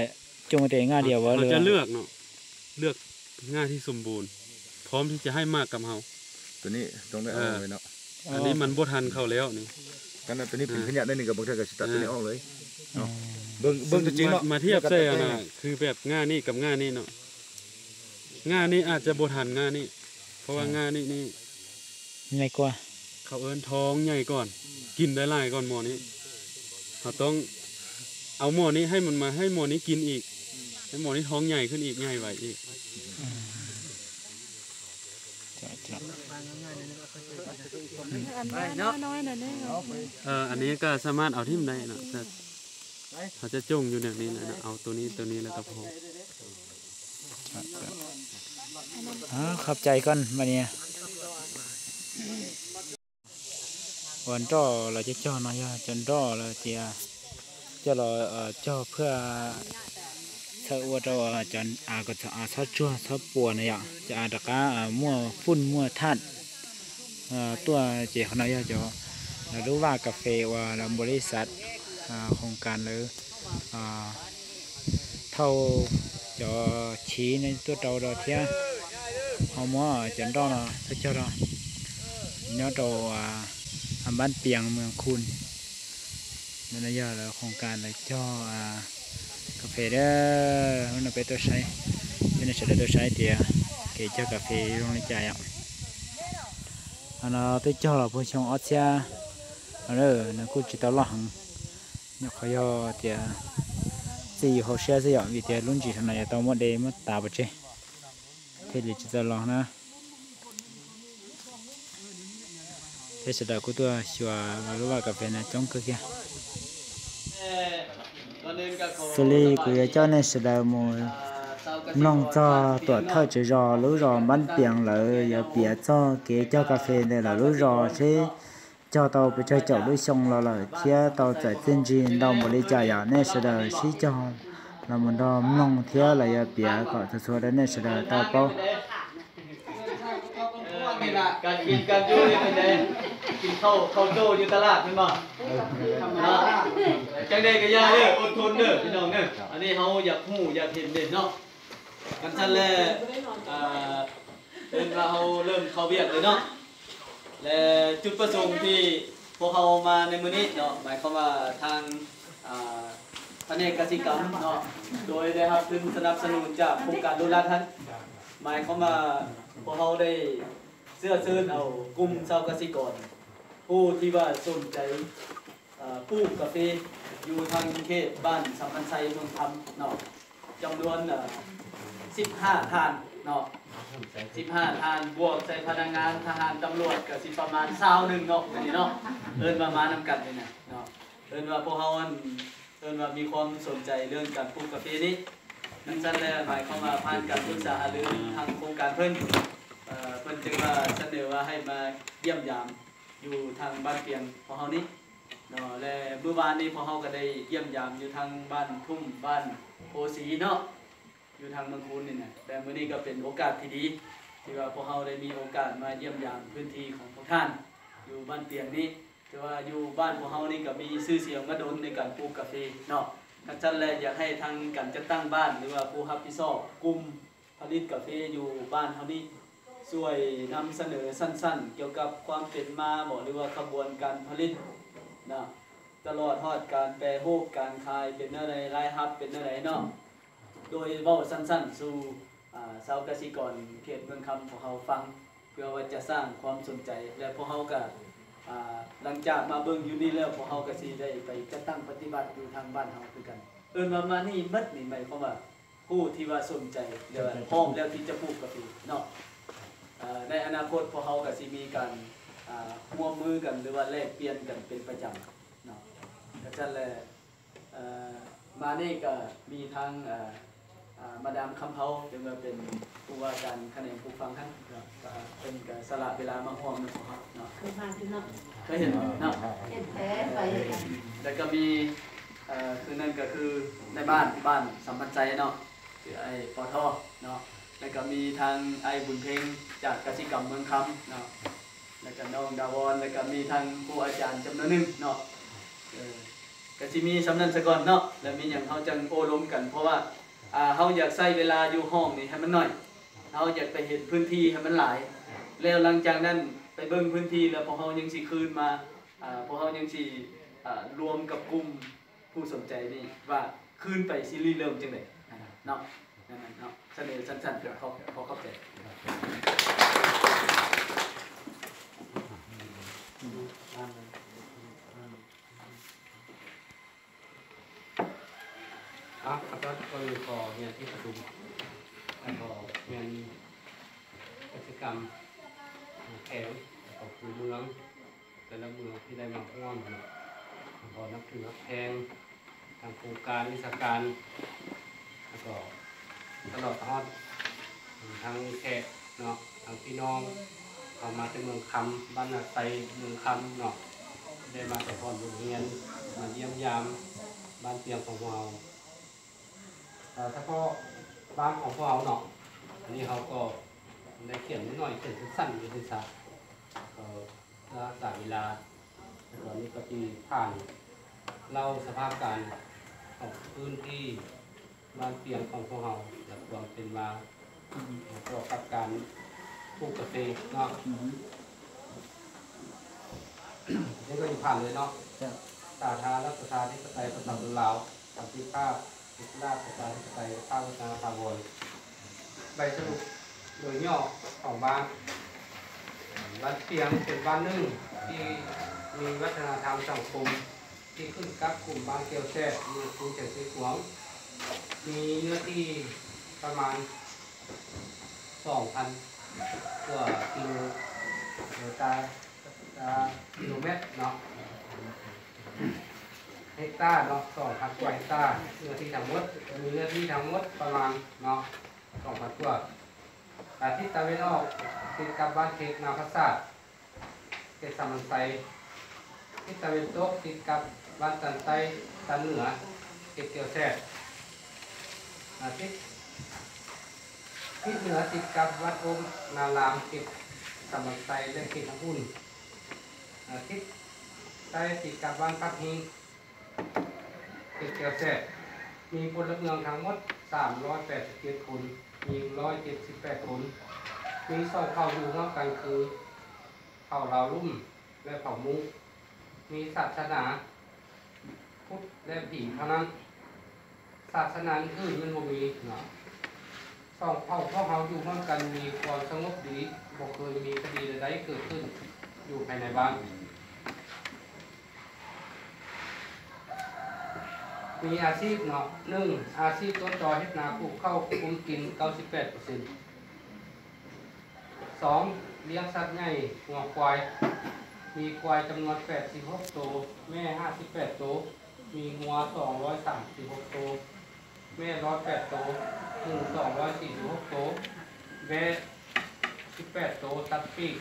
จงแต่งานเดียวบ่หเรารือจะว่าเลือกเนาะเลือกง่ายที่สมบูรณ์ พร้อมที่จะให้มากกับเฮาตัวนี้ต้องได้เอาออกเลยเนาะอันนี้มันบ่ทันเข้าแล้วนี่กันนะตัวนี้เป็นขยะได้หนึงก็บางเทื่อก็สิตัดตัวนี้ออกเลยเนาะเบิ่งเบิ่งตัวจริงเนาะมามาเทียบใส่อะนะคือแบบง่ายนี่กับง่ายนี่เนาะง่ายนี่อาจจะบ่ทันง่ายนี่เพราะว่าง่ายนี่นี่ใหญ่กว่า เขาเอิ้นท้องใหญ่ก่อน กินได้หลายก่อนหมอนี้เขาต้องเอาหมอนี้ให้มันมาให้หมอนี้กินอีก ให้หมอนี้ท้องใหญ่ขึ้นอีกใหญ่ไว้อีกน้อยนิดเอออันนี้ก็สามารถเอาทิ่มได้นะเขาจะจ้องอยู่แบบนี้นะเอาตัวนี้ตัวนี้แล้วก็พอขอบใจก่อนบัดนี้วันจ่อเราจะจ่อน้อยาจนจ่อเราเจียจ่อเราเอ่อจ่อเพื่อ สวัสดีอาจันอาก็จะอาสัดชั่วสับปัวนี่ยจะอาตะกามั่วฟุ่นมั่วทัดตัวเจ้าหน้าที่จะรู้ว่ากาแฟว่าบริษัทโครงการหรือเท่าจะชี้ในตัวเราเราเทียเอาหม้อจันดอนสักเจ้าเราเนาะเราบ้านเปียงเมืองคุณนั่นยอดแเราโครงการเะไเจ้า cà phê đó nó phải tôi say cho nên sẽ để tôi say thì à, kể cho cà phê luôn đi chạy ạ. Nó tôi cho là vô chồng ớt xa nó nó cũng chỉ tao lo hằng nhớ khỏi yo thì à, gì hồ xe gì ạ vì thì à, luôn chỉ thằng này tao mất để mất tao bớt chứ thế thì chỉ tao lo na thế sẽ đợi của tôi à, xua vào lúc vào cà phê này trong cơ kia xử lý của cho nên sẽ đợi một nông cho tuổi thơ chỉ rò lú rò bắn biển lại giờ bịa cho kế cho cà phê này là lú rò thế cho tàu bị chơi chậu lú sông là là chia tàu chạy trên gì đâu một đi chạy à nên sẽ đợi xí cho เรามันดอมน้องเที่ยวอะไรเปียก็จะสวดได้ในเสดตาเป้านี่ล่ะการกินการอยู่นี่เป็นไง กินข้าวข้าวโจ้อยู่ตลาดแม่นบ่เนาะจังได๋ก็อย่าเด้ออดทนเด้อพี่น้องเด้ออันนี้เฮาอยากฮู้อยากเห็นเด้เนาะกันซั่นแลอ่าเป็นว่าเฮาเริ่มเข้าเวียกเลยเนาะและจุดประสงค์ที่พวกเฮามาในมื้อนี้เนาะหมายความว่าทางอ่าแผนกกสิกรรมเนาะโดยได้รับทุนสนับสนุนจากโครงการดูแลท่านหมายความว่าพวกเฮาได้เสื้อซื้อเอากลุ่มชาวเกษตรกร ผู้ที่ว่าสนใจปลูกกาแฟอยู่ทางเขตบ้านสัมพันธ์ไซเมืองคำเนาะจำนวน 15 ทานเนาะ15 ทานบวกใส่พนักงานทหารตำรวจก็สิประมาณ20นึงเนาะอันนี้เนาะเอินว่ามานำกันนี่นะเนาะเอินว่าพวกเฮาอันเอินว่ามีความสนใจเรื่องการปลูกกาแฟนี้นั่นซั่นและหมายความว่าผ่านการปรึกษาหรือทางโครงการเพิ่นเอ่อเพิ่นจึงว่าเสนอว่าให้มาเยี่ยมยาม อยู่ทางบ้านเปียงพอเฮานี้เนาะและเมื่อวานนี้พอเฮาก็ได้เยี่ยมยามอยู่ทางบ้านทุ่มบ้านโพสีเนาะอยู่ทางเมืองคูนนี่นะแต่มื้อนี้ก็เป็นโอกาสที่ดี ที่ว่าพวกเฮาได้มีโอกาสมาเยี่ยมยามพื้นที่ของพวกท่าน อยู่บ้านเปียงนี้แต่ว่าอยู่บ้านพวกเฮานี่ก็มีชื่อเสียงมาโดนในการปลูกกาแฟเนาะกันจันแลอยากให้ทางการจัดตั้งบ้านหรือว่าผู้รับผิดชอบกลุ่มผลิตกาแฟอยู่บ้านเฮานี้ ช่วยนำเสนอสั้นๆ เกี่ยวกับความเป็นมาบอกหรือว่าขบวนการผลิตนะตลอดทอดการแปรรูปการขายเป็นอะไรรายฮับเป็นอะไรเนาะโดยเว้าสั้นๆ สู่อ่าชาวเกษตรกรเขตเมืองคำของเขาฟัง เพื่อว่าจะสร้างความสนใจและพวกเขาก็หลังจากมาเบิ่งอยู่นี่แล้วพวกเขาก็สิได้ไปจัดตั้งปฏิบัติอยู่ทางบ้านเฮาคือกัน เอิ้นว่ามานี่มัดนี่หมายความว่าผู้ที่ว่าสนใจเดี๋ยวพร้อมแล้วที่จะปลูกกาแฟเนาะ ในอนาคตพวกเขาก็สิมีการอ่าร่วมมือกันหรือว่าแลกเปลี่ยนกันเป็นประจำเนาะก็ฉะนั้นแหละเอ่อมานี่ก็มีทางเอ่ออ่ามาดามคำเฮาจึงมาเป็นผู้ว่าการคะแนนผู้ฟังทั้งเนาะก็เป็นก็สละเวลามาร่วมในพวกเขาเนาะเคยมาที่เนาะเคยเห็นเนาะเห็นแท้ไปแล้วก็มีเอ่อคือนั่นก็คือในบ้านบ้านสัมพันธ์ใจเนาะคือไอ้ปอทอเนาะ แล้วก็มีทางไอ้บุญเพ็งจากกสิกรรมเมืองคำเนาะแล้วก็น้องดาวอนแล้วก็มีทางครูอาจารย์จำนวนหนึ่งเนาะก็สิมีสำนันสะก่อนเนาะแล้วมีอย่างเฮาจังโอล้มกัน เพราะว่าอ่าเฮาอยากใช้เวลาอยู่ห้องนี่ให้มันหน้อยเฮาอยากไปเห็นพื้นที่ให้มันหลาย แล้วหลังจากนั้นไปเบิ่งพื้นที่แล้วพอเฮายังสิคืนมาอ่าพอเฮายังสิอ่รวมกับกลุ่มผู้สนใจนี่ว่าคืนไปซีรีส์เริ่มจังได๋เนาะนั่นเนาะ สนอสั้นๆเพื่อเขาเขาเข้าใจอะแล้วก็ก็มีพอเรียนที่ประชุมแล้วก็เรียนกิจกรรมแถวก็คือเมืองแต่ละเมืองที่ได้มาร่วมเนี่ยพอนับถือนับแพงทางโครงการวิชาการแล้วก็ ตลอดทอดทางแขกเนาะทางพี่น้องเอามาจากเมืองคำบ้านนาไซเมืองคำเนาะได้มาแต่พรบทเรียนมาเยี่ยมยามบ้านเตียงของเราเอ่ถ้าก็บ้านของพวกเราเนาะอันนี้เขาก็ได้เขียนนิดหน่อยเขียนสั้นๆอยู่ที่สาก็รักษาเวลาตอนนี้ก็ที่ผ่านเล่าสภาพการของพื้นที่ บ้านเตียงของพวกเราและความเป็นมาแล้วก็กับการปลูกกาแฟเนาะนี่ก็อยู่ผ่านเลยเนาะสาธารณรัฐประชาธิปไตยประชาชนลาวสันติภาพอิสลามประชาธิปไตยข้าวนาทาวรใบสรุปโดยย่อของบ้านบ้านเปียงเป็นบ้านหนึ่งที่มีวัฒนธรรมสังคมที่ขึ้นกับกลุ่มบ้านเกียวแซ่เมืองกรุงเทพสีหวง มีเนื้อที่ประมาณ2,000กว่ากิโลเอ่อตาตากิโลเมตรเนาะเฮกตาร์เนาะสองพันกว่าเฮกตาร์เนื้อที่ทั้งหมดมีเนื้อที่ทั้งหมดประมาณเนาะสองพันกว่าแต่ที่ตะวันออกติดกับบ้านเค้กนาพัสสาเขตสามันไซที่ตะวันตกติดกับบ้านตันไตตันเหนือเขตเกียวแซ่ ทิตย์ทิศเหนือติดกับวัดโอมนารามติดสำนักไตและติดน้ำอุ่นอาทิตย์ใต้ติดกับบ้านพักฮิงติดเกียวแสมีพลเมืองทั้งหมด 387 คน มี 178 คน มีสองเผ่าอยู่ร่วมกันคือ เผ่าลาวลุ่ม และเผ่ามุ้งมีศาสนา พุทธและผีเท่านั้น ศาสนาอื่นมันบ่มีเนาะสองเผ่าพวกเราอยู่ร่วมกันมีความสงบดีบ่เคยมีคดีใดๆเกิดขึ้น อยู่ภายในบ้านมีอาชีพเนาะหนึ่งอาชีพต้นจอเฮ็ดนาปลูกข้าวคุมกิน 98%เปอร์เซ็นต์สองเลี้ยงสัตว์ใหญ่หัวควาย มีควายจำนวน 86 ตัว แม่ 58 ตัว มีงัว 236 ตัว แม่108ตัวหมู246ตัวแม่18ตัวตัดปีก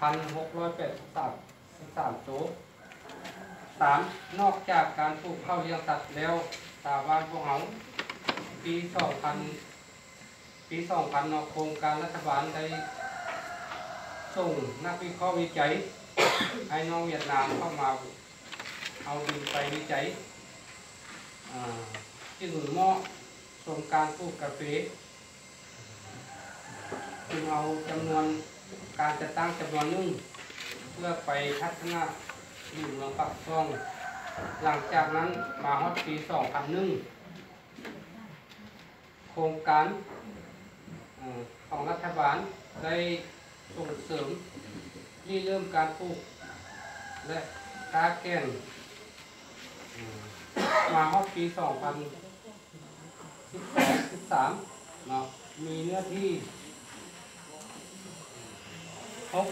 1,683ตัวสามนอกจากการปลูกข้าวเลี้ยงสัตว์แล้วชาวบ้านพวกเขาปีสองพันปีสองพันนอกโครงการรัฐบาลได้ส่งนักวิเคราะห์วิจัยให้น้องเวียดนามเข้ามาเอาดินไปวิจัยอ่า จึงเหมาะสมการปลูกกาแฟจึงเอาจำนวนการจะตั้งจำนวนหนึ่งเพื่อไปพัฒนาอยู่เมืองปักช่อง หลังจากนั้นมาฮอดปี2001โครงการของรัฐบาลได้ส่งเสริมที่เริ่มการปลูก และกาแก่นเอ่อมาฮอดปี 2013เนาะมีเนื้อที่หก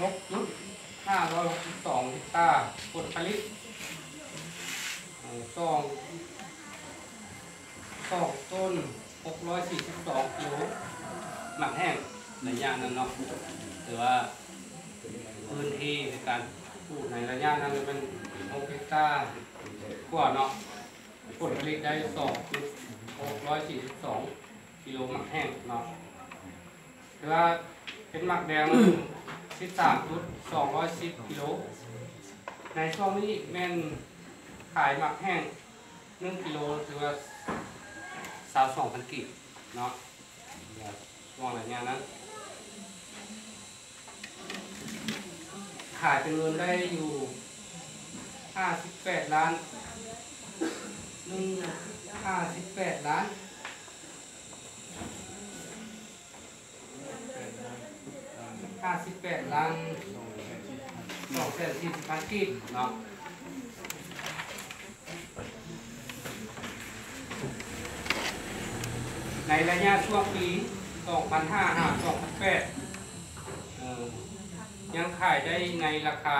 หกจุดห้าร้อยหกสิบสองเฮกตาร์ผลผลิตสองสองต้นหกร้อยสี่สิบสองกิโลหมักแห้งในระยะนั้นเนาะถือว่าพื้นที่ในการปลูกในระยะนั้นมันเป็นหกเฮกตาร์กว่าเนาะผลผลิตได้สองจุด หกร้อยสี่สิบสองกิโลหมักแห้งเนาะถือว่าเป็นหมักแดงสิบสามจุดสองร้อยสิบกิโล ในช่วงนี้แม่นขายหมักแห้งหนึ่งกิโลถือว่าสาวสองพันกิเนาะเดี๋ยวมองอะไรเงี้ยนั้นขายเป็นเงินได้อยู่ห้าสิบแปดล้านหนึ่ง ห้าสิบแปดล้านห้าสิบแปดล้านสองแสนสี่สิบพันกีบเนาะในระยะช่วงปี2005หา2008 ยังขายได้ในราคา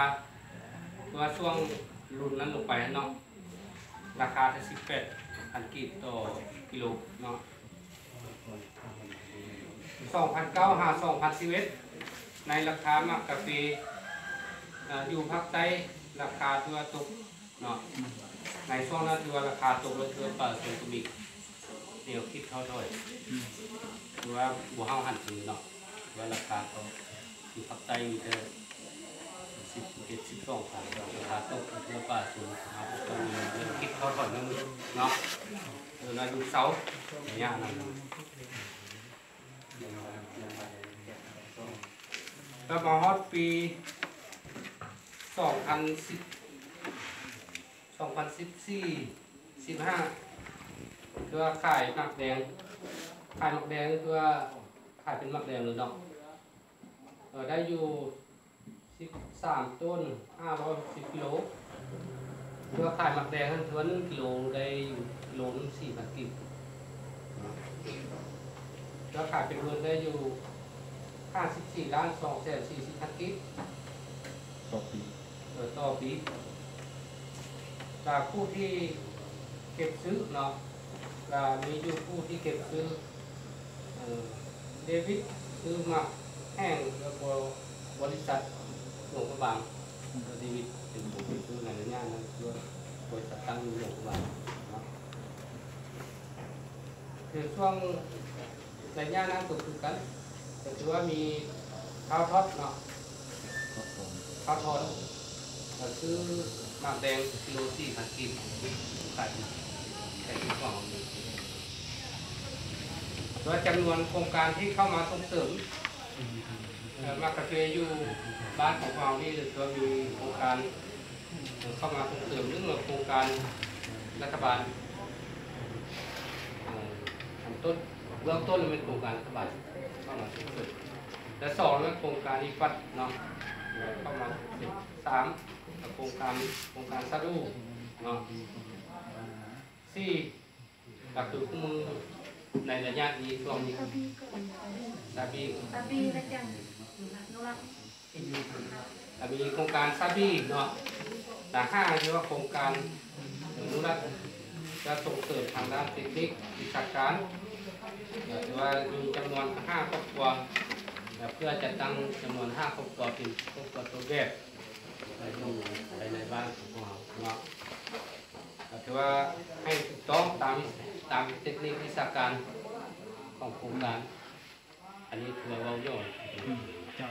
ตัวช่วงรุ่นนั้นลงไปเนาะราคาที่18 พันกีบต่อกิโลเนาะ2009หา2011ในราคามักกาแฟอ่ออยู่ภาคใต้ราคาตัวตกเนาะในช่วงนั้นตัวราคาตกแล้วตัวเปิดส่วตุมิกเดี๋ยวคิดเขาด้วยคือว่าบัวเฮาหันถือเนาะว่าราคาเขาอยู่ภาคใต้มีแต่ สิบเอ็ดสิบสองพันราคาตกตัวป่าสูงครับตรงนี้เดี๋ยวคิดเขาถอยนั่นเนาะเออเราอยู่เสาอย่างเงี้ยนั่นแล้วมาฮอตปี2010 2014 15คือว่าขายหมักแดงขายหมักแดงคือว่าขายเป็นหมักแดงเลยเนาะเออได้อยู่ 13ต้น560กิโลคือว่าขายหมักแดงนั่นถือว่า1กิโลได้อยู่กิโลนึง4,000กิโลแล้วขายเป็นเงินได้อยู่ห้าสิบสี่ล้านสองแสนสี่สิบพันกิกต่อปีเออต่อปีจากผู้ที่เก็บซื้อเนาะแล้วมีอยู่ผู้ที่เก็บซื้อเออเดวิดซื้อมาแห้งแล้วก็บริษัท หลวงพระบางแล้วเดวิดเป็นผู้ที่ซื้อในระยะนั้นด้วยบริษัทตั้งหลวงพระบางนะคือช่วงระยะนั้นก็คือกันก็ถือว่ามีข้าวทอดเนาะข้าทอดก็คือหมากแดงกิโลสี่พันกิโลขายขายที่ของโดยจำนวนโครงการที่เข้ามาส่งเสริม มากาเฟอยู่บ้านของเรานี่ก็มีโครงการเข้ามาส่งเสริมเรื่องโครงการรัฐบาลทำต้นเบื้องต้นเป็นโครงการรัฐบาลเข้ามาส่งเสริมและสองเป็นโครงการอีฟัดเนาะเข้ามาส่งเสริมสามโครงการโครงการซาดูเนาะสี่หลักสูตรคู่มือในระยะนี้ช่วงนี้ซาบีตาปีนะจัง มีโครงการซาบีเนาะแต่ห้าเรียกว่าโครงการอนุรักษ์จะส่งเสริมทางด้านเทคนิควิชาการหรือว่ามีจำนวนห้าครอบครัวเพื่อจะตั้งจำนวนห้าครอบครัวเป็นครอบครัวตัวแบบในอยู่ในในบ้านของเราเนาะถือว่าให้ถูกต้องตามตามเทคนิควิชาการของโครงการ อันนี้คือเราโยนอ่ามีมีมีแค่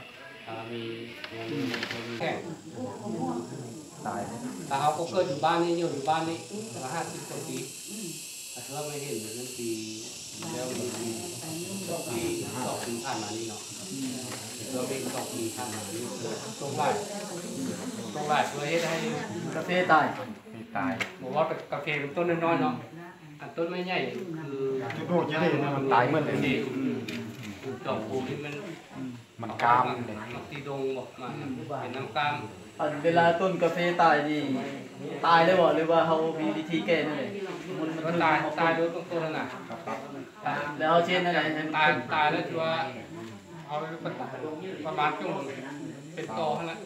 ตายแต่เขาก็เกิดอยู่บ้านนี้อยู่อยู่บ้านนี้มาห้าสิบกว่าปีแต่เราไม่เห็นเหมือนปีแล้วมันปีสองปีสองปีผ่านมานี่เนาะเราเป็นสองปีผ่านมานี่ตรงไหลตรงไหลเพื่อให้ได้กาแฟตายตายบอกว่ากาแฟเป็นต้นน้อยๆเนาะอันต้นไม่ใหญ่คือจุดโดดจะได้มันตายเหมือนเลยนี่ดอกปูนี่มัน มันกามมันตีดงบอกมาเป็นน้ำกามอันเวลาต้นกาแฟตายนี่ตายเลยบ่หรือว่าเขามีวิธีแก้นั่นเองมันมันก็ตายตายโดยตรงตัวนั่นน่ะแล้วเอาเช่นนั่นแหละให้มันตายตายแล้วคือว่าเอาไปประมาณช่วงเป็นตอเท่านั้น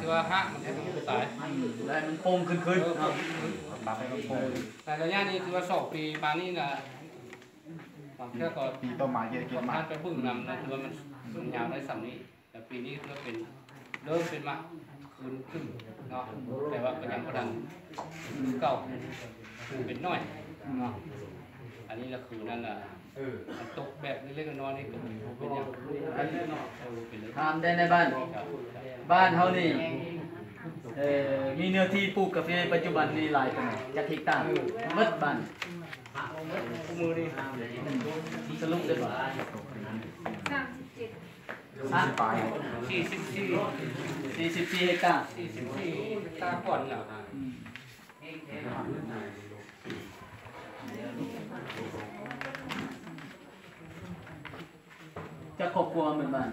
คือว่าห้ามันให้มันตายแล้วมันโป่งขึ้นขึ้นเนาะแต่ระยะนี้คือว่าสองปีมานี่นะบางเทื่อก็ปีต้นไม้เยอะเกินมากท่านไปพึ่งนำนะคือว่ามัน มันยาวได้สำนี้แต่ปีนี้ก็เป็นเริ่มเป็นมาคืนขึ้นเนาะแต่ว่าก็ยังพอดันคือเก่าคือเป็นน้อยเนาะอันนี้ก็คือนั่นแหละมันตกแบบเล็กๆน้อยๆนี่ก็เป็นอย่างอันนี้เนาะเออเป็นเลยทำได้ในบ้าน บ้านเขานี่เอ่อมีเนื้อที่ปลูกกาแฟปัจจุบันนี่หลายปานใดจักเฮกตาร์เบิดบ้านคู่มือนี่สรุปได้บ่ สามสิบเจ็ดฮะสี่สิบสี่สี่สิบสี่เฮกตาร์สี่สิบสี่ตาก่อนเนี่ยจะครอบครัวเหมือนบ้าน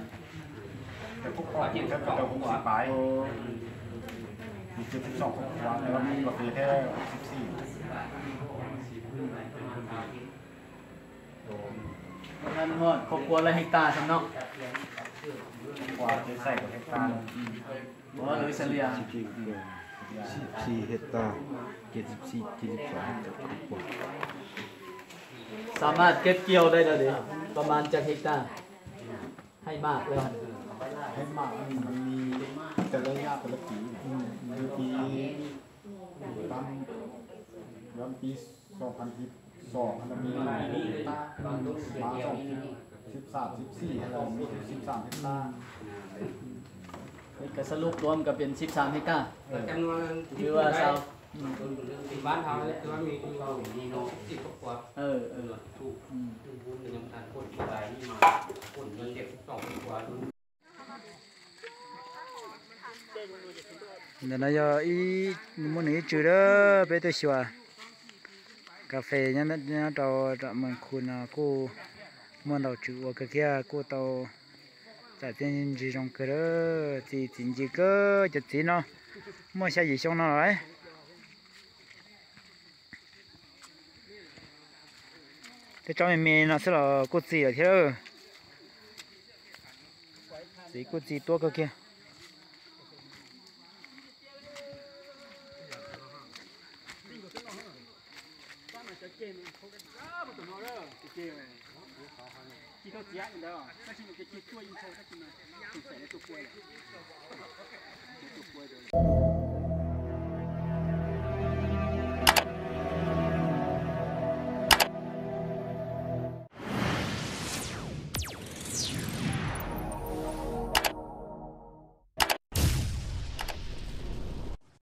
แต่พวกคอจิตก็จะหกสิบปลายมีเจ็ดสิบสองครอบครัวแล้วมีกาแฟแค่สิบสี่นั่นฮอดครอบครัวละเฮกตาร์สำเนาะ กว่าจะใส่กับเฮกตาร์บ่เลยเฉลี่ยสี่เฮกตาร์เจ็ดสิบสี่เจ็ดสิบสองเจ็ดสิบกว่าสามารถเก็บเกี่ยวได้แล้วเด้ประมาณจักเฮกตาร์ให้มากเลยหั่นให้มากมันมีแต่ละยะแต่ละปีคือปีตามย้อนปีสองพันสิบสองมันมีมาสอง สิบสามสิบสี่อะไรมีสิบสามเฮกตาร์นี่ก็สรุปรวมก็เป็น 13เฮกตาร์จำนวนหรือว่าชาวบ้านเราเนี่ยคือว่ามีคือเรามีน้องสิบกว่าเออเออถูกถูกบุญยังทานคนที่ตายนี่มาคนเงินเด็กสองกว่าเดี๋ยวนะยออีมันนี่จืดเด้อไปตัวชัวกาแฟยันยันเราเรามันคุณอะกูมันเราจืดว่าก็แค่กูเราจะเป็นจีจงก ระจีจีจีก็จะจีเนาะมั่วใช่ยี่ช่องเนาะไรแต่จอมเมย์นะสละกูจีอะ giá gì đó các chị một cái chiếc chuôi như thế các chị mà cũng phải là chuột